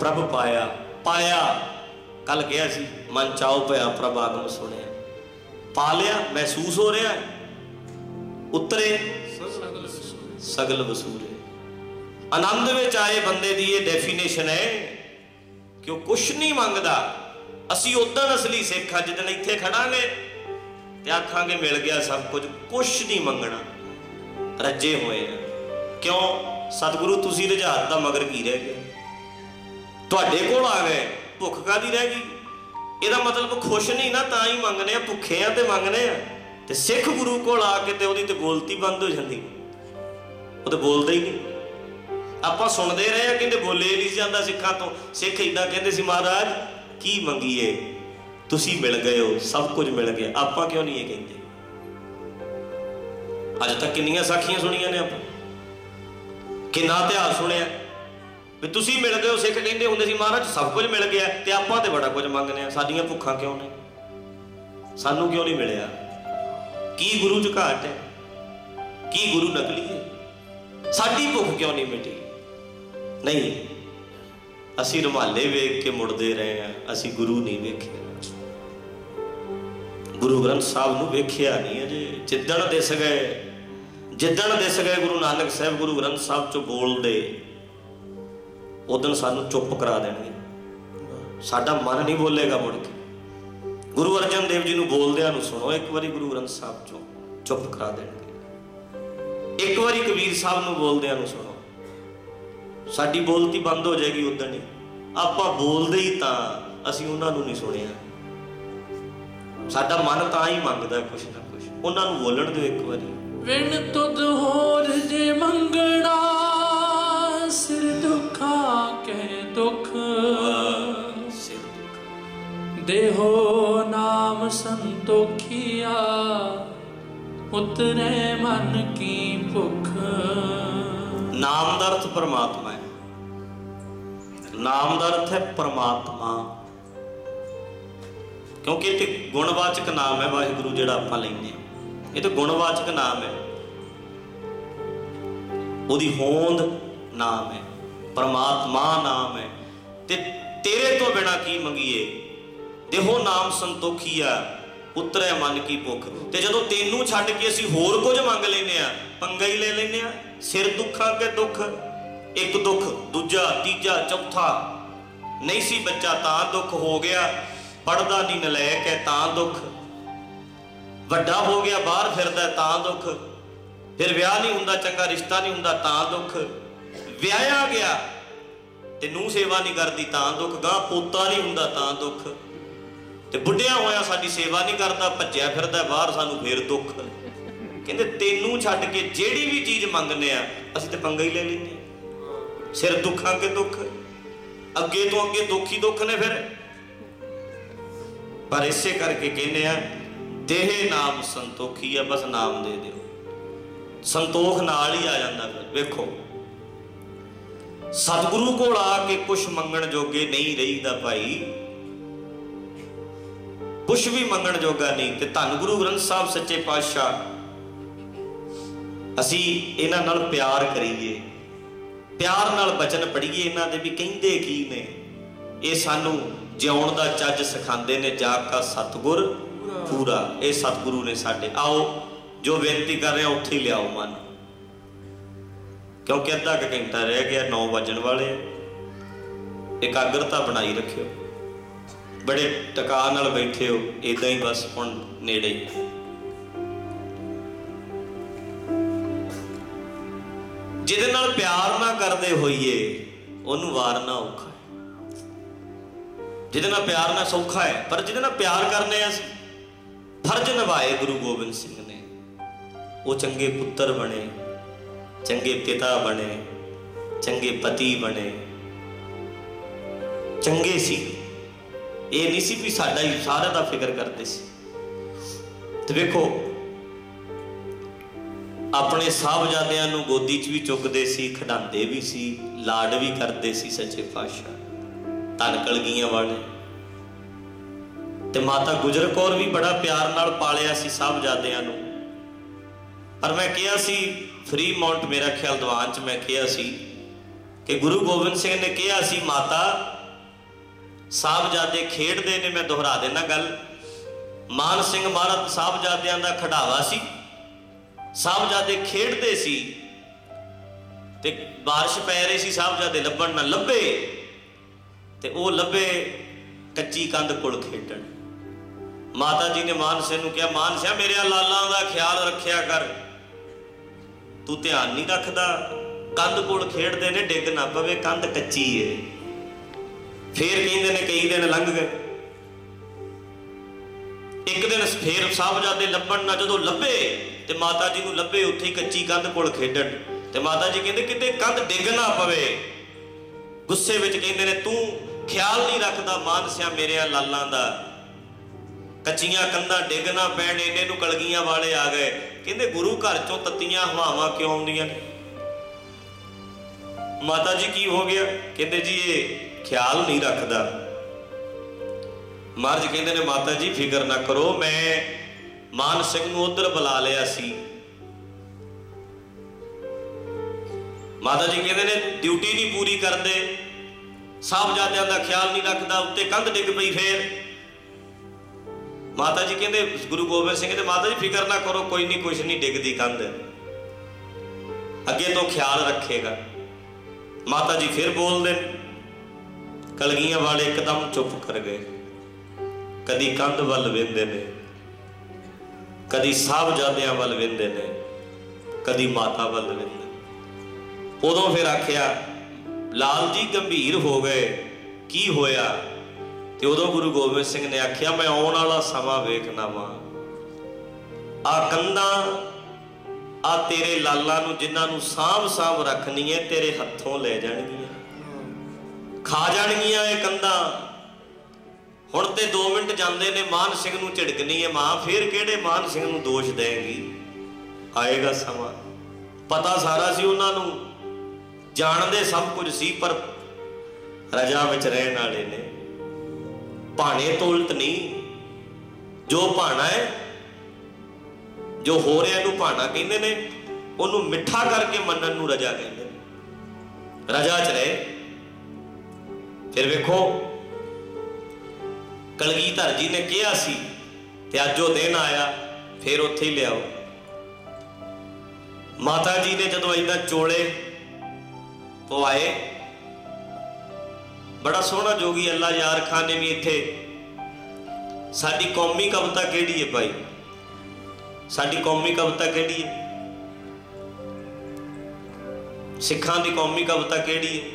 ਪ੍ਰਭ ਪਾਇਆ। ਪਾਇਆ ਕੱਲ ਗਿਆ ਸੀ, ਮਨ ਚਾਉ ਪਿਆ ਪ੍ਰਭ ਆਗਮ ਸੁਣਿਆ। ਪਾ ਲਿਆ, ਮਹਿਸੂਸ ਹੋ ਰਿਹਾ। ਉਤਰੇ, ਸਗਲ ਵਸੂਲੇ। ਆਨੰਦ ਵਿੱਚ ਆਏ ਬੰਦੇ ਦੀ ਇਹ ਡੈਫੀਨੇਸ਼ਨ ਹੈ ਕਿ ਉਹ ਕੁਛ ਨਹੀਂ ਮੰਗਦਾ। ਅਸੀਂ ਉਦੋਂ ਅਸਲੀ ਸਿੱਖ ਆ ਜਦੋਂ ਇੱਥੇ ਖੜਾਂਗੇ ਤੇ ਆਖਾਂਗੇ, ਮਿਲ ਗਿਆ ਸਭ ਕੁਝ, ਕੁਛ ਨਹੀਂ ਮੰਗਣਾ। ਰੱਜੇ ਹੋਏ ਆ। ਕਿਉਂ? ਸਤਿਗੁਰੂ, ਤੁਸੀਂ ਰੁਝਾਤ ਦਾ ਮਗਰ ਕੀ ਰਹਿ ਗਿਆ ਤੁਹਾਡੇ ਕੋਲ ਆ ਗਏ, ਭੁੱਖ ਕਾਦੀ ਰਹਿ ਗਈ? ਇਹਦਾ ਮਤਲਬ ਖੁਸ਼ ਨਹੀਂ ਨਾ, ਤਾਂ ਹੀ ਮੰਗਨੇ ਆ, ਭੁੱਖੇ ਆ ਤੇ ਮੰਗਨੇ ਆ। ਤੇ ਸਿੱਖ ਗੁਰੂ ਕੋਲ ਆ ਕੇ ਤੇ ਉਹਦੀ ਤੇ ਬੋਲਤੀ ਬੰਦ ਹੋ ਜਾਂਦੀ। ਉਹ ਤੇ ਬੋਲਦਾ ਹੀ ਨਹੀਂ। ਆਪਾਂ ਸੁਣਦੇ ਰਹੇ ਆ, ਕਹਿੰਦੇ ਬੋਲੇ ਨਹੀਂ ਜਾਂਦਾ ਸਿੱਖਾਂ ਤੋਂ। ਸਿੱਖ ਇਦਾਂ ਕਹਿੰਦੇ ਸੀ, ਮਹਾਰਾਜ, ਕੀ ਮੰਗੀਏ? ਤੁਸੀਂ ਮਿਲ ਗਏ ਹੋ, ਸਭ ਕੁਝ ਮਿਲ ਗਿਆ। ਆਪਾਂ ਕਿਉਂ ਨਹੀਂ ਇਹ ਕਹਿੰਦੇ? ਅੱਜ ਤੱਕ ਕਿੰਨੀਆਂ ਸਾਖੀਆਂ ਸੁਣੀਆਂ ਨੇ ਆਪਾਂ? ਕਿੰਨਾ ਇਤਿਹਾਸ ਸੁਣਿਆ? ਵੀ ਤੁਸੀਂ ਮਿਲ ਗਏ ਹੋ, ਸਿੱਖ ਕਹਿੰਦੇ ਹੁੰਦੇ ਸੀ, ਮਹਾਰਾਜ ਸਭ ਕੁਝ ਮਿਲ ਗਿਆ ਤੇ ਆਪਾਂ ਤੇ ਬੜਾ ਕੁਝ ਮੰਗਨੇ ਆ ਸਾਡੀਆਂ ਭੁੱਖਾਂ ਕਿਉਂ ਨੇ? ਸਾਨੂੰ ਕਿਉਂ ਨਹੀਂ ਮਿਲਿਆ? ਕੀ ਗੁਰੂ ਚ ਘਾਟ ਹੈ? ਕੀ ਗੁਰੂ ਨਕਲੀ ਹੈ? ਸਾਡੀ ਭੁੱਖ ਕਿਉਂ ਨਹੀਂ ਮਿਟੀ? ਨਹੀਂ, ਅਸੀਂ ਰੁਮਾਲੇ ਵੇਖ ਕੇ ਮੁੜਦੇ ਰਹੇ ਆ ਅਸੀਂ ਗੁਰੂ ਨਹੀਂ ਵੇਖਿਆ। ਗੁਰੂ ਗ੍ਰੰਥ ਸਾਹਿਬ ਨੂੰ ਵੇਖਿਆ ਨਹੀਂ ਅਜੇ, ਜਿੱਦਣ ਦਿਸ ਗਏ ਜਿੱਦਣ ਦਿਸ ਗਏ ਗੁਰੂ ਨਾਨਕ ਸਾਹਿਬ ਗੁਰੂ ਗ੍ਰੰਥ ਸਾਹਿਬ ਚੋਂ ਬੋਲਦੇ ਉਦੋਂ ਸਾਨੂੰ ਚੁੱਪ ਕਰਾ ਦੇਣਗੇ। ਸਾਡਾ ਮਨ ਨਹੀਂ ਬੋਲੇਗਾ ਮੁੜ ਕੇ। ਗੁਰੂ ਅਰਜਨ ਦੇਵ ਜੀ ਨੂੰ ਬੋਲਦਿਆਂ ਨੂੰ ਸੁਣੋ, ਇੱਕ ਵਾਰੀ ਗੁਰੂ ਗ੍ਰੰਥ ਸਾਹਿਬ ਚੋਂ ਚੁੱਪ ਕਰਾ ਦੇਣਗੇ। ਇੱਕ ਵਾਰੀ ਕਬੀਰ ਸਾਹਿਬ ਨੂੰ ਬੋਲਦਿਆਂ ਨੂੰ ਸੁਣੋ। ਸਾਡੀ ਬੋਲਤੀ ਬੰਦ ਹੋ ਜਾਏਗੀ ਉਦੋਂ ਹੀ। ਆਪਾਂ ਬੋਲਦੇ ਹੀ ਤਾਂ ਅਸੀਂ ਉਹਨਾਂ ਨੂੰ ਨਹੀਂ ਸੁਣਿਆ। ਸਾਡਾ ਮਨ ਤਾਂ ਹੀ ਮੰਗਦਾ ਕੁਛ ਨਾ ਕੁਛ। ਉਹਨਾਂ ਨੂੰ ਬੋਲਣ ਦਿਓ ਇੱਕ ਵਾਰੀ। ਵਿਣ ਤੁਧ ਹੋਰ ਜੇ ਮੰਗਣਾ, ਸਿਰ ਦੁਖਾਂ ਕਹਿ ਦੁਖ। ਸਿਰ ਦੁੱਖ ਦੇਹੋ ਨਾਮ ਸੰਤੋਖੀਆ, ਉਤਰੇ ਮਨ ਕੀ ਭੁਖ। ਨਾਮ ਦਾ ਅਰਥ ਪਰਮਾਤਮਾ ਹੈ। ਨਾਮ ਦਾ ਅਰਥ ਹੈ ਪਰਮਾਤਮਾ। ਕਿਉਂਕਿ ਇਹ ਤੇ ਗੁਣਵਾਚਕ ਨਾਮ ਹੈ ਵਾਹਿਗੁਰੂ ਜਿਹੜਾ ਆਪਾਂ ਲੈਂਦੇ ਹਾਂ। ਇਹ ਤਾਂ ਗੁਣਵਾਚਕ ਨਾਮ ਹੈ। ਉਹਦੀ ਹੋਂਦ ਨਾਮ ਹੈ, ਪਰਮਾਤਮਾ ਨਾਮ ਹੈ। ਤੇ ਤੇਰੇ ਤੋਂ ਬਿਨਾ ਕੀ ਮੰਗੀਏ? ਦੇਹੋ ਨਾਮ ਸੰਤੋਖੀਆ ਉਤਰੇ ਮਨ ਕੀ ਭੁੱਖ। ਤੇ ਜਦੋਂ ਤੈਨੂੰ ਛੱਡ ਕੇ ਅਸੀਂ ਹੋਰ ਕੁਝ ਮੰਗ ਲੈਨੇ ਆ ਪੰਗਾ ਹੀ ਲੈ ਲੈਨੇ ਆ ਸਿਰ ਦੁੱਖਾਂ ਕੇ ਦੁੱਖ, ਇੱਕ ਦੁੱਖ, ਦੂਜਾ, ਤੀਜਾ, ਚੌਥਾ। ਨਹੀਂ ਸੀ ਬੱਚਾ ਤਾਂ ਦੁੱਖ ਹੋ ਗਿਆ ਪੜਦਾ ਨਹੀਂ ਨਲਾਇਕ ਹੈ ਤਾਂ ਦੁੱਖ। ਵੱਡਾ ਹੋ ਗਿਆ, ਬਾਹਰ ਫਿਰਦਾ ਤਾਂ ਦੁੱਖ। ਫਿਰ ਵਿਆਹ ਨਹੀਂ ਹੁੰਦਾ, ਚੰਗਾ ਰਿਸ਼ਤਾ ਨਹੀਂ ਹੁੰਦਾ, ਤਾਂ ਦੁੱਖ। ਵਿਆਹਿਆ ਗਿਆ ਤੇ ਨੂੰ ਸੇਵਾ ਨਹੀਂ ਕਰਦੀ, ਤਾਂ ਦੁੱਖ। ਗਾਂ ਪੋਤਾ ਨਹੀਂ ਹੁੰਦਾ, ਤਾਂ ਦੁੱਖ। ਤੇ ਬੁੱਢਿਆ ਹੋਇਆ ਸਾਡੀ ਸੇਵਾ ਨਹੀਂ ਕਰਦਾ, ਭੱਜਿਆ ਫਿਰਦਾ ਬਾਹਰ ਸਾਨੂੰ ਫੇਰ ਦੁੱਖ। ਕਹਿੰਦੇ ਤੈਨੂੰ ਛੱਡ ਕੇ ਜਿਹੜੀ ਵੀ ਚੀਜ਼ ਮੰਗਨੇ ਆ, ਅਸੀਂ ਤੇ ਪੰਗਾ ਹੀ ਲੈ ਲੈਂਦੇ ਸਿਰ ਦੁੱਖਾਂ ਕੇ ਦੁੱਖ। ਅੱਗੇ ਤੋਂ ਅੱਗੇ ਦੁੱਖ ਹੀ ਦੁੱਖ ਨੇ ਫਿਰ। ਪਰ ਇਸੇ ਕਰਕੇ ਕਹਿੰਦੇ ਆ ਦੇਹ ਨਾਮ ਸੰਤੋਖੀ ਆ, ਬਸ ਨਾਮ ਦੇ ਦਿਓ। ਸੰਤੋਖ ਨਾਲ ਹੀ ਆ ਜਾਂਦਾ ਫਿਰ, ਵੇਖੋ। ਸਤਿਗੁਰੂ ਕੋਲ ਆ ਕੇ ਕੁਝ ਮੰਗਣ ਜੋਗੇ ਨਹੀਂ ਰਹੀਦਾ ਭਾਈ। ਕੁਝ ਵੀ ਮੰਗਣ ਜੋਗਾ ਨਹੀਂ, ਤੇ ਧੰਨ ਗੁਰੂ ਗ੍ਰੰਥ ਸਾਹਿਬ ਸੱਚੇ ਪਾਤਸ਼ਾਹ, ਅਸੀਂ ਇਹਨਾਂ ਨਾਲ ਪਿਆਰ ਕਰੀਏ। ਪਿਆਰ ਨਾਲ ਬਚਨ ਪੜ੍ਹੀਏ ਇਹਨਾਂ ਦੇ ਵੀ, ਕਹਿੰਦੇ ਕੀ ਨੇ? ਇਹ ਸਾਨੂੰ ਜਿਉਣ ਦਾ ਚੱਜ ਸਿਖਾਉਂਦੇ ਨੇ ਜਾ ਕਾ ਸਤਗੁਰ ਪੂਰਾ, ਇਹ ਸਤਿਗੁਰੂ ਨੇ ਸਾਡੇ, ਆਓ, ਜੋ ਬੇਨਤੀ ਕਰ ਰਿਹਾ, ਉੱਥੇ ਹੀ ਲਿਆਓ ਮਨ। ਕਿਉਂਕਿ ਅੱਧਾ ਕੁ ਘੰਟਾ ਰਹਿ ਗਿਆ 9 ਵਜਣ ਵਾਲੇ ਇਕਾਗਰਤਾ ਬਣਾਈ ਰੱਖਿਓ। ਬੜੇ ਟਕਾ ਨਾਲ ਬੈਠੇ ਹੋ ਇਦਾਂ ਹੀ ਬਸ ਹੁਣ ਨੇੜੇ ਹੀ। ਜਿਹਦੇ ਨਾਲ ਪਿਆਰ ਨਾ ਕਰਦੇ ਹੋਈਏ, ਉਹਨੂੰ ਵਾਰਨਾ ਔਖਾ ਹੈ। ਜਿਹਦੇ ਨਾਲ ਪਿਆਰ ਨਾ ਸੌਖਾ ਹੈ, ਪਰ ਜਿਹਦੇ ਨਾਲ ਪਿਆਰ ਕਰਨੇ ਆ ਫਰਜ਼ ਨਿਭਾਏ ਗੁਰੂ ਗੋਬਿੰਦ ਸਿੰਘ ਨੇ। ਉਹ ਚੰਗੇ ਪੁੱਤਰ ਬਣੇ, ਚੰਗੇ ਪਿਤਾ ਬਣੇ, ਚੰਗੇ ਪਤੀ ਬਣੇ। ਚੰਗੇ ਸੀ। ਇਹ ਨਹੀਂ ਸੀ ਵੀ ਸਾਡਾ ਹੀ ਸਾਰਿਆਂ ਦਾ ਫਿਕਰ ਕਰਦੇ ਸੀ। ਤੇ ਵੇਖੋ, ਆਪਣੇ ਸਾਹਿਬਜ਼ਾਦਿਆਂ ਨੂੰ ਗੋਦੀ 'ਚ ਵੀ ਚੁੱਕਦੇ ਸੀ, ਖਿਡਾਉਂਦੇ ਵੀ ਸੀ, ਲਾਡ ਵੀ ਕਰਦੇ ਸੀ ਸੱਚੇ ਪਾਤਸ਼ਾਹ। ਧੰਨ ਕਲਗੀਆਂ ਵਾਲੇ। ਤੇ ਮਾਤਾ ਗੁਜਰ ਕੌਰ ਵੀ ਬੜਾ ਪਿਆਰ ਨਾਲ ਪਾਲਿਆ ਸੀ ਸਾਹਿਬਜ਼ਾਦਿਆਂ ਨੂੰ। ਪਰ ਮੈਂ ਕਿਹਾ ਸੀ, ਫਰੀ ਮਾਉਂਟ ਮੇਰਾ ਖਿਆਲ ਦੀਵਾਨ 'ਚ ਮੈਂ ਕਿਹਾ ਸੀ ਕਿ ਗੁਰੂ ਗੋਬਿੰਦ ਸਿੰਘ ਨੇ ਕਿਹਾ ਸੀ, ਮਾਤਾ ਸਾਹਿਬਜ਼ਾਦੇ ਖੇਡਦੇ ਨੇ, ਮੈਂ ਦੁਹਰਾ ਦੇਣਾ ਗੱਲ। ਮਾਨ ਸਿੰਘ ਮਹਾਰਾਜ ਸਾਹਿਬਜ਼ਾਦਿਆਂ ਦਾ ਖੜਾਵਾ ਸੀ। ਸਾਹਿਬਜ਼ਾਦੇ ਖੇਡਦੇ ਸੀ ਤੇ ਬਾਰਿਸ਼ ਪੈ ਰਹੀ ਸੀ ਸਾਹਿਬਜ਼ਾਦੇ ਲੱਭਣ ਨਾ ਲੱਭੇ ਤੇ ਉਹ ਲੱਭੇ ਕੱਚੀ ਕੰਧ ਕੋਲ ਖੇਡਣ। ਮਾਤਾ ਜੀ ਨੇ ਮਾਨਸੇ ਨੂੰ ਕਿਹਾ, ਮਾਨਸਿਆ ਸਿੰਘ ਮੇਰੇ ਲਾਲਾਂ ਦਾ ਖਿਆਲ ਰੱਖਿਆ ਕਰ। ਤੂੰ ਧਿਆਨ ਨਹੀਂ ਰੱਖਦਾ। ਕੰਧ ਕੋਲ ਖੇਡਦੇ ਨੇ, ਡਿੱਗ ਨਾ ਪਵੇ, ਕੰਧ ਕੱਚੀ ਏ। ਫੇਰ ਕਹਿੰਦੇ ਨੇ ਕਈ ਦਿਨ ਲੰਘ ਗਏ। ਇੱਕ ਦਿਨ ਫੇਰ ਸਾਹਿਬਜ਼ਾਦੇ ਲੱਭਣ ਨਾ ਜਦੋਂ ਲੱਭੇ, ਤੇ ਮਾਤਾ ਜੀ ਨੂੰ ਲੱਭੇ ਉੱਥੇ ਕੱਚੀ ਕੰਧ ਕੋਲ ਖੇਡਣ। ਤੇ ਮਾਤਾ ਜੀ ਕਹਿੰਦੇ, ਕਿਤੇ ਕੰਧ ਡਿੱਗ ਨਾ ਪਵੇ। ਗੁੱਸੇ ਵਿੱਚ ਕਹਿੰਦੇ ਨੇ, ਤੂੰ ਖਿਆਲ ਨਹੀਂ ਰੱਖਦਾ ਮਾਨਸਿਆ ਮੇਰਿਆਂ ਲਾਲਾਂ ਦਾ। ਕੱਚੀਆਂ ਕੰਧਾਂ ਡਿੱਗ ਨਾ ਪੈਣ ਇਹਨੇ ਨੂੰ ਕਲਗੀਆਂ ਵਾਲੇ ਆ ਗਏ। ਕਹਿੰਦੇ, ਗੁਰੂ ਘਰ ਚੋਂ ਤੱਤੀਆਂ ਹਵਾਵਾਂ ਕਿਉਂ ਆਉਂਦੀਆਂ? ਨੇ ਮਾਤਾ ਜੀ ਕੀ ਹੋ ਗਿਆ? ਕਹਿੰਦੇ, ਜੀ, ਇਹ ਖਿਆਲ ਨਹੀਂ ਰੱਖਦਾ। ਮਹਾਰਾਜ ਕਹਿੰਦੇ ਨੇ, ਮਾਤਾ ਜੀ, ਫਿਕਰ ਨਾ ਕਰੋ, ਮੈਂ ਮਾਨ ਸਿੰਘ ਨੂੰ ਉਧਰ ਬੁਲਾ ਲਿਆ ਸੀ। ਮਾਤਾ ਜੀ ਕਹਿੰਦੇ ਨੇ, ਡਿਊਟੀ ਨਹੀਂ ਪੂਰੀ ਕਰਦੇ। ਸਾਹਿਬਜ਼ਾਦਿਆਂ ਦਾ ਖਿਆਲ ਨਹੀਂ ਰੱਖਦਾ, ਉੱਤੇ ਕੰਧ ਡਿੱਗ ਪਈ ਫੇਰ। ਮਾਤਾ ਜੀ ਕਹਿੰਦੇ, ਗੁਰੂ ਗੋਬਿੰਦ ਸਿੰਘ ਦੇ ਮਾਤਾ ਜੀ ਫਿਕਰ ਨਾ ਕਰੋ, ਕੋਈ ਨਹੀਂ ਕੁਛ ਨਹੀਂ ਡਿੱਗਦੀ ਕੰਧ। ਅੱਗੇ ਤੋਂ ਖਿਆਲ ਰੱਖੇਗਾ। ਮਾਤਾ ਜੀ ਫਿਰ ਬੋਲਦੇ, ਕਲਗੀਆਂ ਵਾਲੇ ਇੱਕਦਮ ਚੁੱਪ ਕਰ ਗਏ। ਕਦੀ ਕੰਧ ਵੱਲ ਵੇਂਦੇ ਨੇ, ਕਦੀ ਸਾਹਿਬਜ਼ਾਦਿਆਂ ਵੱਲ ਵੇਂਦੇ ਨੇ, ਕਦੀ ਮਾਤਾ ਵੱਲ ਵੇਂਦੇ ਉਦੋਂ ਫਿਰ ਆਖਿਆ, ਲਾਲ ਜੀ ਗੰਭੀਰ ਹੋ ਗਏ, ਕੀ ਹੋਇਆ? ਤੇ ਉਦੋਂ ਗੁਰੂ ਗੋਬਿੰਦ ਸਿੰਘ ਨੇ ਆਖਿਆ, ਮੈਂ ਆਉਣ ਵਾਲਾ ਸਮਾਂ ਵੇਖਣਾ ਵਾਂ। ਆ ਕੰਧਾਂ ਆ ਤੇਰੇ ਲਾਲਾਂ ਨੂੰ ਜਿਨ੍ਹਾਂ ਨੂੰ ਸਾਂਭ ਸਾਂਭ ਰੱਖਣੀ ਹੈ ਤੇਰੇ ਹੱਥੋਂ ਲੈ ਜਾਣਗੀਆਂ। ਖਾ ਜਾਣਗੀਆਂ ਇਹ ਕੰਧਾਂ। ਹੁਣ ਤੇ 2 ਮਿੰਟ ਜਾਂਦੇ ਨੇ, ਮਾਨ ਸਿੰਘ ਨੂੰ ਝਿੜਕਣੀ ਹੈ ਮਾਂ, ਫੇਰ ਕਿਹੜੇ ਮਾਨ ਸਿੰਘ ਨੂੰ ਦੋਸ਼ ਦੇਗੀ ਆਏਗਾ ਸਮਾਂ। ਪਤਾ ਸਾਰਾ ਸੀ ਉਹਨਾਂ ਨੂੰ। ਜਾਣਦੇ ਸਭ ਕੁਝ ਸੀ, ਪਰ ਰਜਾ ਵਿੱਚ ਰਹਿਣ ਵਾਲੇ ਨੇ। ਭਾਣੇ ਤੋਲਤ ਨਹੀਂ। ਜੋ ਭਾਣਾ ਹੈ, ਜੋ ਹੋ ਰਿਹਾ ਨੂੰ ਭਾਣਾ ਕਹਿੰਦੇ ਨੇ, ਉਹਨੂੰ ਮਿੱਠਾ ਕਰਕੇ ਮੰਨਣ ਨੂੰ ਰਜਾ ਕਹਿੰਦੇ ਨੇ। ਰਜਾ ਚ ਰਹੇ। ਫਿਰ ਵੇਖੋ, ਕਲਗੀਧਰ ਜੀ ਨੇ ਕਿਹਾ ਸੀ ਤੇ ਅੱਜ ਉਹ ਦਿਨ ਆਇਆ, ਫਿਰ ਉੱਥੇ ਹੀ ਲਿਆਓ। ਮਾਤਾ ਜੀ ਨੇ ਜਦੋਂ ਇਦਾਂ ਚੋਲੇ ਪਵਾਏ ਬੜਾ ਸੋਹਣਾ ਜੋਗੀ ਅੱਲਾ ਯਾਰ ਖਾਨ ਨੇ ਵੀ ਇੱਥੇ। ਸਾਡੀ ਕੌਮੀ ਕਵਿਤਾ ਕਿਹੜੀ ਹੈ ਭਾਈ? ਸਾਡੀ ਕੌਮੀ ਕਵਿਤਾ ਕਿਹੜੀ ਹੈ? ਸਿੱਖਾਂ ਦੀ ਕੌਮੀ ਕਵਿਤਾ ਕਿਹੜੀ ਹੈ?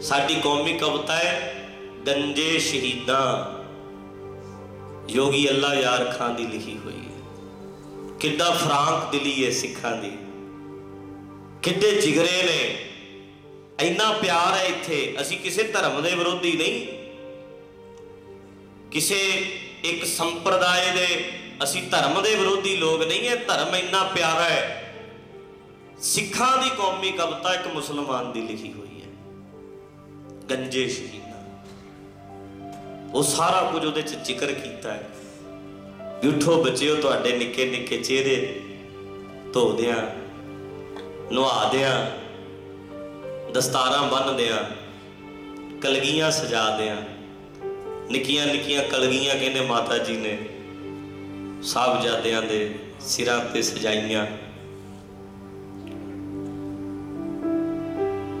ਸਾਡੀ ਕੌਮੀ ਕਵਿਤਾ ਹੈ, ਗੰਜੇ ਸ਼ਹੀਦਾਂ। ਯੋਗੀ ਅੱਲਾ ਯਾਰ ਖਾਨ ਦੀ ਲਿਖੀ ਹੋਈ ਹੈ। ਕਿੱਡਾ ਫਰਾਂਕ ਦਿਲੀ ਹੈ ਸਿੱਖਾਂ ਦੀ। ਕਿੱਡੇ ਜਿਗਰੇ ਨੇ। ਇੰਨਾ ਪਿਆਰ ਹੈ ਇੱਥੇ, ਅਸੀਂ ਕਿਸੇ ਧਰਮ ਦੇ ਵਿਰੋਧੀ ਨਹੀਂ। ਕਿਸੇ ਇੱਕ ਸੰਪਰਦਾਇ ਦੇ, ਅਸੀਂ ਧਰਮ ਦੇ ਵਿਰੋਧੀ ਲੋਕ ਨਹੀਂ ਹੈ, ਧਰਮ ਇੰਨਾ ਪਿਆਰਾ ਹੈ। ਸਿੱਖਾਂ ਦੀ ਕੌਮੀ ਕਵਿਤਾ ਇੱਕ ਮੁਸਲਮਾਨ ਦੀ ਲਿਖੀ ਹੋਈ ਹੈ। ਗੰਜੇ ਸ਼ਹੀਦਾਂ। ਉਹ ਸਾਰਾ ਕੁਝ ਉਹਦੇ ਚ ਜ਼ਿਕਰ ਕੀਤਾ ਹੈ। ਵੀ ਉਠੋ ਬੱਚਿਓ, ਤੁਹਾਡੇ ਨਿੱਕੇ ਨਿੱਕੇ ਚਿਹਰੇ ਧੋਦਿਆਂ ਨਵਾਦਿਆਂ ਦਸਤਾਰਾਂ ਬੰਨਦਿਆਂ ਕਲਗੀਆਂ ਸਜਾਦਿਆਂ, ਨਿੱਕੀਆਂ ਨਿੱਕੀਆਂ ਕਲਗੀਆਂ ਕਹਿੰਦੇ ਮਾਤਾ ਜੀ ਨੇ ਸਾਹਿਬਜ਼ਾਦਿਆਂ ਦੇ ਸਿਰਾਂ ਤੇ ਸਜਾਈਆਂ।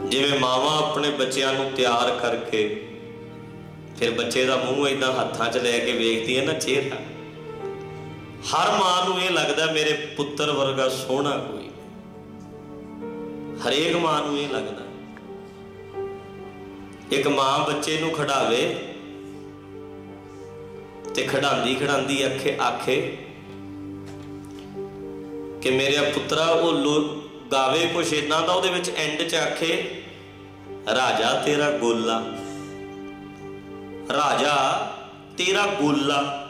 ਜਿਵੇਂ ਮਾਵਾਂ ਆਪਣੇ ਬੱਚਿਆਂ ਨੂੰ ਤਿਆਰ ਕਰਕੇ, ਫਿਰ ਬੱਚੇ ਦਾ ਮੂੰਹ ਇਦਾਂ ਹੱਥਾਂ 'ਚ ਲੈ ਕੇ ਵੇਖਦੀ ਹੈ ਨਾ ਚਿਹਰਾ। ਹਰ ਮਾਂ ਨੂੰ ਇਹ ਲੱਗਦਾ ਮੇਰੇ ਪੁੱਤਰ ਵਰਗਾ ਸੋਹਣਾ ਕੋਈ। ਹਰੇਕ ਮਾਂ ਨੂੰ ਇਹ ਲੱਗਦਾ। ਇੱਕ ਮਾਂ ਬੱਚੇ ਨੂੰ ਖੜਾਵੇ ਤੇ ਖੜਾਉਂਦੀ ਖੜਾਉਂਦੀ ਅੱਖੇ ਆਖੇ ਕਿ ਮੇਰੇ ਪੁੱਤਰਾ, ਉਹ ਲੋ- ਗਾਵੇ ਕੁਛ ਇਦਾਂ ਦਾ, ਉਹਦੇ ਵਿੱਚ ਐਂਡ 'ਚ ਆਖੇ, ਰਾਜਾ ਤੇਰਾ ਗੋਲਾ, ਰਾਜਾ ਤੇਰਾ ਗੋਲਾ।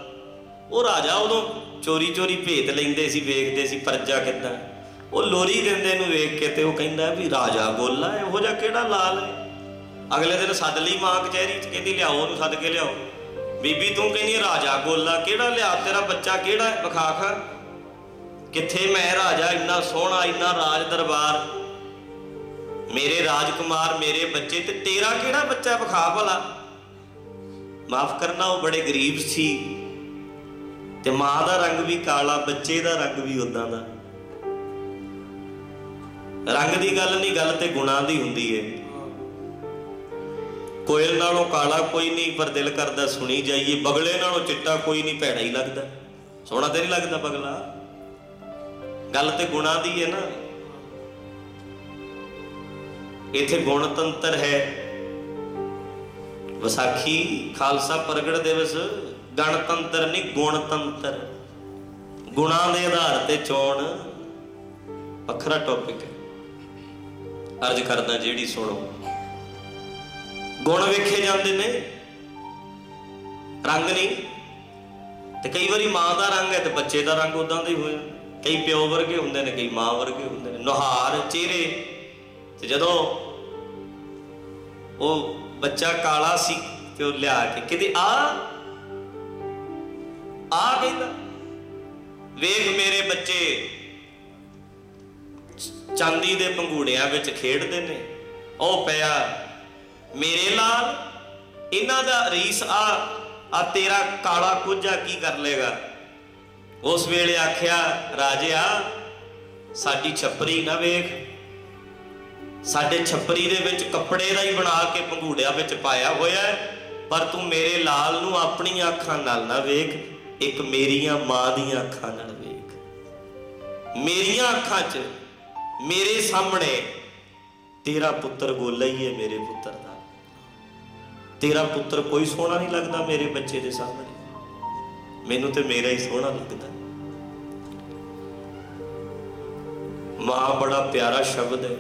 ਉਹ ਰਾਜਾ ਉਦੋਂ ਚੋਰੀ ਚੋਰੀ ਭੇਤ ਲੈਂਦੇ ਸੀ, ਵੇਖਦੇ ਸੀ ਪਰਜਾ ਕਿੱਦਾਂ। ਉਹ ਲੋਰੀ ਦਿੰਦੇ ਨੂੰ ਵੇਖ ਕੇ ਤੇ ਉਹ ਕਹਿੰਦਾ ਵੀ ਰਾਜਾ ਗੋਲਾ ਇਹੋ ਜਿਹਾ ਕਿਹੜਾ ਲਾਲ ਹੈ? ਅਗਲੇ ਦਿਨ ਸੱਦ ਲਈ ਮਾਂ ਕਚਹਿਰੀ 'ਚ, ਕਹਿੰਦੀ ਲਿਆਓ ਉਹਨੂੰ, ਸੱਦ ਕੇ ਲਿਆਓ। ਬੀਬੀ ਤੂੰ ਕਹਿੰਦੀ ਰਾਜਾ ਗੋਲਾ ਕਿਹੜਾ ਲਿਆ, ਤੇਰਾ ਬੱਚਾ ਕਿਹੜਾ ਵਿਖਾ ਖਾ ਕਿੱਥੇ ਮੈਂ ਰਾਜਾ, ਇੰਨਾ ਸੋਹਣਾ, ਇੰਨਾ ਰਾਜ ਦਰਬਾਰ। ਮੇਰੇ ਰਾਜਕੁਮਾਰ, ਮੇਰੇ ਬੱਚੇ ਤੇ ਤੇਰਾ ਕਿਹੜਾ ਬੱਚਾ ਵਿਖਾ ਭਲਾ? ਮਾਫ ਕਰਨਾ, ਉਹ ਬੜੇ ਗਰੀਬ ਸੀ। ਤੇ ਮਾਂ ਦਾ ਰੰਗ ਵੀ ਕਾਲਾ, ਬੱਚੇ ਦਾ ਰੰਗ ਵੀ ਉਦਾਂ ਦਾ। ਰੰਗ ਦੀ ਗੱਲ ਨਹੀਂ, ਗੱਲ ਤੇ ਗੁਣਾਂ ਦੀ ਹੁੰਦੀ ਏ। ਕੋਇਲ ਨਾਲੋਂ ਕਾਲਾ ਕੋਈ ਨਹੀਂ, ਪਰ ਦਿਲ ਕਰਦਾ ਸੁਣੀ ਜਾਈਏ। ਬਗਲੇ ਨਾਲੋਂ ਚਿੱਟਾ ਕੋਈ ਨਹੀਂ, ਭੈੜਾ ਹੀ ਲੱਗਦਾ। ਸੋਹਣਾ ਤੇ ਨਹੀਂ ਲੱਗਦਾ ਬਗਲਾ? ਗੱਲ ਤੇ ਗੁਣਾਂ ਦੀ ਹੈ ਨਾ। ਇੱਥੇ ਗੁਣਤੰਤਰ ਹੈ। ਵਿਸਾਖੀ ਖਾਲਸਾ ਪ੍ਰਗਟ ਦਿਵਸ ਗਣਤੰਤਰ ਨਹੀਂ ਗੁਣਤੰਤਰ ਗੁਣਾਂ ਦੇ ਆਧਾਰ ਤੇ ਚੋਣ ਵੱਖਰਾ ਟੌਪਿਕ ਹੈ। ਅਰਜ਼ ਕਰਦਾ ਜਿਹੜੀ ਸੁਣੋ। ਗੁਣ ਵੇਖੇ ਜਾਂਦੇ ਨੇ। ਰੰਗ ਨਹੀਂ। ਤੇ ਕਈ ਵਾਰੀ ਮਾਂ ਦਾ ਰੰਗ ਹੈ ਤੇ ਬੱਚੇ ਦਾ ਰੰਗ ਉਦਾਂ ਦਾ ਹੀ ਹੋਇਆ। ਕਈ ਪਿਓ ਵਰਗੇ ਹੁੰਦੇ ਨੇ, ਕਈ ਮਾਂ ਵਰਗੇ ਹੁੰਦੇ ਨੇ। ਨੁਹਾਰ, ਚਿਹਰੇ। ਤੇ ਜਦੋਂ ਉਹ ਬੱਚਾ ਕਾਲਾ ਸੀ ਤੇ ਉਹ ਲਿਆ ਕੇ ਕਿਤੇ ਆ ਆ ਕਹਿੰਦਾ, ਵੇਖ ਮੇਰੇ ਬੱਚੇ ਚਾਂਦੀ ਦੇ ਪੰਗੂੜਿਆਂ ਵਿੱਚ ਖੇਡਦੇ ਨੇ। ਉਹ ਪਿਆ ਮੇਰੇ ਲਾਲ ਇਹਨਾਂ ਦਾ ਰੀਸ ਆ ਆ ਤੇਰਾ ਕਾਲਾ ਕੁਝਾ ਕੀ ਕਰ ਲੇਗਾ ਉਸ ਵੇਲੇ ਆਖਿਆ, ਰਾਜਿਆ, ਸਾਡੀ ਛੱਪਰੀ ਨਾ ਵੇਖ। ਸਾਡੇ ਛੱਪਰੀ ਦੇ ਵਿੱਚ ਕੱਪੜੇ ਦਾ ਹੀ ਬਣਾ ਕੇ ਪੰਗੂੜਿਆਂ ਵਿੱਚ ਪਾਇਆ ਹੋਇਆ ਹੈ, ਪਰ ਤੂੰ ਮੇਰੇ ਲਾਲ ਨੂੰ ਆਪਣੀਆਂ ਅੱਖਾਂ ਨਾਲ ਨਾ ਵੇਖ, ਇੱਕ ਮੇਰੀਆਂ ਮਾਂ ਦੀਆਂ ਅੱਖਾਂ ਨਾਲ ਵੇਖ। ਮੇਰੀਆਂ ਅੱਖਾਂ 'ਚ ਮੇਰੇ ਸਾਹਮਣੇ ਤੇਰਾ ਪੁੱਤਰ ਗੋਲਾ ਹੀ ਹੈ ਮੇਰੇ ਪੁੱਤਰ। ਤੇਰਾ ਪੁੱਤਰ ਕੋਈ ਸੋਹਣਾ ਨਹੀਂ ਲੱਗਦਾ ਮੇਰੇ ਬੱਚੇ ਦੇ ਸਾਹਮਣੇ। ਮੈਨੂੰ ਤੇ ਮੇਰਾ ਹੀ ਸੋਹਣਾ ਲੱਗਦਾ। ਮਾਂ ਬੜਾ ਪਿਆਰਾ ਸ਼ਬਦ ਹੈ।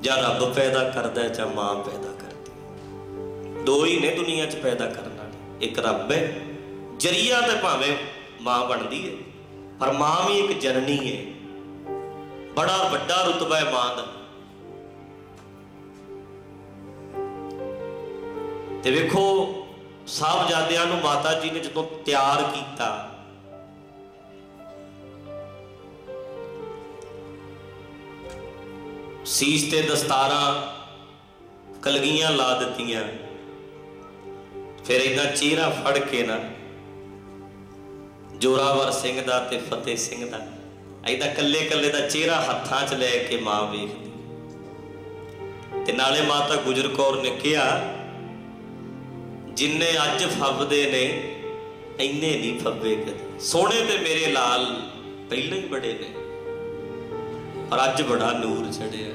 ਜਾਂ ਰੱਬ ਪੈਦਾ ਕਰਦਾ ਹੈ ਜਾਂ ਮਾਂ ਪੈਦਾ ਕਰਦੀ ਹੈ। ਦੋ ਹੀ ਨੇ ਦੁਨੀਆ 'ਚ ਪੈਦਾ ਕਰਨ ਵਾਲੇ। ਇੱਕ ਰੱਬ ਹੈ, ਜਰੀਆ ਤੇ ਭਾਵੇਂ ਮਾਂ ਬਣਦੀ ਹੈ। ਪਰ ਮਾਂ ਵੀ ਇੱਕ ਜਨਨੀ ਹੈ। ਬੜਾ ਵੱਡਾ ਰੁਤਬਾ ਹੈ ਮਾਂ ਦਾ। ਤੇ ਵੇਖੋ, ਸਾਹਿਬਜ਼ਾਦਿਆਂ ਨੂੰ ਮਾਤਾ ਜੀ ਨੇ ਜਦੋਂ ਤਿਆਰ ਕੀਤਾ, ਸੀਸ ਤੇ ਦਸਤਾਰਾਂ ਕਲਗੀਆਂ ਲਾ ਦਿੱਤੀਆਂ, ਫਿਰ ਇਹਦਾ ਚਿਹਰਾ ਫੜ ਕੇ ਨਾ ਜੋਰਾਵਰ ਸਿੰਘ ਦਾ ਤੇ ਫਤਿਹ ਸਿੰਘ ਦਾ ਐਦਾਂ ਕੱਲੇ ਕੱਲੇ ਦਾ ਚਿਹਰਾ ਹੱਥਾਂ 'ਚ ਲੈ ਕੇ ਮਾਂ ਵੇਖਦੀ। ਤੇ ਨਾਲੇ ਮਾਤਾ ਗੁਜਰ ਕੌਰ ਨੇ ਕਿਹਾ ਜਿੰਨੇ ਅੱਜ ਫੱਬਦੇ ਨੇ, ਇੰਨੇ ਨਹੀਂ ਫੱਬੇ ਕਦੇ। ਸੋਹਣੇ ਤੇ ਮੇਰੇ ਲਾਲ ਪਹਿਲਾਂ ਹੀ ਬੜੇ ਨੇ, ਪਰ ਅੱਜ ਬੜਾ ਨੂਰ ਚੜਿਆ।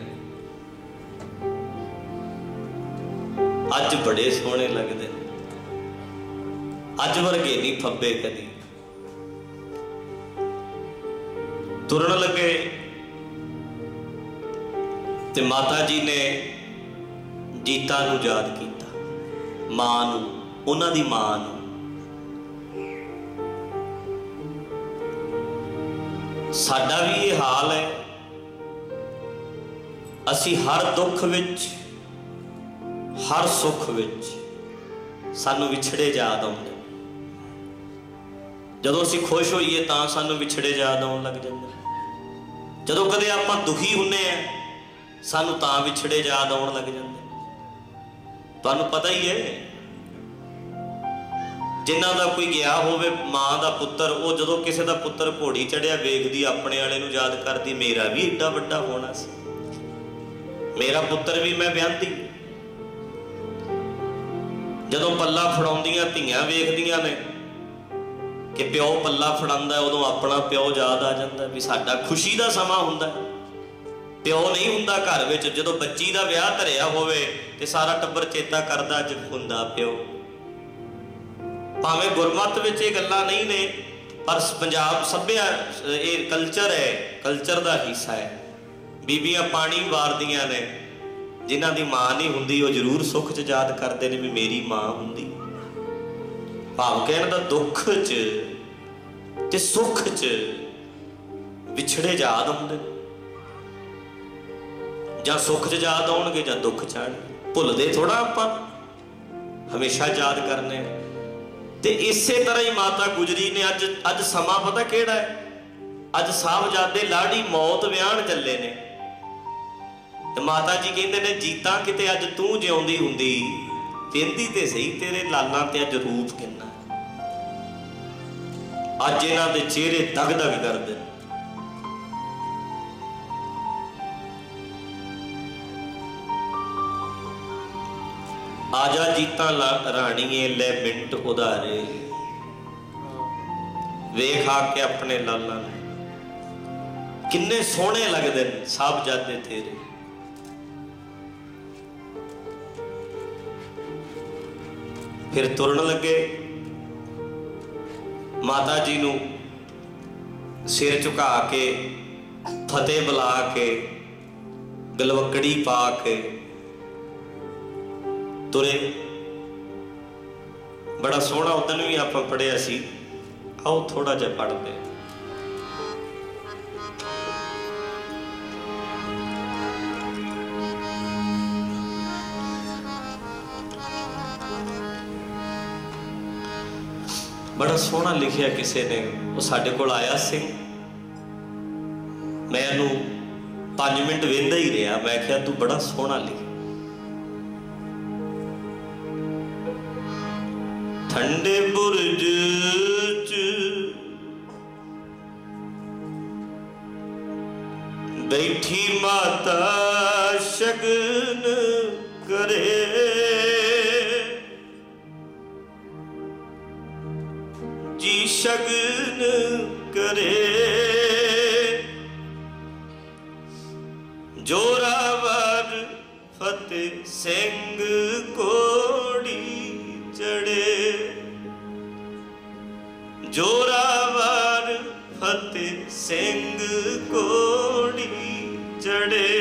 ਅੱਜ ਬੜੇ ਸੋਹਣੇ ਲੱਗਦੇ ਨੇ। ਅੱਜ ਵਰਗੇ ਨਹੀਂ ਫੱਬੇ ਕਦੀ। ਤੁਰਨ ਲੱਗੇ ਤੇ ਮਾਤਾ ਜੀ ਨੇ ਜੀਤਾ ਨੂੰ ਯਾਦ ਕੀਤਾ। ਮਾਂ ਨੂੰ, ਉਹਨਾਂ ਦੀ ਮਾਂ ਨੂੰ। ਸਾਡਾ ਵੀ ਇਹ ਹਾਲ ਹੈ। ਅਸੀਂ ਹਰ ਦੁੱਖ ਵਿੱਚ, ਹਰ ਸੁੱਖ ਵਿੱਚ ਸਾਨੂੰ ਵਿਛੜੇ ਯਾਦ ਆਉਂਦੇ। ਜਦੋਂ ਅਸੀਂ ਖੁਸ਼ ਹੋਈਏ ਤਾਂ ਸਾਨੂੰ ਵਿਛੜੇ ਯਾਦ ਆਉਣ ਲੱਗ ਜਾਂਦੇ। ਜਦੋਂ ਕਦੇ ਆਪਾਂ ਦੁਖੀ ਹੁੰਨੇ ਆ ਸਾਨੂੰ ਤਾਂ ਵਿਛੜੇ ਯਾਦ ਆਉਣ ਲੱਗ ਜਾਂਦੇ। ਤੁਹਾਨੂੰ ਪਤਾ ਹੀ ਹੈ। ਜਿਨ੍ਹਾਂ ਦਾ ਕੋਈ ਗਿਆ ਹੋਵੇ ਮਾਂ ਦਾ ਪੁੱਤਰ, ਉਹ ਜਦੋਂ ਕਿਸੇ ਦਾ ਪੁੱਤਰ ਘੋੜੀ ਚੜਿਆ ਵੇਖਦੀ, ਆਪਣੇ ਵਾਲੇ ਨੂੰ ਯਾਦ ਕਰਦੀ, ਮੇਰਾ ਵੀ ਏਡਾ ਵੱਡਾ ਹੋਣਾ ਸੀ। ਮੇਰਾ ਪੁੱਤਰ ਵੀ ਮੈਂ ਵਿਆਹਦੀ ਜਦੋਂ ਪੱਲਾ ਫੜਾਉਂਦੀਆਂ, ਧੀਆਂ ਵੇਖਦੀਆਂ ਨੇ ਕਿ ਪਿਓ ਪੱਲਾ ਫੜਾਉਂਦਾ, ਉਦੋਂ ਆਪਣਾ ਪਿਓ ਯਾਦ ਆ ਜਾਂਦਾ ਵੀ ਸਾਡਾ ਖੁਸ਼ੀ ਦਾ ਸਮਾਂ ਹੁੰਦਾ। ਹੈ। ਪਿਓ ਨਹੀਂ ਹੁੰਦਾ ਘਰ ਵਿੱਚ, ਜਦੋਂ ਬੱਚੀ ਦਾ ਵਿਆਹ ਧਰਿਆ ਹੋਵੇ ਤੇ ਸਾਰਾ ਟੱਬਰ ਚੇਤਾ ਕਰਦਾ ਅੱਜ ਹੁੰਦਾ ਪਿਓ। ਭਾਵੇਂ ਗੁਰਮਤ ਵਿੱਚ ਇਹ ਗੱਲਾਂ ਨਹੀਂ ਨੇ, ਪਰ ਪੰਜਾਬ ਸੱਭਿਆ ਇਹ ਕਲਚਰ ਹੈ ਕਲਚਰ ਦਾ ਹਿੱਸਾ ਹੈ। ਬੀਬੀਆਂ ਪਾਣੀ ਵਾਰਦੀਆਂ ਨੇ, ਜਿਨ੍ਹਾਂ ਦੀ ਮਾਂ ਨਹੀਂ ਹੁੰਦੀ, ਉਹ ਜ਼ਰੂਰ ਸੁੱਖ 'ਚ ਯਾਦ ਕਰਦੇ ਨੇ ਵੀ ਮੇਰੀ ਮਾਂ ਹੁੰਦੀ। ਭਾਵ ਕਹਿਣ ਦਾ ਦੁੱਖ 'ਚ ਤੇ ਸੁੱਖ 'ਚ ਵਿਛੜੇ ਯਾਦ ਹੁੰਦੇ ਨੇ। ਜਾਂ ਸੁੱਖ 'ਚ ਯਾਦ ਆਉਣਗੇ ਜਾਂ ਦੁੱਖ 'ਚ ਆਉਣਗੇ। ਭੁੱਲਦੇ ਥੋੜਾ ਆਪਾਂ। ਹਮੇਸ਼ਾ ਯਾਦ ਕਰਨੇ। ਤੇ ਇਸੇ ਤਰ੍ਹਾਂ ਹੀ ਮਾਤਾ ਗੁਜਰੀ ਨੇ ਅੱਜ ਅੱਜ ਸਮਾਂ ਪਤਾ ਕਿਹੜਾ ਹੈ? ਅੱਜ ਸਾਹਿਬਜ਼ਾਦੇ ਲਾੜੀ ਮੌਤ ਵਿਆਹਣ ਚੱਲੇ ਨੇ। ਤੇ ਮਾਤਾ ਜੀ ਕਹਿੰਦੇ ਨੇ, ਜੀਤਾ ਕਿਤੇ ਅੱਜ ਤੂੰ ਜਿਉਂਦੀ ਹੁੰਦੀ ਕਹਿੰਦੀ ਤੇ ਸਹੀ ਤੇਰੇ ਲਾਲਾਂ ਤੇ ਅੱਜ ਰੂਪ ਕਿੰਨਾ ਅੱਜ ਇਹਨਾਂ ਦੇ ਚਿਹਰੇ ਦਗ ਦਗ ਕਰਦੇ ਨੇ। ਆਜਾ ਜੀਤਾ ਲਾ- ਰਾਣੀਏ, ਲੈ ਮਿੰਟ ਉਧਾਰੇ। ਵੇਖ ਆ ਕੇ ਆਪਣੇ ਲਾਲਾਂ ਨੂੰ। ਕਿੰਨੇ ਸੋਹਣੇ ਲੱਗਦੇ ਨੇ ਸਾਹਿਬਜ਼ਾਦੇ ਤੇਰੇ। ਫਿਰ ਤੁਰਨ ਲੱਗੇ। ਮਾਤਾ ਜੀ ਨੂੰ ਸਿਰ ਝੁਕਾ ਕੇ, ਫਤਿਹ ਬੁਲਾ ਕੇ, ਗਲਵਕੜੀ ਪਾ ਕੇ ਤੁਰੇ। ਬੜਾ ਸੋਹਣਾ ਉਦੋਂ ਵੀ ਆਪਾਂ ਪੜਿਆ ਸੀ। ਆਓ ਥੋੜਾ ਜਿਹਾ ਪੜਦੇ ਬੜਾ ਸੋਹਣਾ ਲਿਖਿਆ ਕਿਸੇ ਨੇ। ਉਹ ਸਾਡੇ ਕੋਲ ਆਇਆ ਸਿੰਘ ਮੈਂ ਇਹਨੂੰ 5 ਮਿੰਟ ਵੇਂਦਾ ਹੀ ਰਿਹਾ। ਮੈਂ ਕਿਹਾ, ਤੂੰ ਬੜਾ ਸੋਹਣਾ ਲਿਖਿਆ ਠੰਡੇ ਬੁਰਜ ਚ ਬੈਠੀ ਮਾਤਾ ਸ਼ਗਨ ਕਰੇ। ਜੀ ਸ਼ਗਨ ਕਰੇ। ਜੋਰਾਵਰ ਫਤਿਹ ਸਿੰਘ ਜੋਰਾਵਰ ਫਤਿਹ ਸਿੰਘ ਕੋੜੀ ਚੜੇ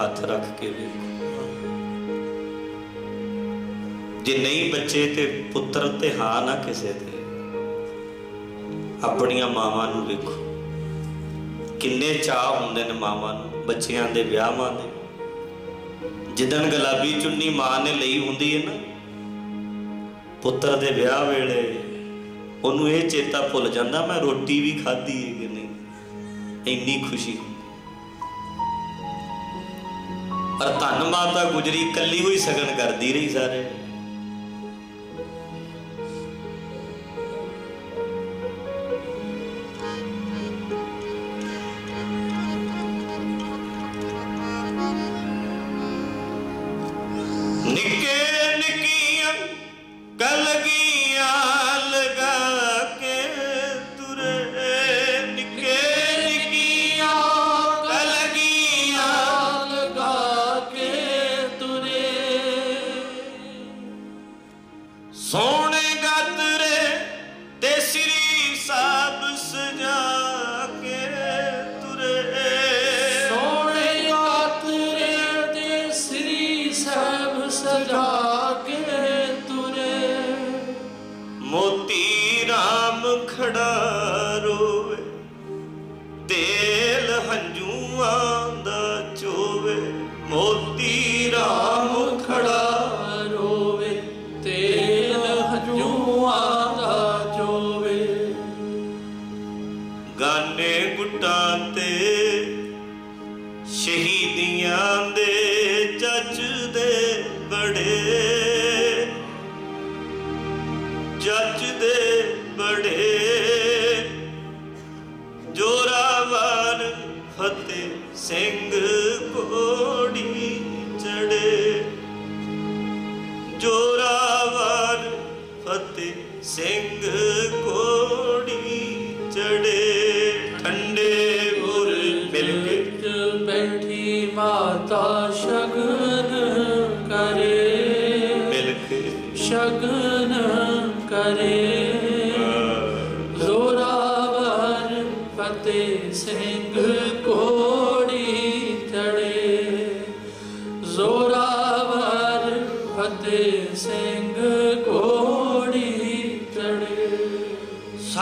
ਹੱਥ ਰੱਖ ਕੇ ਵੇਖੋ। ਜੇ ਨਹੀਂ ਬੱਚੇ ਤੇ ਪੁੱਤਰ ਤੇ ਹਾਂ ਨਾ ਕਿਸੇ ਤੇ, ਆਪਣੀਆਂ ਮਾਵਾਂ ਨੂੰ ਵੇਖੋ। ਕਿੰਨੇ ਚਾਹ ਹੁੰਦੇ ਨੇ ਮਾਵਾਂ ਨੂੰ, ਬੱਚਿਆਂ ਦੇ ਵਿਆਹਾਂ ਦੇ। ਜਿੱਦਣ ਗੁਲਾਬੀ ਚੁੰਨੀ ਮਾਂ ਨੇ ਲਈ ਹੁੰਦੀ ਹੈ ਨਾ, ਪੁੱਤਰ ਦੇ ਵਿਆਹ ਵੇਲੇ, ਉਹਨੂੰ ਇਹ ਚੇਤਾ ਭੁੱਲ ਜਾਂਦਾ, ਮੈਂ ਰੋਟੀ ਵੀ ਖਾਧੀ ਹੈ ਕਿ ਨਹੀਂ? ਇੰਨੀ ਖੁਸ਼ੀ ਹੁੰਦੀ ਪਰ ਧੰਨ ਮਾਤਾ ਗੁਜਰੀ ਕੱਲੀ ਹੋਈ ਸਗਨ ਕਰਦੀ ਰਹੀ ਸਾਰੇ।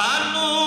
ভালো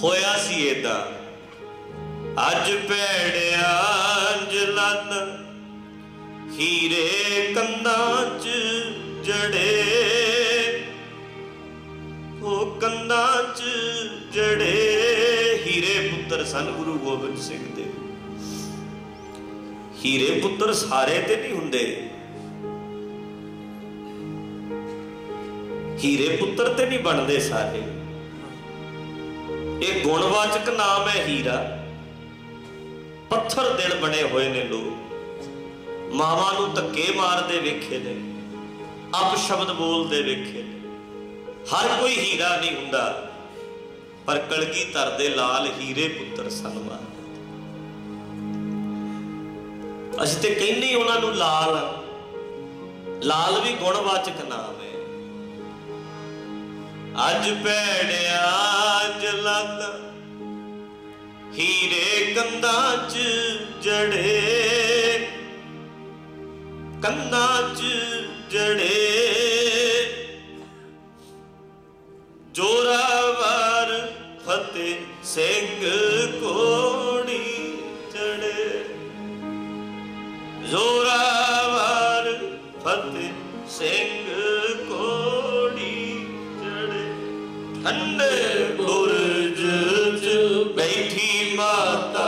ਹੋਇਆ ਸੀ ਏਦਾਂ। ਅੱਜ ਭੈੜਿਆ ਜਲਨ ਹੀਰੇ ਕੰਨਾਂ 'ਚ ਜੜੇ। ਉਹ ਕੰਨਾਂ 'ਚ ਜੜੇ। ਹੀਰੇ ਪੁੱਤਰ ਸਨ ਗੁਰੂ ਗੋਬਿੰਦ ਸਿੰਘ ਦੇ। ਹੀਰੇ ਪੁੱਤਰ ਸਾਰੇ ਤੇ ਨਹੀਂ ਹੁੰਦੇ। ਹੀਰੇ ਪੁੱਤਰ ਤੇ ਨਹੀਂ ਬਣਦੇ ਸਾਰੇ। ਇਹ ਗੁਣਵਾਚਕ ਨਾਮ ਹੈ ਹੀਰਾ। ਪੱਥਰ ਦਿਲ ਬਣੇ ਹੋਏ ਨੇ ਲੋਕ। ਮਾਵਾਂ ਨੂੰ ਧੱਕੇ ਮਾਰਦੇ ਵੇਖੇ ਨੇ। ਅਪ ਸ਼ਬਦ ਬੋਲਦੇ ਵੇਖੇ ਹਰ ਕੋਈ ਹੀਰਾ ਨਹੀਂ ਹੁੰਦਾ। ਪਰ ਕਲਕੀ ਧਰ ਦੇ ਲਾਲ ਹੀਰੇ ਪੁੱਤਰ ਸਨਵਾ ਅਸੀਂ ਤੇ ਕਹਿੰਦੇ ਉਹਨਾਂ ਨੂੰ ਲਾਲ। ਲਾਲ ਵੀ ਗੁਣਵਾਚਕ ਨਾਮ ਅੱਜ ਭੈੜਿਆ ਜਲੰਦ ਹੀਰੇ ਕੰਧਾਂ 'ਚ ਜੜੇ। ਕੰਧਾਂ 'ਚ ਜੜੇ। ਜੋਰਾਵਰ ਫਤਿਹ ਸਿੰਘ ਕੋੜੀ ਚੜੇ ਜ਼ੋਰਾਵਰ ਫਤਿਹ ਸਿੰਘ ਠੰਡੇ ਬੁਰਜ 'ਚ ਬੈਠੀ ਮਾਤਾ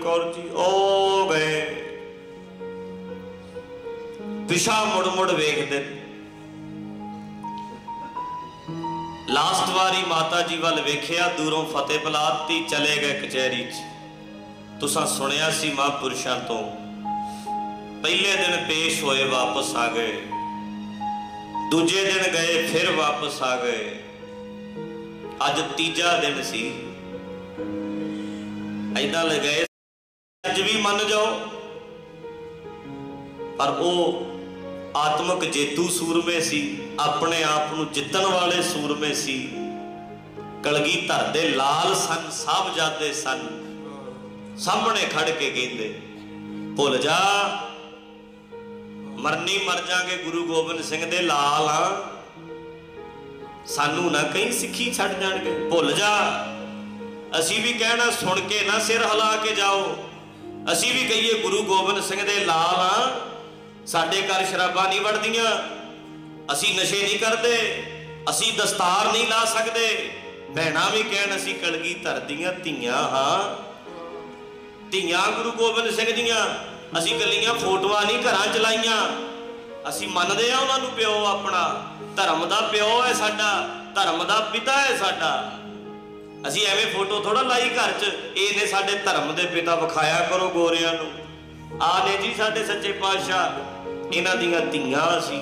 ਕੌਰ ਜੀ, ਉਹ ਗਏ ਪਿਛਾ ਮੁੜ ਮੁੜ ਵੇਖਦੇ। ਲਾਸਟ ਵਾਰੀ ਮਾਤਾ ਜੀ ਵੱਲ ਵੇਖਿਆ, ਦੂਰੋਂ ਫਤਿਹ ਬੁਲਾਤੀ, ਚਲੇ ਗਏ ਕਚਹਿਰੀ 'ਚ। ਤੁਸੀਂ ਸੁਣਿਆ ਸੀ ਮਹਾਂਪੁਰਸ਼ਾਂ ਤੋਂ, ਪਹਿਲੇ ਦਿਨ ਪੇਸ਼ ਹੋਏ ਵਾਪਸ ਆ ਗਏ। ਦੂਜੇ ਦਿਨ ਗਏ, ਫਿਰ ਵਾਪਸ ਆ ਗਏ। ਅੱਜ ਤੀਜਾ ਦਿਨ ਸੀ। ਐਦਾਂ ਲਗਾਏ ਅੱਜ ਵੀ ਮੰਨ ਜਾਓ। ਪਰ ਉਹ ਆਤਮਿਕ ਜੇਤੂ ਸੂਰਮੇ ਸੀ, ਆਪਣੇ ਆਪ ਨੂੰ ਜਿੱਤਣ ਵਾਲੇ ਸੂਰਮੇ ਸੀ। ਕਲਗੀਧਰ ਦੇ ਲਾਲ ਸਨ ਸਾਹਿਬਜ਼ਾਦੇ ਸਨ। ਸਾਹਮਣੇ ਖੜ ਕੇ ਕਹਿੰਦੇ, ਭੁੱਲ ਜਾ। ਮਰਨੀ ਮਰ ਜਾਗੇ ਗੁਰੂ ਗੋਬਿੰਦ ਸਿੰਘ ਦੇ ਲਾਲ ਆ। ਸਾਨੂੰ ਨਾ ਕहीं ਸਿੱਖੀ ਛੱਡ ਜਾਣਗੇ। ਭੁੱਲ ਜਾ। ਅਸੀਂ ਵੀ ਕਹਿਣਾ ਸੁਣ ਕੇ ਨਾ ਸਿਰ ਹਿਲਾ ਕੇ ਜਾਓ। ਅਸੀਂ ਵੀ ਕਹੀਏ ਗੁਰੂ ਗੋਬਿੰਦ ਸਿੰਘ ਦੇ ਲਾਲ ਆ, ਸਾਡੇ ਘਰ ਸ਼ਰਾਬਾਂ ਨਹੀਂ ਵੜਦੀਆਂ, ਅਸੀਂ ਨਸ਼ੇ ਨਹੀਂ ਕਰਦੇ, ਅਸੀਂ ਦਸਤਾਰ ਨਹੀਂ ਲਾ ਸਕਦੇ। ਭੈਣਾਂ ਵੀ ਕਹਿਣ ਅਸੀਂ ਕਲਗੀ ਧਰਦੀਆਂ ਧੀਆਂ ਹਾਂ। ਧੀਆਂ ਗੁਰੂ ਗੋਬਿੰਦ ਸਿੰਘ ਦੀਆਂ, ਅਸੀਂ ਕੱਲੀਆਂ ਫੋਟੋਆਂ ਨਹੀਂ ਘਰਾਂ ਚਲਾਈਆਂ ਅਸੀਂ ਮੰਨਦੇ ਆ ਉਹਨਾਂ ਨੂੰ ਪਿਓ ਆਪਣਾ, ਧਰਮ ਦਾ ਪਿਓ ਹੈ ਸਾਡਾ, ਧਰਮ ਦਾ ਪਿਤਾ ਹੈ ਸਾਡਾ। ਅਸੀਂ ਐਵੇਂ ਫੋਟੋ ਥੋੜਾ ਲਾਈ ਘਰ 'ਚ। ਇਹ ਨੇ ਸਾਡੇ ਧਰਮ ਦੇ ਪਿਤਾ ਵਿਖਾਇਆ ਕਰੋ ਗੋਰਿਆਂ ਨੂੰ। ਆ ਨੇ ਜੀ ਸਾਡੇ ਸੱਚੇ ਪਾਤਸ਼ਾਹ, ਇਹਨਾਂ ਦੀਆਂ ਧੀਆਂ ਅਸੀਂ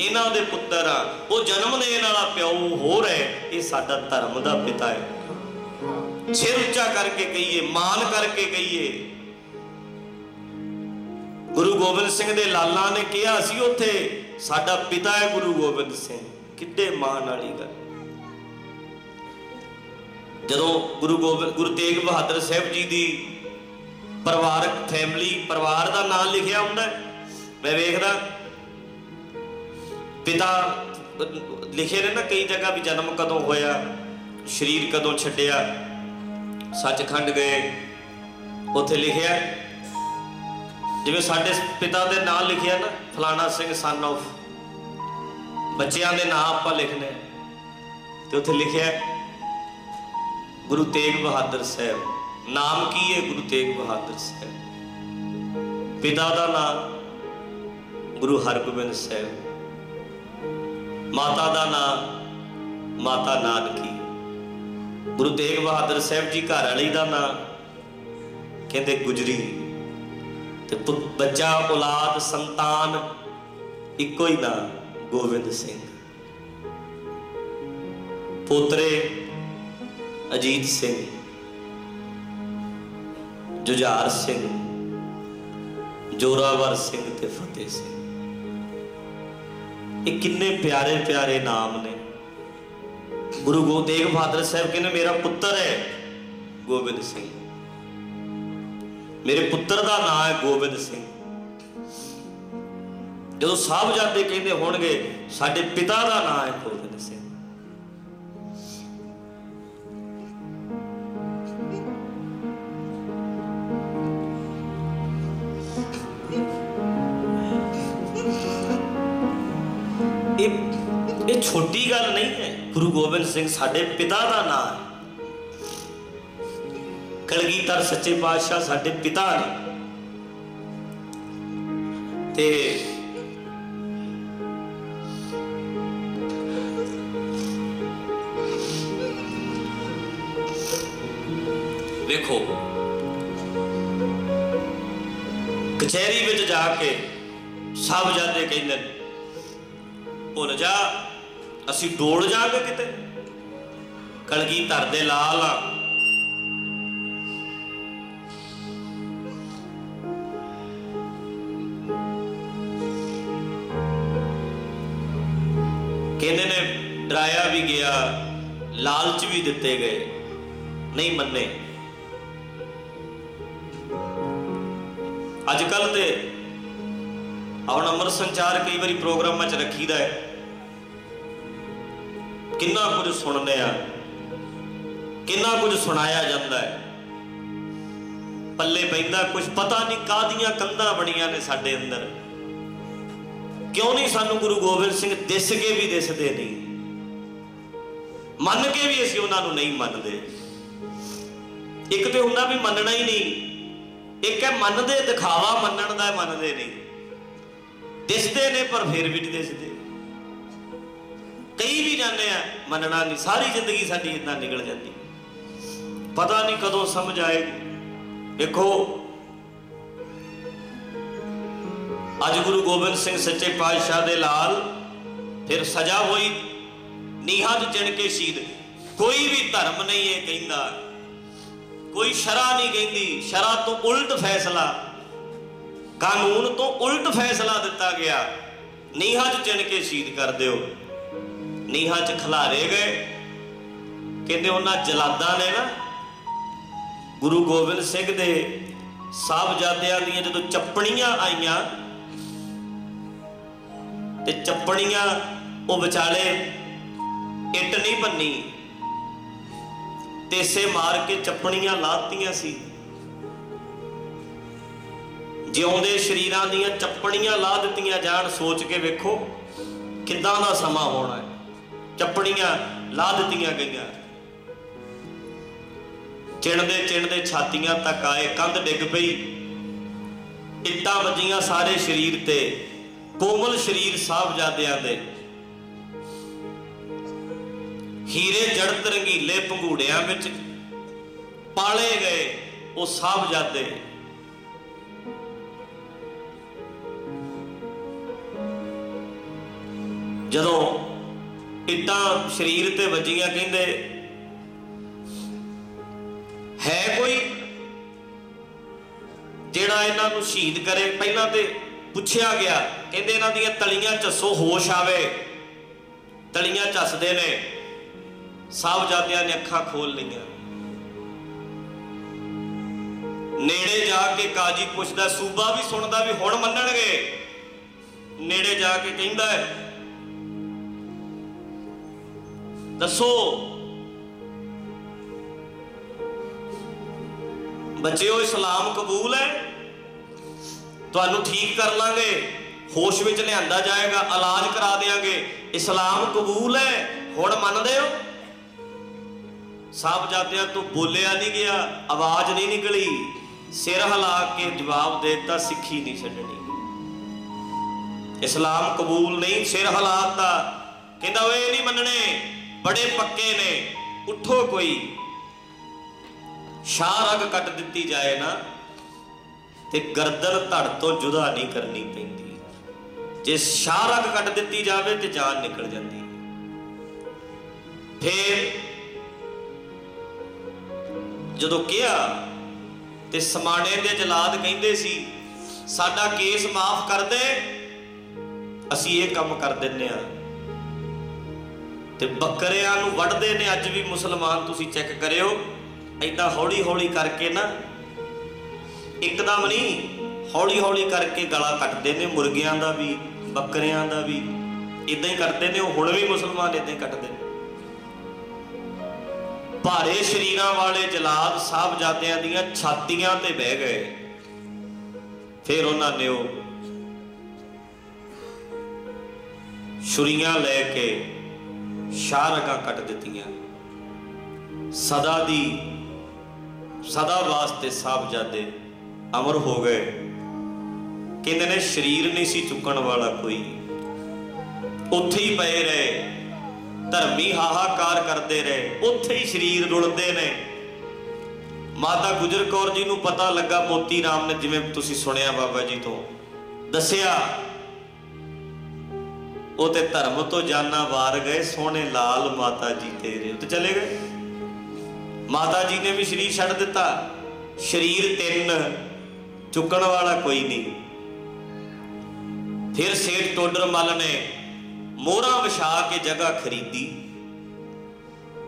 ਇਹਨਾਂ ਦੇ ਪੁੱਤਰ ਆ। ਉਹ ਜਨਮ ਦੇਣ ਵਾਲਾ ਪਿਓ ਹੋਰ ਹੈ। ਇਹ ਸਾਡਾ ਧਰਮ ਦਾ ਪਿਤਾ ਹੈ। ਸਿਰ ਉੱਚਾ ਕਰਕੇ ਕਹੀਏ ਮਾਨ ਕਰਕੇ ਕਹੀਏ। ਗੁਰੂ ਗੋਬਿੰਦ ਸਿੰਘ ਦੇ ਲਾਲਾਂ ਨੇ ਕਿਹਾ ਸੀ ਉੱਥੇ, ਸਾਡਾ ਪਿਤਾ ਹੈ ਗੁਰੂ ਗੋਬਿੰਦ ਸਿੰਘ। ਕਿੱਡੇ ਮਾਣ ਵਾਲੀ ਗੱਲ। ਜਦੋਂ ਗੁਰੂ ਗੋਬਿੰਦ, ਗੁਰੂ ਤੇਗ ਬਹਾਦਰ ਸਾਹਿਬ ਜੀ ਦੀ ਪਰਿਵਾਰਕ ਫੈਮਿਲੀ ਪਰਿਵਾਰ ਦਾ ਨਾਮ ਲਿਖਿਆ ਹੁੰਦਾ ਮੈਂ ਵੇਖਦਾ, ਪਿਤਾ ਲਿਖੇ ਨੇ ਨਾ ਕਈ ਜਗ੍ਹਾ ਵੀ ਜਨਮ ਕਦੋਂ ਹੋਇਆ, ਸਰੀਰ ਕਦੋਂ ਛੱਡਿਆ, ਸੱਚਖੰਡ ਗਏ, ਉੱਥੇ ਲਿਖਿਆ ਜਿਵੇਂ ਸਾਡੇ ਪਿਤਾ ਦੇ ਨਾਂ ਲਿਖਿਆ ਨਾ, ਫਲਾਣਾ ਸਿੰਘ ਸਨ of, ਬੱਚਿਆਂ ਦੇ ਨਾਂ ਆਪਾਂ ਲਿਖਨੇ ਆ। ਤੇ ਉੱਥੇ ਲਿਖਿਆ ਗੁਰੂ ਤੇਗ ਬਹਾਦਰ ਸਾਹਿਬ। ਨਾਮ ਕੀ ਹੈ ਗੁਰੂ ਤੇਗ ਬਹਾਦਰ ਸਾਹਿਬ? ਪਿਤਾ ਦਾ ਨਾਮ ਗੁਰੂ ਹਰਗੋਬਿੰਦ ਸਾਹਿਬ। ਮਾਤਾ ਦਾ ਨਾਮ ਮਾਤਾ ਨਾਨਕੀ। ਗੁਰੂ ਤੇਗ ਬਹਾਦਰ ਸਾਹਿਬ ਜੀ ਘਰ ਵਾਲੀ ਦਾ ਨਾਮ ਕਹਿੰਦੇ ਗੁਜਰੀ। ਤੇ ਪੁੱਤ- ਬੱਚਾ, ਔਲਾਦ, ਸੰਤਾਨ ਇੱਕੋ ਹੀ ਨਾਮ, ਗੋਬਿੰਦ ਸਿੰਘ। ਪੋਤਰੇ ਅਜੀਤ ਸਿੰਘ, ਜੁਝਾਰ ਸਿੰਘ, ਜੋਰਾਵਰ ਸਿੰਘ ਤੇ ਫਤਿਹ ਸਿੰਘ। ਇਹ ਕਿੰਨੇ ਪਿਆਰੇ ਪਿਆਰੇ ਨਾਮ ਨੇ। ਗੁਰੂ ਗੋਬਿੰਦ ਤੇਗ ਬਹਾਦਰ ਸਾਹਿਬ ਕਹਿੰਦੇ, ਮੇਰਾ ਪੁੱਤਰ ਹੈ ਗੋਬਿੰਦ ਸਿੰਘ। ਮੇਰੇ ਪੁੱਤਰ ਦਾ ਨਾਮ ਹੈ ਗੋਬਿੰਦ ਸਿੰਘ। ਜਦੋਂ ਸਾਹਿਬਜ਼ਾਦੇ ਕਹਿੰਦੇ ਹੋਣਗੇ, ਸਾਡੇ ਪਿਤਾ ਦਾ ਨਾਮ ਹੈ ਗੋਬਿੰਦ ਸਿੰਘ। ਛੋਟੀ ਗੱਲ ਨਹੀਂ ਹੈ ਗੁਰੂ ਗੋਬਿੰਦ ਸਿੰਘ ਸਾਡੇ ਪਿਤਾ ਦਾ ਨਾਮ ਹੈ ਕਲਗੀਧਰ ਸੱਚੇ ਪਾਤਸ਼ਾਹ ਸਾਡੇ ਪਿਤਾ ਨੇ ਤੇ ਵੇਖੋ ਕਚਹਿਰੀ ਵਿੱਚ ਜਾ ਕੇ ਸਭ ਜਾਂਦੇ ਕਹਿੰਦੇ ਨੇ, ਭੁੱਲ ਜਾ। ਅਸੀਂ ਡੋਲ ਜਾਗੇ ਕਿਤੇ? ਕਲਗੀ ਧਰਦੇ ਲਾਲ ਆ। ਕਹਿੰਦੇ ਨੇ, ਡਰਾਇਆ ਵੀ ਗਿਆ, ਲਾਲਚ ਵੀ ਦਿੱਤੇ ਗਏ। ਨਹੀਂ ਮੰਨੇ। ਅੱਜ ਕੱਲ ਤੇ ਹੁਣ ਅਮਰ ਸੰਚਾਰ ਕਈ ਵਾਰੀ ਪ੍ਰੋਗਰਾਮਾਂ 'ਚ ਰੱਖੀਦਾ ਹੈ। ਕਿੰਨਾ ਕੁਝ ਸੁਣਦੇ ਆ, ਕਿੰਨਾ ਕੁਝ ਸੁਣਾਇਆ ਜਾਂਦਾ ਹੈ। ਪੱਲੇ ਪੈਂਦਾ ਕੁਝ ਪਤਾ ਨਹੀਂ ਕਾਦੀਆਂ ਕੰਧਾਂ ਬਣੀਆਂ ਨੇ ਸਾਡੇ ਅੰਦਰ। ਕਿਉਂ ਨਹੀਂ ਸਾਨੂੰ ਗੁਰੂ ਗੋਬਿੰਦ ਸਿੰਘ ਦਿਸ ਕੇ ਵੀ ਦਿਸਦੇ ਨਹੀਂ ਮੰਨ ਕੇ ਵੀ ਅਸੀਂ ਉਹਨਾਂ ਨੂੰ ਨਹੀਂ ਮੰਨਦੇ। ਇੱਕ ਤੇ ਹੁੰਦਾ ਵੀ ਮੰਨਣਾ ਹੀ ਨਹੀਂ। ਇੱਕ ਹੈ ਮੰਨਦੇ, ਦਿਖਾਵਾ ਮੰਨਣ ਦਾ ਮੰਨਦੇ ਨਹੀਂ। ਦਿਸਦੇ ਨੇ ਪਰ ਫਿਰ ਵੀ ਨਹੀਂ ਦਿਸਦੇ। ਕਈ ਵੀ ਜਾਂਦੇ ਆ, ਮੰਨਣਾ ਨਹੀਂ। ਸਾਰੀ ਜ਼ਿੰਦਗੀ ਸਾਡੀ ਇਦਾਂ ਨਿਕਲ ਜਾਂਦੀ। ਪਤਾ ਨਹੀਂ ਕਦੋਂ ਸਮਝ ਆਏਗੀ। ਦੇਖੋ, ਅੱਜ ਗੁਰੂ ਗੋਬਿੰਦ ਸਿੰਘ ਸੱਚੇ ਪਾਤਸ਼ਾਹ ਦੇ ਲਾਲ, ਫਿਰ ਸਜ਼ਾ ਹੋਈ, ਨੀਹਾਂ 'ਚ ਚਿਣ ਕੇ ਸ਼ਹੀਦ। ਕੋਈ ਵੀ ਧਰਮ ਨਹੀਂ ਇਹ ਕਹਿੰਦਾ। ਕੋਈ ਸ਼ਰਾ ਨਹੀਂ ਕਹਿੰਦੀ। ਸ਼ਰਾ ਤੋਂ ਉਲਟ ਫੈਸਲਾ। ਕਾਨੂੰਨ ਤੋਂ ਉਲਟ ਫੈਸਲਾ ਦਿੱਤਾ ਗਿਆ। ਨੀਹਾਂ 'ਚ ਚਿਣ ਕੇ ਸ਼ਹੀਦ ਕਰ ਦਿਓ। ਨੀਹਾਂ 'ਚ ਖਿਲਾਰੇ ਗਏ। ਕਹਿੰਦੇ ਉਹਨਾਂ ਜਲਾਦਾਂ ਨੇ ਨਾ, ਗੁਰੂ ਗੋਬਿੰਦ ਸਿੰਘ ਦੇ ਸਾਹਿਬਜ਼ਾਦਿਆਂ ਦੀਆਂ ਜਦੋਂ ਚੱਪਣੀਆਂ ਆਈਆਂ, ਤੇ ਚੱਪਣੀਆਂ ਉਹ ਵਿਚਾਲੇ ਇੱਟ ਨਹੀਂ ਬੰਨੀ। ਤੇਸੇ ਮਾਰ ਕੇ ਚੱਪਣੀਆਂ ਲਾਤੀਆਂ ਸੀ। ਜਿਉਂਦੇ ਸ਼ਰੀਰਾਂ ਦੀਆਂ ਚੱਪਣੀਆਂ ਲਾ ਦਿੱਤੀਆਂ ਜਾਣ, ਸੋਚ ਕੇ ਵੇਖੋ ਕਿੱਦਾਂ ਦਾ ਸਮਾਂ ਹੋਣਾ ਹੈ। ਚੱਪਣੀਆਂ ਲਾ ਦਿੱਤੀਆਂ ਗਈਆਂ। ਚਿਣਦੇ ਚਿਣਦੇ ਛਾਤੀਆਂ ਤੱਕ ਆਏ, ਕੰਧ ਡਿੱਗ ਪਈ। ਇੱਟਾਂ ਵੱਜੀਆਂ ਸਾਰੇ ਸਰੀਰ ਤੇ, ਕੋਮਲ ਸਰੀਰ ਸਾਹਿਬਜ਼ਾਦਿਆਂ ਦੇ। ਹੀਰੇ ਜੜਤ ਰੰਗੀਲੇ ਪੰਘੂੜਿਆਂ ਵਿੱਚ ਪਾਲੇ ਗਏ ਉਹ ਸਾਹਿਬਜ਼ਾਦੇ। ਜਦੋਂ ਇੱਟਾਂ ਸਰੀਰ ਤੇ ਵੱਜੀਆਂ ਕਹਿੰਦੇ, ਹੈ ਕੋਈ ਜਿਹੜਾ ਇਹਨਾਂ ਨੂੰ ਸ਼ਹੀਦ ਕਰੇ? ਪਹਿਲਾਂ ਤੇ ਪੁੱਛਿਆ ਗਿਆ, ਕਹਿੰਦੇ ਇਹਨਾਂ ਦੀਆਂ ਤਲੀਆਂ ਝੱਸੋ ਹੋਸ਼ ਆਵੇ। ਤਲੀਆਂ ਝੱਸਦੇ ਨੇ। ਸਾਹਿਬਜ਼ਾਦਿਆਂ ਨੇ ਅੱਖਾਂ ਖੋਲ ਲਈਆਂ। ਨੇੜੇ ਜਾ ਕੇ ਕਾਜੀ ਪੁੱਛਦਾ, ਸੂਬਾ ਵੀ ਸੁਣਦਾ ਵੀ ਹੁਣ ਮੰਨਣਗੇ। ਨੇੜੇ ਜਾ ਕੇ ਕਹਿੰਦਾ ਦੱਸੋ। ਬੱਚਿਓ, ਇਸਲਾਮ ਕਬੂਲ ਹੈ? ਤੁਹਾਨੂੰ ਠੀਕ ਕਰ ਲਾਂਗੇ। ਹੋਸ਼ ਵਿੱਚ ਲਿਆਂਦਾ ਜਾਏਗਾ, ਇਲਾਜ ਕਰਾ ਦੇਾਂਗੇ ਇਸਲਾਮ ਕਬੂਲ ਹੈ? ਹੁਣ ਮੰਨਦੇ ਹੋ? ਸਾਹਿਬਜ਼ਾਦਿਆਂ ਤੋਂ ਬੋਲਿਆ ਨਹੀਂ ਗਿਆ, ਆਵਾਜ਼ ਨਹੀਂ ਨਿਕਲੀ। ਸਿਰ ਹਿਲਾ ਕੇ ਜਵਾਬ ਦੇਤਾ, ਸਿੱਖੀ ਨਹੀਂ ਛੱਡਣੀ। ਇਸਲਾਮ ਕਬੂਲ ਨਹੀਂ, ਸਿਰ ਹਿਲਾਤਾ ਕਹਿੰਦਾ, ਓਏ ਨਹੀਂ ਮੰਨਣੇ। ਬੜੇ ਪੱਕੇ ਨੇ, ਉਠੋ ਕੋਈ। ਸ਼ਾਹ ਰਗ ਕੱਟ ਦਿੱਤੀ ਜਾਏ ਨਾ, ਤੇ ਗਰਦਨ ਧੜ ਤੋਂ ਜੁਦਾ ਨਹੀਂ ਕਰਨੀ ਪੈਂਦੀ। ਜੇ ਸ਼ਾਹ ਰਗ ਕੱਟ ਦਿੱਤੀ ਜਾਵੇ ਤੇ ਜਾਨ ਨਿਕਲ ਜਾਂਦੀ। ਫੇਰ ਜਦੋਂ ਕਿਹਾ, ਤੇ ਸਮਾਣੇ ਦੇ ਜਲਾਦ ਕਹਿੰਦੇ ਸੀ, ਸਾਡਾ ਕੇਸ ਮਾਫ ਕਰ ਦੇ, ਅਸੀਂ ਇਹ ਕੰਮ ਕਰ ਦਿੰਨੇ ਆ ਤੇ ਬੱਕਰਿਆਂ ਨੂੰ ਵੱਢਦੇ ਨੇ, ਅੱਜ ਵੀ ਮੁਸਲਮਾਨ ਤੁਸੀਂ ਚੈੱਕ ਕਰਿਓ ਐਦਾਂ ਹੌਲੀ ਹੌਲੀ ਕਰਕੇ ਨਾ, ਇੱਕਦਮ ਨਹੀਂ ਹੌਲੀ ਹੌਲੀ ਕਰਕੇ ਗਲਾ ਕੱਟਦੇ ਨੇ, ਮੁਰਗਿਆਂ ਦਾ ਵੀ, ਬੱਕਰਿਆਂ ਦਾ ਵੀ ਇਦਾਂ ਹੀ ਕੱਟਦੇ ਨੇ, ਉਹ ਹੁਣ ਵੀ ਮੁਸਲਮਾਨ ਇਦਾਂ ਹੀ ਕੱਟਦੇ ਨੇ। ਭਾਰੇ ਸ਼ਰੀਰਾਂ ਵਾਲੇ ਜਲਾਦ ਸਾਹਿਬਜ਼ਾਦਿਆਂ ਦੀਆਂ ਛਾਤੀਆਂ ਤੇ ਬਹਿ ਗਏ। ਫਿਰ ਉਹਨਾਂ ਨੇ ਉਹ ਛੁਰੀਆਂ ਲੈ ਕੇ ਸ਼ਾਰਕਾਂ ਕੱਟ ਦਿੱਤੀਆਂ। ਸਦਾ ਦੀ, ਸਦਾ ਵਾਸਤੇ ਸਾਹਿਬਜ਼ਾਦੇ ਅਮਰ ਹੋ ਗਏ। ਕਹਿੰਦੇ ਨੇ ਸਰੀਰ ਨਹੀਂ ਸੀ ਚੁੱਕਣ ਵਾਲਾ ਕੋਈ। ਉੱਥੇ ਹੀ ਪਏ ਰਹੇ। ਧਰਮੀ ਹਾਹਾਕਾਰ ਕਰਦੇ ਰਹੇ। ਉੱਥੇ ਹੀ ਸਰੀਰ ਰੁਲਦੇ ਨੇ। ਮਾਤਾ ਗੁਜਰ ਕੌਰ ਜੀ ਨੂੰ ਪਤਾ ਲੱਗਾ ਮੋਤੀ ਰਾਮ ਨੇ ਜਿਵੇਂ ਤੁਸੀਂ ਸੁਣਿਆ ਬਾਬਾ ਜੀ ਤੋਂ। ਦੱਸਿਆ ਉਹ ਤੇ ਧਰਮ ਤੋਂ ਜਾਨਾ ਵਾਰ ਗਏ, ਸੋਹਣੇ ਲਾਲ ਮਾਤਾ ਜੀ ਤੇਰੇ ਉੱਤੇ ਚਲੇ ਗਏ। ਮਾਤਾ ਜੀ ਨੇ ਵੀ ਸਰੀਰ ਛੱਡ ਦਿੱਤਾ। ਸਰੀਰ ਤਿੰਨ, ਚੁੱਕਣ ਵਾਲਾ ਕੋਈ ਨਹੀਂ। ਫਿਰ ਸੇਠ ਟੋਡਰ ਮੱਲ ਨੇ ਮੋਹਰਾਂ ਵਿਛਾ ਕੇ ਜਗ੍ਹਾ ਖਰੀਦੀ।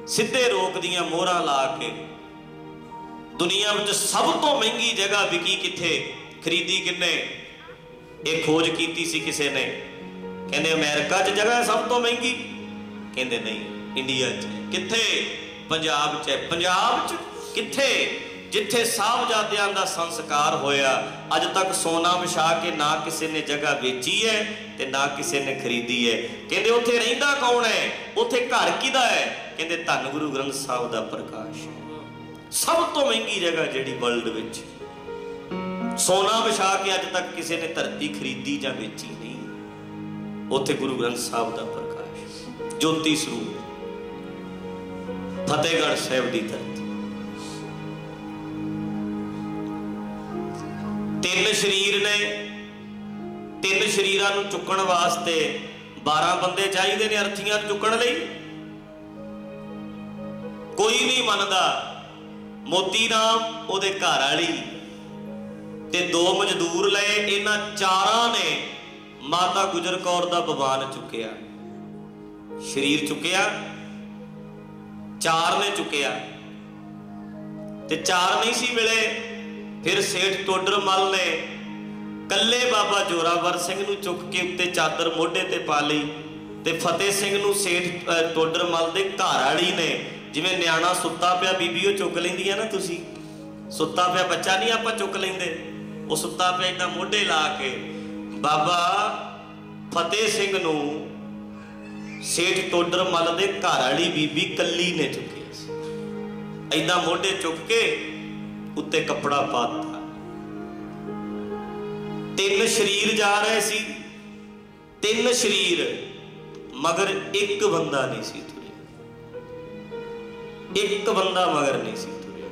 ਸਿੱਧੇ ਰੋਕ ਦੀਆਂ ਮੋਹਰਾਂ ਲਾ ਕੇ ਦੁਨੀਆ ਵਿੱਚ ਸਭ ਤੋਂ ਮਹਿੰਗੀ ਜਗ੍ਹਾ ਵਿਕੀ ਕਿੱਥੇ? ਖਰੀਦੀ ਕਿੰਨੇ? ਇਹ ਖੋਜ ਕੀਤੀ ਸੀ ਕਿਸੇ ਨੇ। ਕਹਿੰਦੇ ਅਮਰੀਕਾ 'ਚ ਜਗ੍ਹਾ ਹੈ ਸਭ ਤੋਂ ਮਹਿੰਗੀ। ਕਹਿੰਦੇ ਨਹੀਂ, ਇੰਡੀਆ 'ਚ। ਕਿੱਥੇ? ਪੰਜਾਬ 'ਚ ਹੈ। ਪੰਜਾਬ 'ਚ ਕਿੱਥੇ? ਜਿੱਥੇ ਸਾਹਿਬਜ਼ਾਦਿਆਂ ਦਾ ਸੰਸਕਾਰ ਹੋਇਆ, ਅੱਜ ਤੱਕ ਸੋਨਾ ਵਿਛਾ ਕੇ ਨਾ ਕਿਸੇ ਨੇ ਜਗ੍ਹਾ ਵੇਚੀ ਹੈ ਤੇ ਨਾ ਕਿਸੇ ਨੇ ਖਰੀਦੀ ਹੈ। ਕਹਿੰਦੇ ਉੱਥੇ ਰਹਿੰਦਾ ਕੌਣ ਹੈ? ਉੱਥੇ ਘਰ ਕਿਹਦਾ ਹੈ? ਕਹਿੰਦੇ ਧੰਨ ਗੁਰੂ ਗ੍ਰੰਥ ਸਾਹਿਬ ਦਾ ਪ੍ਰਕਾਸ਼ ਹੈ। ਸਭ ਤੋਂ ਮਹਿੰਗੀ ਜਗ੍ਹਾ ਜਿਹੜੀ ਵਰਲਡ ਵਿੱਚ। ਸੋਨਾ ਵਿਛਾ ਕੇ ਅੱਜ ਤੱਕ ਕਿਸੇ ਨੇ ਧਰਤੀ ਖਰੀਦੀ ਜਾਂ ਵੇਚੀ ਉੱਥੇ ਗੁਰੂ ਗ੍ਰੰਥ ਸਾਹਿਬ ਦਾ ਪ੍ਰਕਾਸ਼, ਜੋਤੀ ਸਰੂਪ, ਫਤਿਹਗੜ੍ਹ ਸਾਹਿਬ ਦੀ ਧਰਤੀ। ਤਿੰਨ ਸ਼ਰੀਰ ਨੇ, ਤਿੰਨ ਸ਼ਰੀਰਾਂ ਨੂੰ ਚੁੱਕਣ ਵਾਸਤੇ 12 ਬੰਦੇ ਚਾਹੀਦੇ ਨੇ ਅਰਥੀਆਂ ਨੂੰ ਚੁੱਕਣ ਲਈ। ਕੋਈ ਨਹੀਂ ਮੰਨਦਾ, ਮੋਤੀ ਰਾਮ ਉਹਦੇ ਘਰ ਵਾਲੀ ਤੇ ਦੋ ਮਜ਼ਦੂਰ ਲਏ, ਇਹਨਾਂ ਚਾਰਾਂ ਨੇ ਮਾਤਾ ਗੁਜਰ ਕੌਰ ਦਾ ਬਵਾਨ ਚੁੱਕਿਆ। ਸ਼ਰੀਰ ਚੁੱਕਿਆ, ਚਾਰ ਨੇ ਚੁੱਕਿਆ। ਤੇ ਚਾਰ ਨਹੀਂ ਸੀ ਮਿਲੇ, ਫਿਰ ਸੇਠ ਟੋਡਰ ਮੱਲ ਨੇ ਕੱਲੇ ਬਾਬਾ ਜੋਰਾਵਰ ਸਿੰਘ ਨੂੰ ਚੁੱਕ ਕੇ ਉੱਤੇ ਚਾਦਰ ਮੋਢੇ ਤੇ ਪਾ ਲਈ ਤੇ ਫਤਿਹ ਸਿੰਘ ਨੂੰ ਸੇਠ ਟੋਡਰ ਮੱਲ ਦੇ ਘਰ ਵਾਲੀ ਨੇ ਜਿਵੇਂ ਨਿਆਣਾ ਸੁੱਤਾ ਪਿਆ, ਬੀਬੀ ਉਹ ਚੁੱਕ ਲੈਂਦੀ ਆ ਨਾ ਤੁਸੀਂ। ਸੁੱਤਾ ਪਿਆ ਬੱਚਾ ਨਹੀਂ ਆਪਾਂ ਚੁੱਕ ਲੈਂਦੇ। ਉਹ ਸੁੱਤਾ ਪਿਆ ਇਦਾਂ ਮੋਢੇ ਲਾ ਕੇ ਬਾਬਾ ਫਤਿਹ ਸਿੰਘ ਨੂੰ ਸੇਠ ਟੋਡਰ ਮੱਲ ਦੇ ਘਰ ਵਾਲੀ ਬੀਬੀ ਕੱਲੀ ਨੇ ਚੁੱਕਿਆ ਸੀ। ਐਦਾਂ ਮੋਢੇ ਚੁੱਕ ਕੇ ਉੱਤੇ ਕੱਪੜਾ ਪਾਤਾ। ਤਿੰਨ ਸ਼ਰੀਰ ਜਾ ਰਹੇ ਸੀ। ਤਿੰਨ ਸ਼ਰੀਰ, ਮਗਰ ਇੱਕ ਬੰਦਾ ਨਹੀਂ ਸੀ ਤੁਰਿਆ। ਇੱਕ ਬੰਦਾ ਮਗਰ ਨਹੀਂ ਸੀ ਤੁਰਿਆ।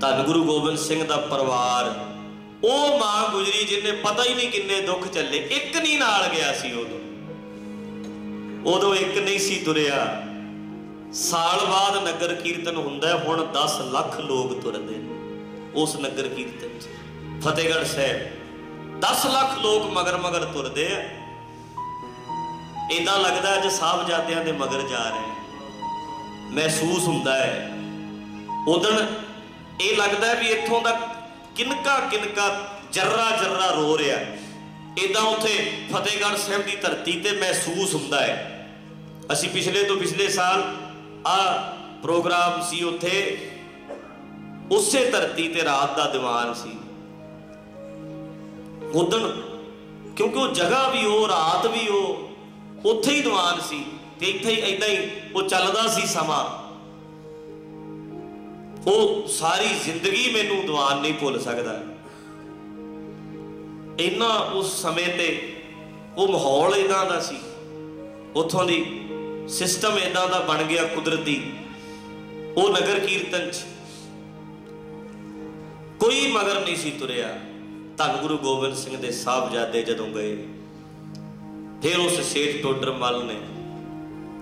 ਧੰਨ ਗੁਰੂ ਗੋਬਿੰਦ ਸਿੰਘ ਦਾ ਪਰਿਵਾਰ ਉਹ ਮਾਂ ਗੁਜਰੀ ਜਿਹਨੇ ਪਤਾ ਹੀ ਨਹੀਂ ਕਿੰਨੇ ਦੁੱਖ ਚੱਲੇ, ਇੱਕ ਨਹੀਂ ਨਾਲ ਗਿਆ ਸੀ ਉਦੋਂ। ਉਦੋਂ ਇੱਕ ਨਹੀਂ ਸੀ ਤੁਰਿਆ। ਸਾਲ ਬਾਅਦ ਨਗਰ ਕੀਰਤਨ ਹੁੰਦਾ, ਹੁਣ 10 ਲੱਖ ਲੋਕ ਤੁਰਦੇ ਨੇ ਉਸ ਨਗਰ ਕੀਰਤਨ 'ਚ। ਫਤਿਹਗੜ੍ਹ ਸਾਹਿਬ 10 ਲੱਖ ਲੋਕ ਮਗਰ ਮਗਰ ਤੁਰਦੇ ਆ। ਇਦਾਂ ਲੱਗਦਾ ਅੱਜ ਸਾਹਿਬਜ਼ਾਦਿਆਂ ਦੇ ਮਗਰ ਜਾ ਰਹੇ ਮਹਿਸੂਸ ਹੁੰਦਾ ਹੈ। ਉਦੋਂ ਇਹ ਲੱਗਦਾ ਵੀ ਇੱਥੋਂ ਦਾ ਕਿਨਕਾ ਕਿਨਕਾ ਜਰਰਾ ਜਰਰਾ ਰੋ ਰਿਹਾ। ਇਦਾਂ ਉੱਥੇ ਫਤਿਹਗੜ੍ਹ ਸਾਹਿਬ ਦੀ ਧਰਤੀ ਤੇ ਮਹਿਸੂਸ ਹੁੰਦਾ ਹੈ। ਅਸੀਂ ਪਿਛਲੇ ਤੋਂ ਪਿਛਲੇ ਸਾਲ ਆ ਪ੍ਰੋਗਰਾਮ ਸੀ ਉੱਥੇ। ਉਸੇ ਧਰਤੀ ਤੇ ਰਾਤ ਦਾ ਦੀਵਾਨ ਸੀ। ਉਦਣ ਕਿਉਂਕਿ ਉਹ ਜਗ੍ਹਾ ਵੀ ਉਹ, ਰਾਤ ਵੀ ਉਹ, ਉੱਥੇ ਹੀ ਦੀਵਾਨ ਸੀ ਤੇ ਇੱਥੇ ਹੀ ਇਦਾਂ ਹੀ ਉਹ ਚੱਲਦਾ ਸੀ ਸਮਾਂ। ਉਹ ਸਾਰੀ ਜ਼ਿੰਦਗੀ ਮੈਨੂੰ ਦੀਵਾਨ ਨਹੀਂ ਭੁੱਲ ਸਕਦਾ। ਇੰਨਾ ਉਸ ਸਮੇਂ ਤੇ ਉਹ ਮਾਹੌਲ ਇਦਾਂ ਦਾ ਸੀ। ਉਥੋਂ ਦੀ ਸਿਸਟਮ ਇਦਾਂ ਦਾ ਬਣ ਗਿਆ ਕੁਦਰਤੀ। ਉਹ ਨਗਰ ਕੀਰਤਨ ਚ ਕੋਈ ਮਗਰ ਨਹੀਂ ਸੀ ਤੁਰਿਆ। ਧੰਨ ਗੁਰੂ ਗੋਬਿੰਦ ਸਿੰਘ ਦੇ ਸਾਹਿਬਜ਼ਾਦੇ ਜਦੋਂ ਗਏ, ਫਿਰ ਉਸ ਸੇਠ ਟੋਡਰ ਮੱਲ ਨੇ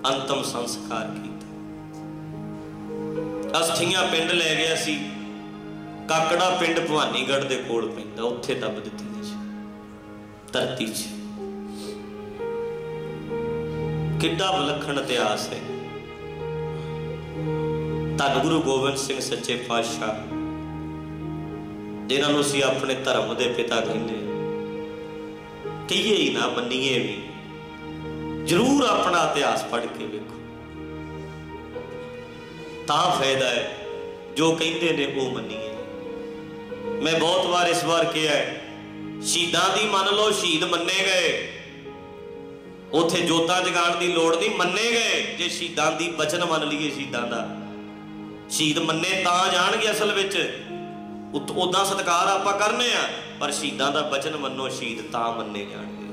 ਅੰਤਮ ਸੰਸਕਾਰ ਕੀਤਾ। ਅਸਥੀਆਂ ਪਿੰਡ ਲੈ ਗਿਆ ਸੀ। ਕਾਕੜਾ ਪਿੰਡ ਭਵਾਨੀਗੜ੍ਹ ਦੇ ਕੋਲ ਪੈਂਦਾ, ਉੱਥੇ ਦੱਬ ਦਿੱਤੀ ਸੀ। ਧਰਤੀ 'ਚ। ਕਿੱਡਾ ਵਿਲੱਖਣ ਇਤਿਹਾਸ ਹੈ। ਧੰਨ ਗੁਰੂ ਗੋਬਿੰਦ ਸਿੰਘ ਸੱਚੇ ਪਾਤਸ਼ਾਹ, ਜਿਨ੍ਹਾਂ ਨੂੰ ਅਸੀਂ ਆਪਣੇ ਧਰਮ ਦੇ ਪਿਤਾ ਕਹਿੰਦੇ ਕਹੀਏ ਹੀ ਨਾ, ਮੰਨੀਏ ਵੀ। ਜ਼ਰੂਰ ਆਪਣਾ ਇਤਿਹਾਸ ਪੜ੍ਹ ਕੇ ਵੇਖੋ। ਤਾਂ ਫਾਇਦਾ ਹੈ, ਜੋ ਕਹਿੰਦੇ ਨੇ ਉਹ ਮੰਨੀਏ। ਮੈਂ ਬਹੁਤ ਵਾਰ ਇਸ ਵਾਰ ਕਿਹਾ ਸ਼ਹੀਦਾਂ ਦੀ ਮੰਨ ਲਓ ਸ਼ਹੀਦ ਮੰਨੇ ਗਏ। ਉਥੇ ਜੋਤਾਂ ਜਗਾਉਣ ਦੀ ਲੋੜ ਨਹੀਂ, ਮੰਨੇ ਗਏ। ਜੇ ਸ਼ਹੀਦਾਂ ਦੀ ਬਚਨ ਮੰਨ ਲਈਏ ਸ਼ਹੀਦਾਂ ਦਾ। ਸ਼ਹੀਦ ਮੰਨੇ ਤਾਂ ਜਾਣਗੇ ਅਸਲ ਵਿੱਚ। ਉਦਾਂ ਸਤਕਾਰ ਆਪਾਂ ਕਰਨੇ ਆ, ਪਰ ਸ਼ਹੀਦਾਂ ਦਾ ਬਚਨ ਮੰਨੋ, ਸ਼ਹੀਦ ਤਾਂ ਮੰਨੇ ਜਾਣਗੇ।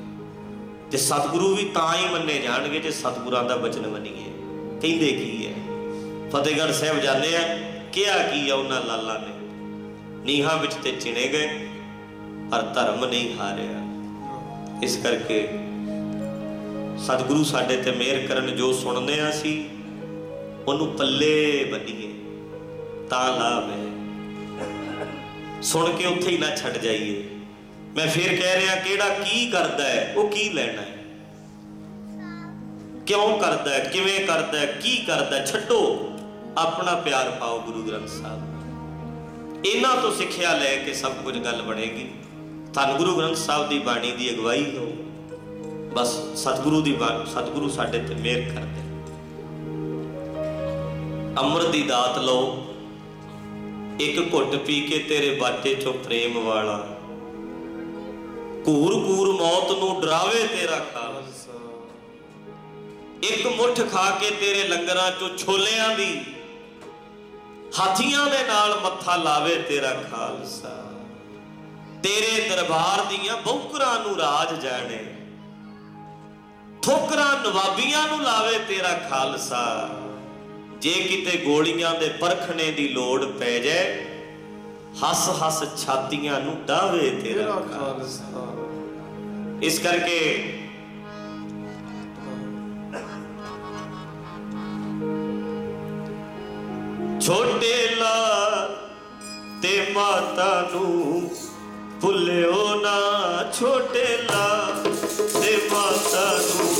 ਤੇ ਸਤਿਗੁਰੂ ਵੀ ਤਾਂ ਹੀ ਮੰਨੇ ਜਾਣਗੇ, ਜੇ ਸਤਿਗੁਰਾਂ ਦਾ ਬਚਨ ਮੰਨੀਏ। ਕਹਿੰਦੇ ਕੀ ਹੈ? ਫਤਿਹਗੜ੍ਹ ਸਾਹਿਬ ਜਾਂਦੇ ਆ, ਕਿਹਾ ਕੀ ਆ ਉਹਨਾਂ ਲਾਲਾਂ ਨੇ? ਨੀਹਾਂ ਵਿੱਚ ਤੇ ਚਿਣੇ ਗਏ, ਪਰ ਧਰਮ ਨਹੀਂ ਹਾਰਿਆ। ਇਸ ਕਰਕੇ ਸਤਿਗੁਰੂ ਸਾਡੇ ਤੇ ਮਿਹਰ ਕਰਨ ਜੋ ਸੁਣਦੇ ਆ ਸੀ ਉਹਨੂੰ ਪੱਲੇ ਬੰਨੀਏ, ਤਾਂ ਲਾਭ ਹੈ। ਸੁਣ ਕੇ ਉੱਥੇ ਹੀ ਨਾ ਛੱਡ ਜਾਈਏ। ਮੈਂ ਫੇਰ ਕਹਿ ਰਿਹਾ, ਕਿਹੜਾ ਕੀ ਕਰਦਾ ਹੈ, ਉਹ ਕੀ ਲੈਣਾ ਹੈ? ਕਿਉਂ ਕਰਦਾ ਹੈ, ਕਿਵੇਂ ਕਰਦਾ ਹੈ, ਕੀ ਕਰਦਾ ਛੱਡੋ। ਆਪਣਾ ਪਿਆਰ ਪਾਓ ਗੁਰੂ ਗ੍ਰੰਥ ਸਾਹਿਬ। ਇਹਨਾਂ ਤੋਂ ਸਿੱਖਿਆ ਲੈ ਕੇ ਸਭ ਕੁਝ ਗੱਲ ਬਣੇਗੀ। ਧੰਨ ਗੁਰੂ ਗ੍ਰੰਥ ਸਾਹਿਬ ਦੀ ਬਾਣੀ ਦੀ ਅਗਵਾਈ ਹੋ। ਬਸ ਸਤਿਗੁਰੂ ਦੀ ਬਾਣੀ ਸਤਿਗੁਰੂ ਸਾਡੇ ਤੇ ਮਿਹਰ ਕਰਦੇ। ਅੰਮ੍ਰਿਤ ਦੀ ਦਾਤ ਲਓ। ਇੱਕ ਘੁੱਟ ਪੀ ਕੇ ਤੇਰੇ ਬਾਟੇ ਚੋਂ ਪ੍ਰੇਮ ਵਾਲਾ। ਘੂਰ ਘੂਰ ਮੌਤ ਨੂੰ ਡਰਾਵੇ ਤੇਰਾ ਖਾਲਸਾ। ਇੱਕ ਮੁੱਠ ਖਾ ਕੇ ਤੇਰੇ ਲੰਗਰਾਂ ਚੋਂ ਛੋਲਿਆਂ ਦੀ ਹਾਥੀਆਂ ਦੇ ਨਾਲ ਮੱਥਾ ਲਾਵੇ ਤੇਰਾ ਖਾਲਸਾ। ਤੇਰੇ ਦਰਬਾਰ ਦੀਆਂ ਬੌਕਰਾਂ ਨੂੰ ਰਾਜ ਜਾਣੇ। ਠੋਕਰਾਂ ਨਵਾਬੀਆਂ ਨੂੰ ਲਾਵੇ ਤੇਰਾ ਖਾਲਸਾ। ਜੇ ਕਿਤੇ ਗੋਲੀਆਂ ਦੇ ਪਰਖਣੇ ਦੀ ਲੋੜ ਪੈ ਜਾਏ ਹੱਸ ਹੱਸ ਛਾਤੀਆਂ ਨੂੰ ਡਾਵੇ ਤੇਰਾ ਖਾਲਸਾ। ਇਸ ਕਰਕੇ ਛੋਟੇ ਲਾ ਤੇ ਮਾਤਾ ਨੂੰ ਭੁੱਲਿਓ ਨਾ। ਛੋਟੇ ਲਾ ਤੇ ਮਾਤਾ ਨੂੰ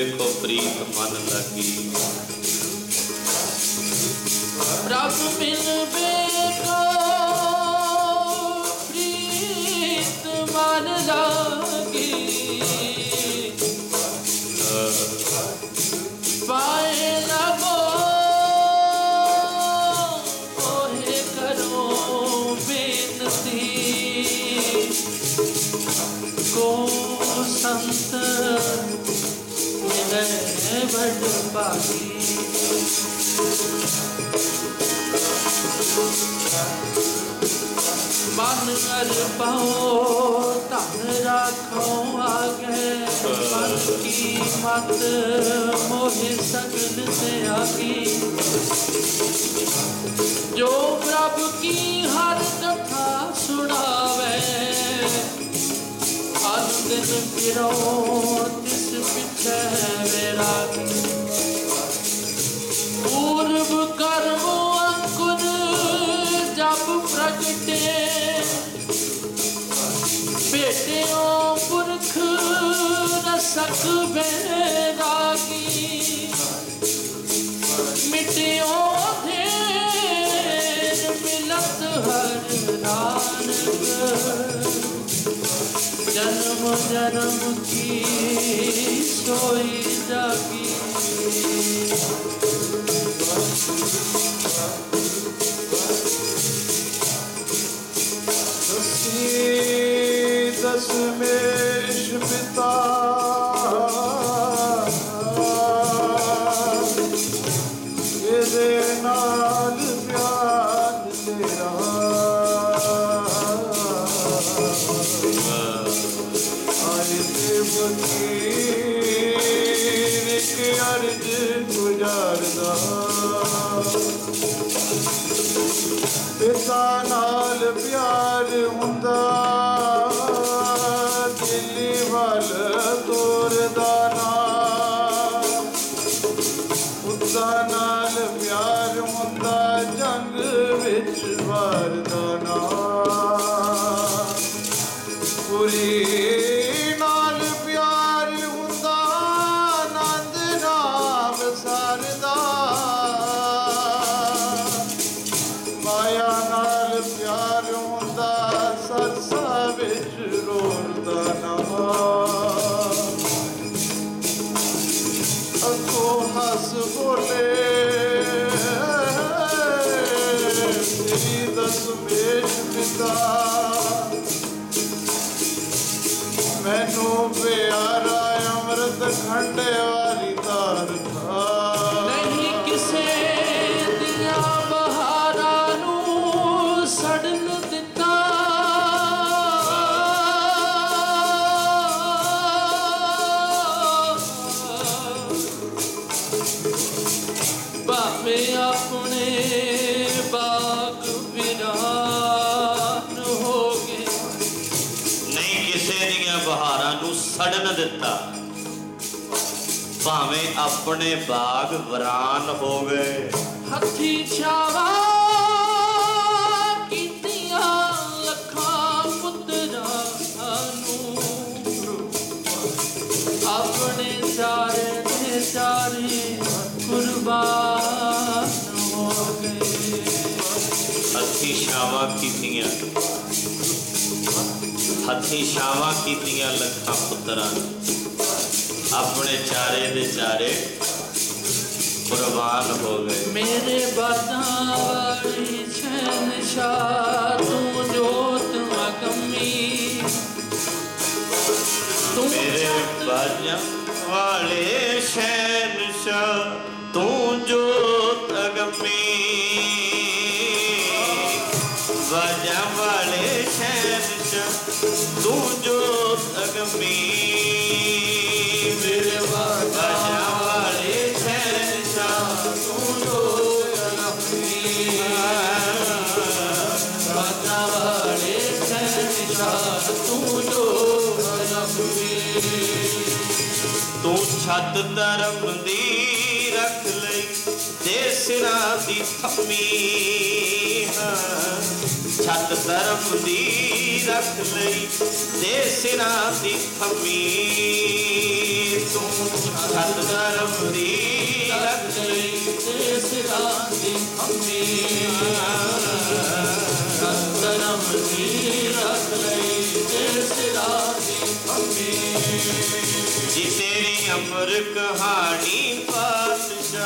ਮਿਲ ਵੇਖੋ ਪ੍ਰੀਤ ਮਨ ਲਾਗੀ ਪ੍ਰਭ ਮਿਲ ਕਰ ਪਾਓ ਧਨ ਰੱਖੋ ਆਗੇ ਮਨ ਕੀ ਮਤ ਮੋਹਿ ਸਗਲ ਸੇ ਆਗੀ ਜੋ ਪ੍ਰਭ ਕੀ ਹਰ ਕਥਾ ਸੁਣਾਵੇ ਹਰ ਦਿਨ ਫਿਰੋ ਤਿਸ ਪਿਛੇ ਵੈਰਾਗੀ ਪੂਰਬ ਕਰਮ ਰਸਕ ਬੈਰਾਗੀ ਮਿਟਿਓ ਧੇਰ ਮਿਲਤ ਹਰ ਨਾਨਕ। ਜਨਮ ਜਨਮ ਕੀ ਸੋਈ ਜਾਗੀ। ਆਪਣੇ ਬਾਗ ਵਰਾਨ ਹੋ ਗਏ ਹੱਥੀ ਛਾਵਾ ਕੀਤੀਆਂ ਲੱਖਾਂ ਪੁੱਤਰਾਂ ਨੂੰ। ਆਪਣੇ ਸਾਰੇ ਦੇ ਸਾਰੇ ਕੁਰਬਾਨ ਹੋ ਗਏ। ਹੱਥੀ ਛਾਵਾਂ ਕੀਤੀਆਂ। ਹੱਥੀ ਛਾਵਾਂ ਕੀਤੀਆਂ ਲੱਖਾਂ ਪੁੱਤਰਾਂ ਨੇ। ਆਪਣੇ ਚਾਰੇ ਦੇ ਚਾਰੇ ਕੁਰਬਾਨ ਹੋ ਗਏ। ਮੇਰੇ ਬਾਦਾਂ ਵਾਲੀ ਸ਼ਹਿਨਸ਼ਾਹ ਤੂੰ ਜੋਤ ਮਗਮੀ ਤੂੰ ਮੇਰੇ ਬਾਜਾਂ ਵਾਲੇ ਸ਼ਹਿਨਸ਼ਾਹ ਤੂੰ ਜੋਤ ਅਗੰਮੀ। ਬਾਜਾਂ ਵਾਲੇ ਸ਼ਹਿਨਸ਼ਾਹ ਤੂੰ ਜੋਤ ਅਗੰਮੀ। ਤੂੰ ਛੱਤ ਧਰਮ ਦੀ ਰੱਖ ਲਈ ਤੇ ਸਿਰਾਂ ਦੀ ਥੰਮੀ ਹਾਂ। ਛੱਤ ਧਰਮ ਦੀ ਰੱਖ ਲਈ ਦੇ ਸਿਰਾਂ ਦੀ ਥੰਮੀ। ਤੂੰ ਛੱਤ ਧਰਮ ਦੀ ਰੱਖ ਲਈ ਤੇ ਸਿਰਾਂ ਦੀ ਅੰਮੀ ਜੀ ਤੇਰੀ ਅਮਰ ਕਹਾਣੀ ਪਾਤਸ਼ਾਹ।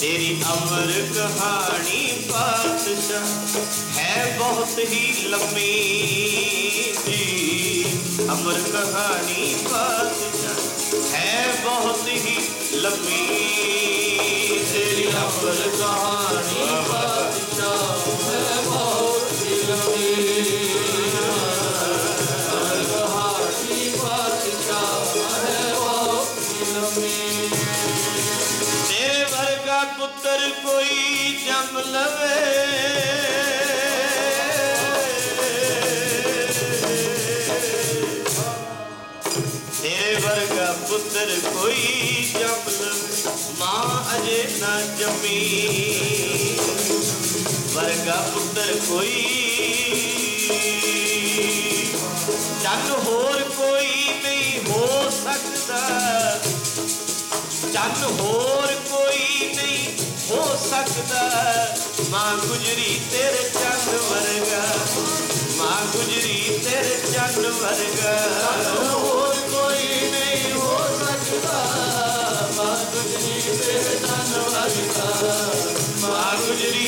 ਤੇਰੀ ਅਮਰ ਕਹਾਣੀ ਪਾਤਸ਼ਾਹ ਹੈ ਬਹੁਤ ਹੀ ਲੰਮੀ ਜੀ। ਅਮਰ ਕਹਾਣੀ ਪਾਤਸ਼ਾਹ ਹੈ ਬਹੁਤ ਹੀ ਲੰਮੀ ਸਕਦਾ। ਚੰਨ ਹੋਰ ਕੋਈ ਨਹੀਂ ਹੋ ਸਕਦਾ। ਮਾਂ ਗੁਜਰੀ ਤੇਰੇ ਚੰਨ ਵਰਗਾ। ਮਾਂ ਗੁਜਰੀ ਤੇਰੇ ਚੰਨ ਵਰਗਾ। ਹੋਰ ਕੋਈ ਨਹੀਂ ਹੋ ਸਕਦਾ। ਮਾਂ ਗੁਜਰੀ ਤੇਰੇ ਚੰਨ ਵਰਗਾ। ਮਾਂ ਗੁਜਰੀ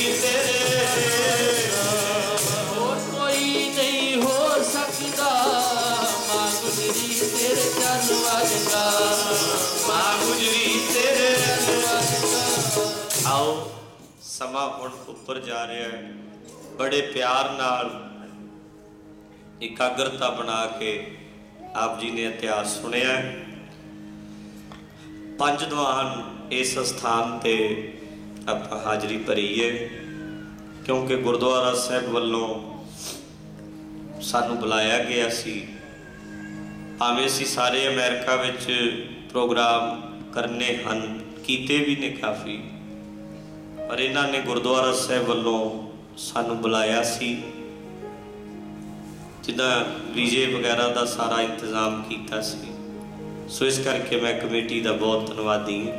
ਸਮਾਂ ਹੁਣ ਉੱਪਰ ਜਾ ਰਿਹਾ ਹੈ। ਬੜੇ ਪਿਆਰ ਨਾਲ ਇਕਾਗਰਤਾ ਬਣਾ ਕੇ ਆਪ ਜੀ ਨੇ ਇਤਿਹਾਸ ਸੁਣਿਆ ਪੰਜ ਦੀਵਾਨ ਇਸ ਸਥਾਨ ਤੇ ਆਪਾਂ ਹਾਜ਼ਰੀ ਭਰੀ ਹੈ ਕਿਉਂਕਿ ਗੁਰਦੁਆਰਾ ਸਾਹਿਬ ਵੱਲੋਂ ਸਾਨੂੰ ਬੁਲਾਇਆ ਗਿਆ ਸੀ। ਭਾਵੇਂ ਅਸੀਂ ਸਾਰੇ ਅਮਰੀਕਾ ਵਿੱਚ ਪ੍ਰੋਗਰਾਮ ਕਰਨੇ ਹਨ, ਕੀਤੇ ਵੀ ਨੇ ਕਾਫੀ। ਪਰ ਇਹਨਾਂ ਨੇ ਗੁਰਦੁਆਰਾ ਸਾਹਿਬ ਵੱਲੋਂ ਸਾਨੂੰ ਬੁਲਾਇਆ ਸੀ। ਜਿਹਦਾ ਵੀਜ਼ੇ ਵਗੈਰਾ ਦਾ ਸਾਰਾ ਇੰਤਜ਼ਾਮ ਕੀਤਾ ਸੀ। ਸੋ ਇਸ ਕਰਕੇ ਮੈਂ ਕਮੇਟੀ ਦਾ ਬਹੁਤ ਧੰਨਵਾਦੀ ਹਾਂ।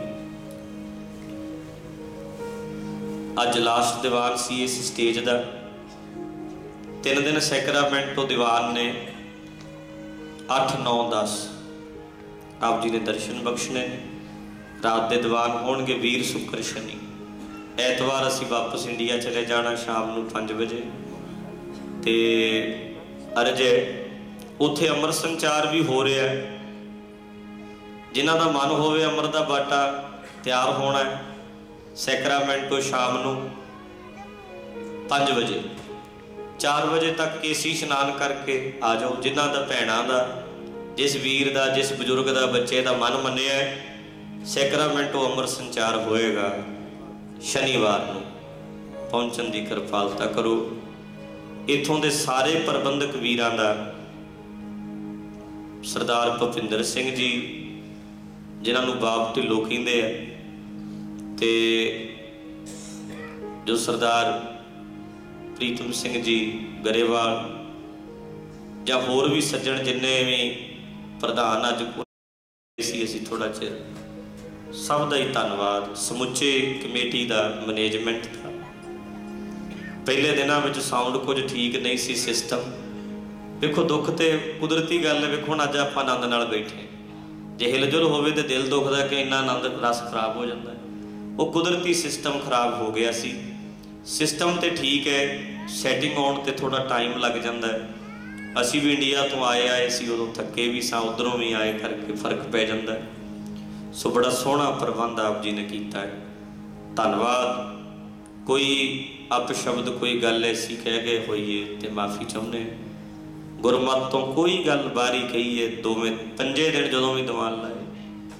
ਅੱਜ ਲਾਸਟ ਦੀਵਾਨ ਸੀ ਇਸ ਸਟੇਜ ਦਾ। ਤਿੰਨ ਦਿਨ ਸੈਕਰਾਮੈਂਟੋ ਦੀਵਾਨ ਨੇ 8 9 10 ਆਪ ਜੀ ਨੇ ਦਰਸ਼ਨ ਬਖਸ਼ਣੇ ਨੇ। ਰਾਤ ਦੇ ਦੀਵਾਨ ਹੋਣਗੇ ਵੀਰ ਸ਼ੁੱਕਰ ਸ਼ਨੀ। ਐਤਵਾਰ ਅਸੀਂ ਵਾਪਸ ਇੰਡੀਆ ਚਲੇ ਜਾਣਾ ਸ਼ਾਮ ਨੂੰ 5 ਵਜੇ। ਤੇ ਅਰਜੇ, ਉੱਥੇ ਅਮਰ ਸੰਚਾਰ ਵੀ ਹੋ ਰਿਹਾ ਹੈ। ਜਿਨ੍ਹਾਂ ਦਾ ਮਨ ਹੋਵੇ ਅਮਰ ਦਾ ਬਾਟਾ, ਤਿਆਰ ਹੋਣਾ ਹੈ ਸੈਕਰਾਮੈਂਟੋ ਸ਼ਾਮ ਨੂੰ 5 ਵਜੇ। 4 ਵਜੇ ਤੱਕ ਕੇਸੀ ਇਸ਼ਨਾਨ ਕਰਕੇ ਆ ਜਾਓ, ਜਿਨ੍ਹਾਂ ਦਾ ਭੈਣਾਂ ਦਾ, ਜਿਸ ਵੀਰ ਦਾ, ਜਿਸ ਬਜ਼ੁਰਗ ਦਾ, ਬੱਚੇ ਦਾ ਮਨ ਮੰਨਿਆ ਹੈ, ਸੈਕਰਾਮੈਂਟੋ ਅਮਰ ਸੰਚਾਰ ਹੋਏਗਾ। ਸ਼ਨੀਵਾਰ ਨੂੰ ਪਹੁੰਚਣ ਦੀ ਕਿਰਪਾਲਤਾ ਕਰੋ। ਇਥੋਂ ਦੇ ਸਾਰੇ ਪ੍ਰਬੰਧਕ ਵੀਰਾਂ ਦਾ ਸਰਦਾਰ ਭੁਪਿੰਦਰ ਸਿੰਘ ਜੀ, ਜਿਨ੍ਹਾਂ ਨੂੰ ਬਾਪ ਢਿੱਲੋਂ ਕਹਿੰਦੇ ਆ, ਤੇ ਜੋ ਸਰਦਾਰ ਪ੍ਰੀਤਮ ਸਿੰਘ ਜੀ ਗਰੇਵਾਲ ਜਾਂ ਹੋਰ ਵੀ ਸੱਜਣ ਜਿੰਨੇ ਵੀ ਪ੍ਰਧਾਨ ਅੱਜ ਸੀ, ਅਸੀਂ ਥੋੜਾ ਚਿਰ ਸਭ ਦਾ ਹੀ ਧੰਨਵਾਦ। ਸਮੁੱਚੇ ਕਮੇਟੀ ਦਾ ਮੈਨੇਜਮੈਂਟ ਦਾ। ਪਹਿਲੇ ਦਿਨਾਂ ਵਿੱਚ ਸਾਊਂਡ ਕੁਝ ਠੀਕ ਨਹੀਂ ਸੀ ਸਿਸਟਮ। ਵੇਖੋ, ਦੁੱਖ ਤੇ ਕੁਦਰਤੀ ਗੱਲ ਹੈ, ਵੇਖੋ ਹੁਣ ਅੱਜ ਆਪਾਂ ਆਨੰਦ ਨਾਲ ਬੈਠੇ ਜੇ ਹਿਲਜੁਲ ਹੋਵੇ ਤੇ ਦਿਲ ਦੁਖਦਾ ਕਿ ਇੰਨਾ ਆਨੰਦ, ਰਸ ਖਰਾਬ ਹੋ ਜਾਂਦਾ ਉਹ ਕੁਦਰਤੀ ਸਿਸਟਮ ਖਰਾਬ ਹੋ ਗਿਆ ਸੀ। ਸਿਸਟਮ ਤੇ ਠੀਕ ਹੈ, ਸੈਟਿੰਗ ਆਉਣ ਤੇ ਥੋੜਾ ਟਾਈਮ ਲੱਗ ਜਾਂਦਾ ਅਸੀਂ ਵੀ ਇੰਡੀਆ ਤੋਂ ਆਏ ਆਏ ਸੀ, ਉਦੋਂ ਥੱਕੇ ਵੀ ਸਾਂ, ਉਧਰੋਂ ਵੀ ਆਏ ਕਰਕੇ ਫ਼ਰਕ ਪੈ ਜਾਂਦਾ ਹੈ। ਸੋ ਬੜਾ ਸੋਹਣਾ ਪ੍ਰਬੰਧ ਆਪ ਜੀ ਨੇ ਕੀਤਾ ਹੈ। ਧੰਨਵਾਦ। ਕੋਈ ਅਪਸ਼ਬਦ ਕੋਈ ਗੱਲ ਐਸੀ ਕਹਿ ਗਏ ਹੋਈਏ ਤੇ ਮਾਫੀ ਚਾਹੁੰਦੇ ਗੁਰਮਤ ਤੋਂ ਕੋਈ ਗੱਲ ਬਾਰੀ ਕਹੀਏ, ਦੋਵੇਂ ਪੰਜੇ ਦਿਨ ਜਦੋਂ ਵੀ ਦੀਵਾਨ ਲਾਏ,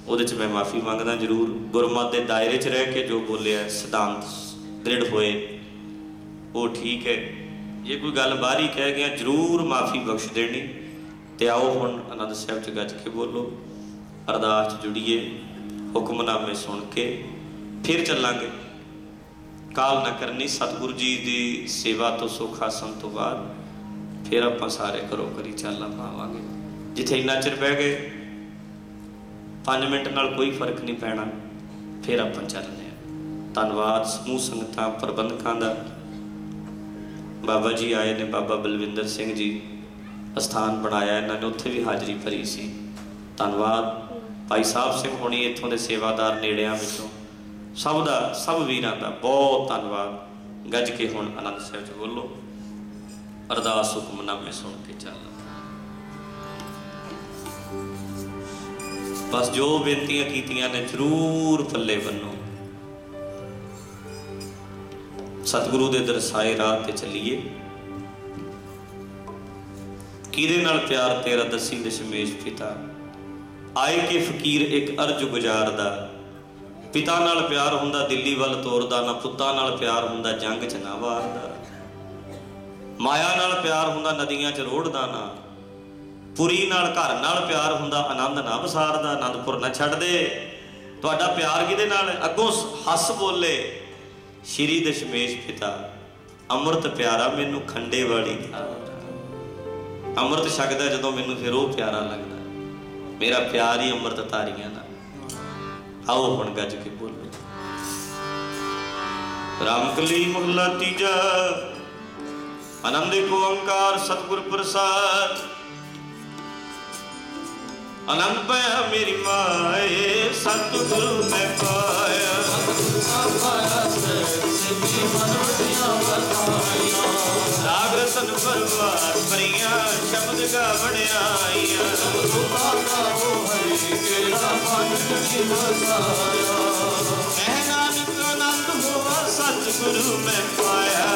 ਉਹਦੇ 'ਚ ਮੈਂ ਮਾਫੀ ਮੰਗਦਾ ਜ਼ਰੂਰ। ਗੁਰਮਤ ਦੇ ਦਾਇਰੇ 'ਚ ਰਹਿ ਕੇ ਜੋ ਬੋਲਿਆ, ਸਿਧਾਂਤ ਦ੍ਰਿੜ ਹੋਏ, ਉਹ ਠੀਕ ਹੈ। ਜੇ ਕੋਈ ਗੱਲ ਬਾਹਰੀ ਕਹਿ ਗਿਆ, ਜ਼ਰੂਰ ਮਾਫੀ ਬਖਸ਼ ਦੇਣੀ। ਤੇ ਆਓ ਹੁਣ ਆਨੰਦ ਸਾਹਿਬ 'ਚ ਗੱਜ ਕੇ ਬੋਲੋ। ਅਰਦਾਸ 'ਚ ਜੁੜੀਏ, ਹੁਕਮਨਾਮੇ ਸੁਣ ਕੇ ਫਿਰ ਚੱਲਾਂਗੇ। ਕਾਲ ਨਾ ਕਰਨੀ, ਸਤਿਗੁਰੂ ਜੀ ਦੀ ਸੇਵਾ ਤੋਂ ਸੁੱਖ ਆਸਣ ਤੋਂ ਬਾਅਦ ਫਿਰ ਆਪਾਂ ਸਾਰੇ ਕਰੋ ਕਰੀ ਚੱਲਾਂ ਪਾਵਾਂਗੇ। ਜਿੱਥੇ ਇੰਨਾ ਚਿਰ ਬਹਿ ਗਏ 5 ਮਿੰਟ ਨਾਲ ਕੋਈ ਫ਼ਰਕ ਨਹੀਂ ਪੈਣਾ, ਫਿਰ ਆਪਾਂ ਚੱਲਦੇ ਹਾਂ। ਧੰਨਵਾਦ ਸਮੂਹ ਸੰਗਤਾਂ, ਪ੍ਰਬੰਧਕਾਂ ਦਾ। ਬਾਬਾ ਜੀ ਆਏ ਨੇ, ਬਾਬਾ ਬਲਵਿੰਦਰ ਸਿੰਘ ਜੀ ਅਸਥਾਨ ਬਣਾਇਆ, ਇਹਨਾਂ ਨੇ ਉੱਥੇ ਵੀ ਹਾਜ਼ਰੀ ਭਰੀ ਸੀ। ਧੰਨਵਾਦ। ਭਾਈ ਸਾਹਿਬ ਸਿੰਘ ਹੋਣੀ ਇੱਥੋਂ ਦੇ ਸੇਵਾਦਾਰ ਨੇੜਿਆਂ ਵਿੱਚੋਂ ਸਭ ਦਾ, ਸਭ ਵੀਰਾਂ ਦਾ ਬਹੁਤ ਧੰਨਵਾਦ। ਗੱਜ ਕੇ ਹੁਣ ਆਨੰਦ ਸਾਹਿਬ ਚ ਬੋਲੋ। ਅਰਦਾਸ ਹੁਕਮਨਾਮੇ ਸੁਣ ਕੇ ਚੱਲ। ਬਸ ਜੋ ਬੇਨਤੀਆਂ ਕੀਤੀਆਂ ਨੇ ਜ਼ਰੂਰ ਪੱਲੇ ਬੰਨੋ। ਸਤਿਗੁਰੂ ਦੇ ਦਰਸਾਏ ਰਾਹ ਤੇ ਚੱਲੀਏ। ਕਿਹਦੇ ਨਾਲ ਪਿਆਰ ਤੇਰਾ ਦੱਸੀ ਦਸ਼ਮੇਸ਼ ਪਿਤਾ? ਆਏ ਕਿ ਫਕੀਰ ਇੱਕ ਅਰਜ ਗੁਜ਼ਾਰਦਾ। ਪਿਤਾ ਨਾਲ ਪਿਆਰ ਹੁੰਦਾ, ਦਿੱਲੀ ਵੱਲ ਤੋਰਦਾ, ਨਾ ਪੁੱਤਾਂ ਨਾਲ ਪਿਆਰ ਹੁੰਦਾ, ਜੰਗ 'ਚ ਨਾ ਵਾਰਦਾ। ਮਾਇਆ ਨਾਲ ਪਿਆਰ ਹੁੰਦਾ, ਨਦੀਆਂ 'ਚ ਰੋੜਦਾ ਨਾ। ਪੁਰੀ ਨਾਲ, ਘਰ ਨਾਲ ਪਿਆਰ ਹੁੰਦਾ, ਆਨੰਦ ਨਾ ਵਸਾਰਦਾ ਆਨੰਦਪੁਰ ਨਾ ਛੱਡ ਦੇ। ਤੁਹਾਡਾ ਪਿਆਰ ਕਿਹਦੇ ਨਾਲ? ਅੱਗੋਂ ਹੱਸ ਬੋਲੇ, ਸ਼੍ਰੀ ਦਸ਼ਮੇਸ਼ ਪਿਤਾ, ਅੰਮ੍ਰਿਤ ਪਿਆਰਾ ਮੈਨੂੰ ਖੰਡੇ ਵਾਲੀ ਅੰਮ੍ਰਿਤ ਛਕਦਾ ਜਦੋਂ ਮੈਨੂੰ ਫਿਰ ਉਹ ਪਿਆਰਾ ਲੱਗਦਾ। ਮੇਰਾ ਪਿਆਰ ਹੀ ਅੰਮ੍ਰਿਤ ਧਾਰੀਆਂ ਦਾ। ਆਓ ਹੁਣ ਗੱਜ ਕੇ ਬੋਲੋ ਰਾਮਕਲੀ ਮੁਹੱਲਾ ਤੀਜਾ, ਆਨੰਦ ਓੰਕਾਰ ਸਤਿਗੁਰ ਪ੍ਰਸਾਦ। ਆਨੰਦ ਪਿਆ ਮੇਰੀ ਮਾਏ, ਸਤਿਗੁਰੂ ਮੈਂ ਪਾਇਆ। ਰਾਗ ਰਤਨ ਪਰਵਾਰ, ਪਰੀਆਂ ਸ਼ਬਦ ਗਾ ਬਣਾਈਆਂ ਕਹਿ ਨਾਨਕ ਆਨੰਦ ਹੋਵਾ ਸਤਿਗੁਰੂ ਮੈਂ ਪਾਇਆ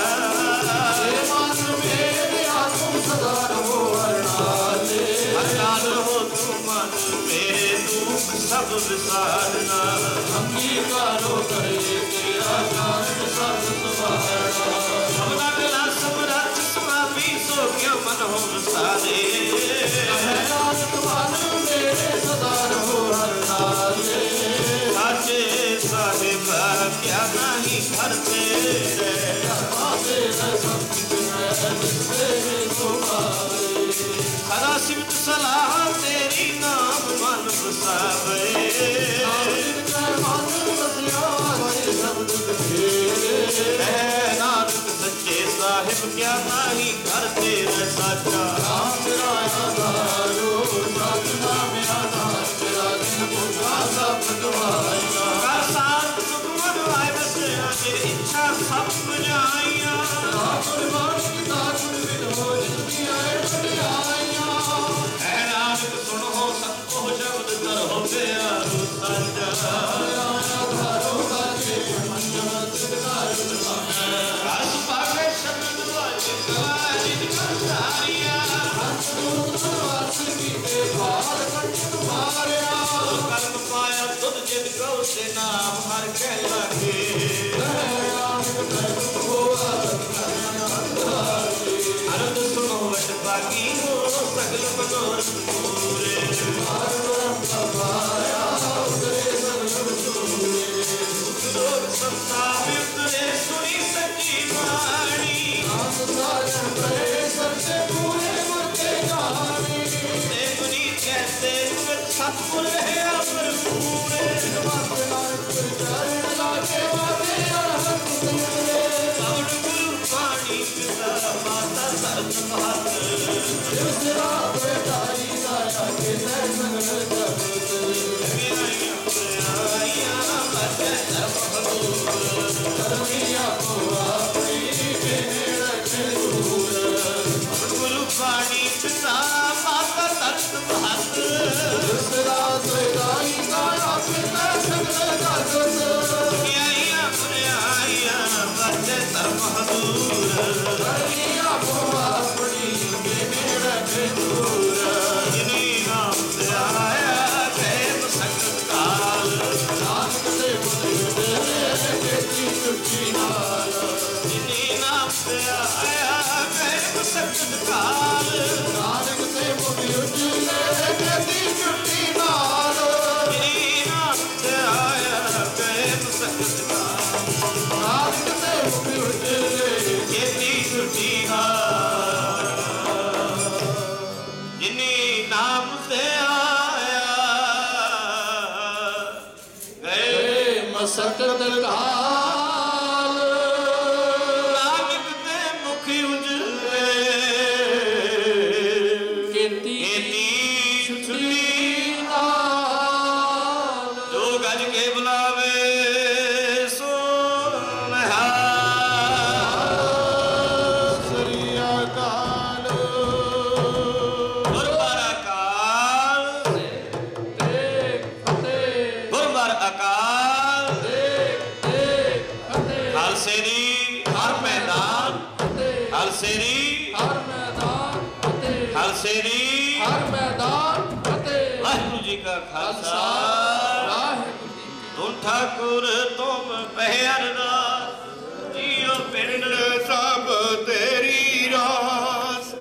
ਅਕਾਲ ਹੋ ਤੂੰ ਮਨ ਮੇਰੇ ਦੁੱਖ ਸਭ ਵਿਸਾਰਨਾ ਸਭਨਾ ਕਲਾ ਸਮਰੱਥ ਸੁਆਮੀ ਸੋ ਕਿਉ ਮਨ ਹੋ ਵਸਾਦੇ ਕਿਆ ਨਹੀਂ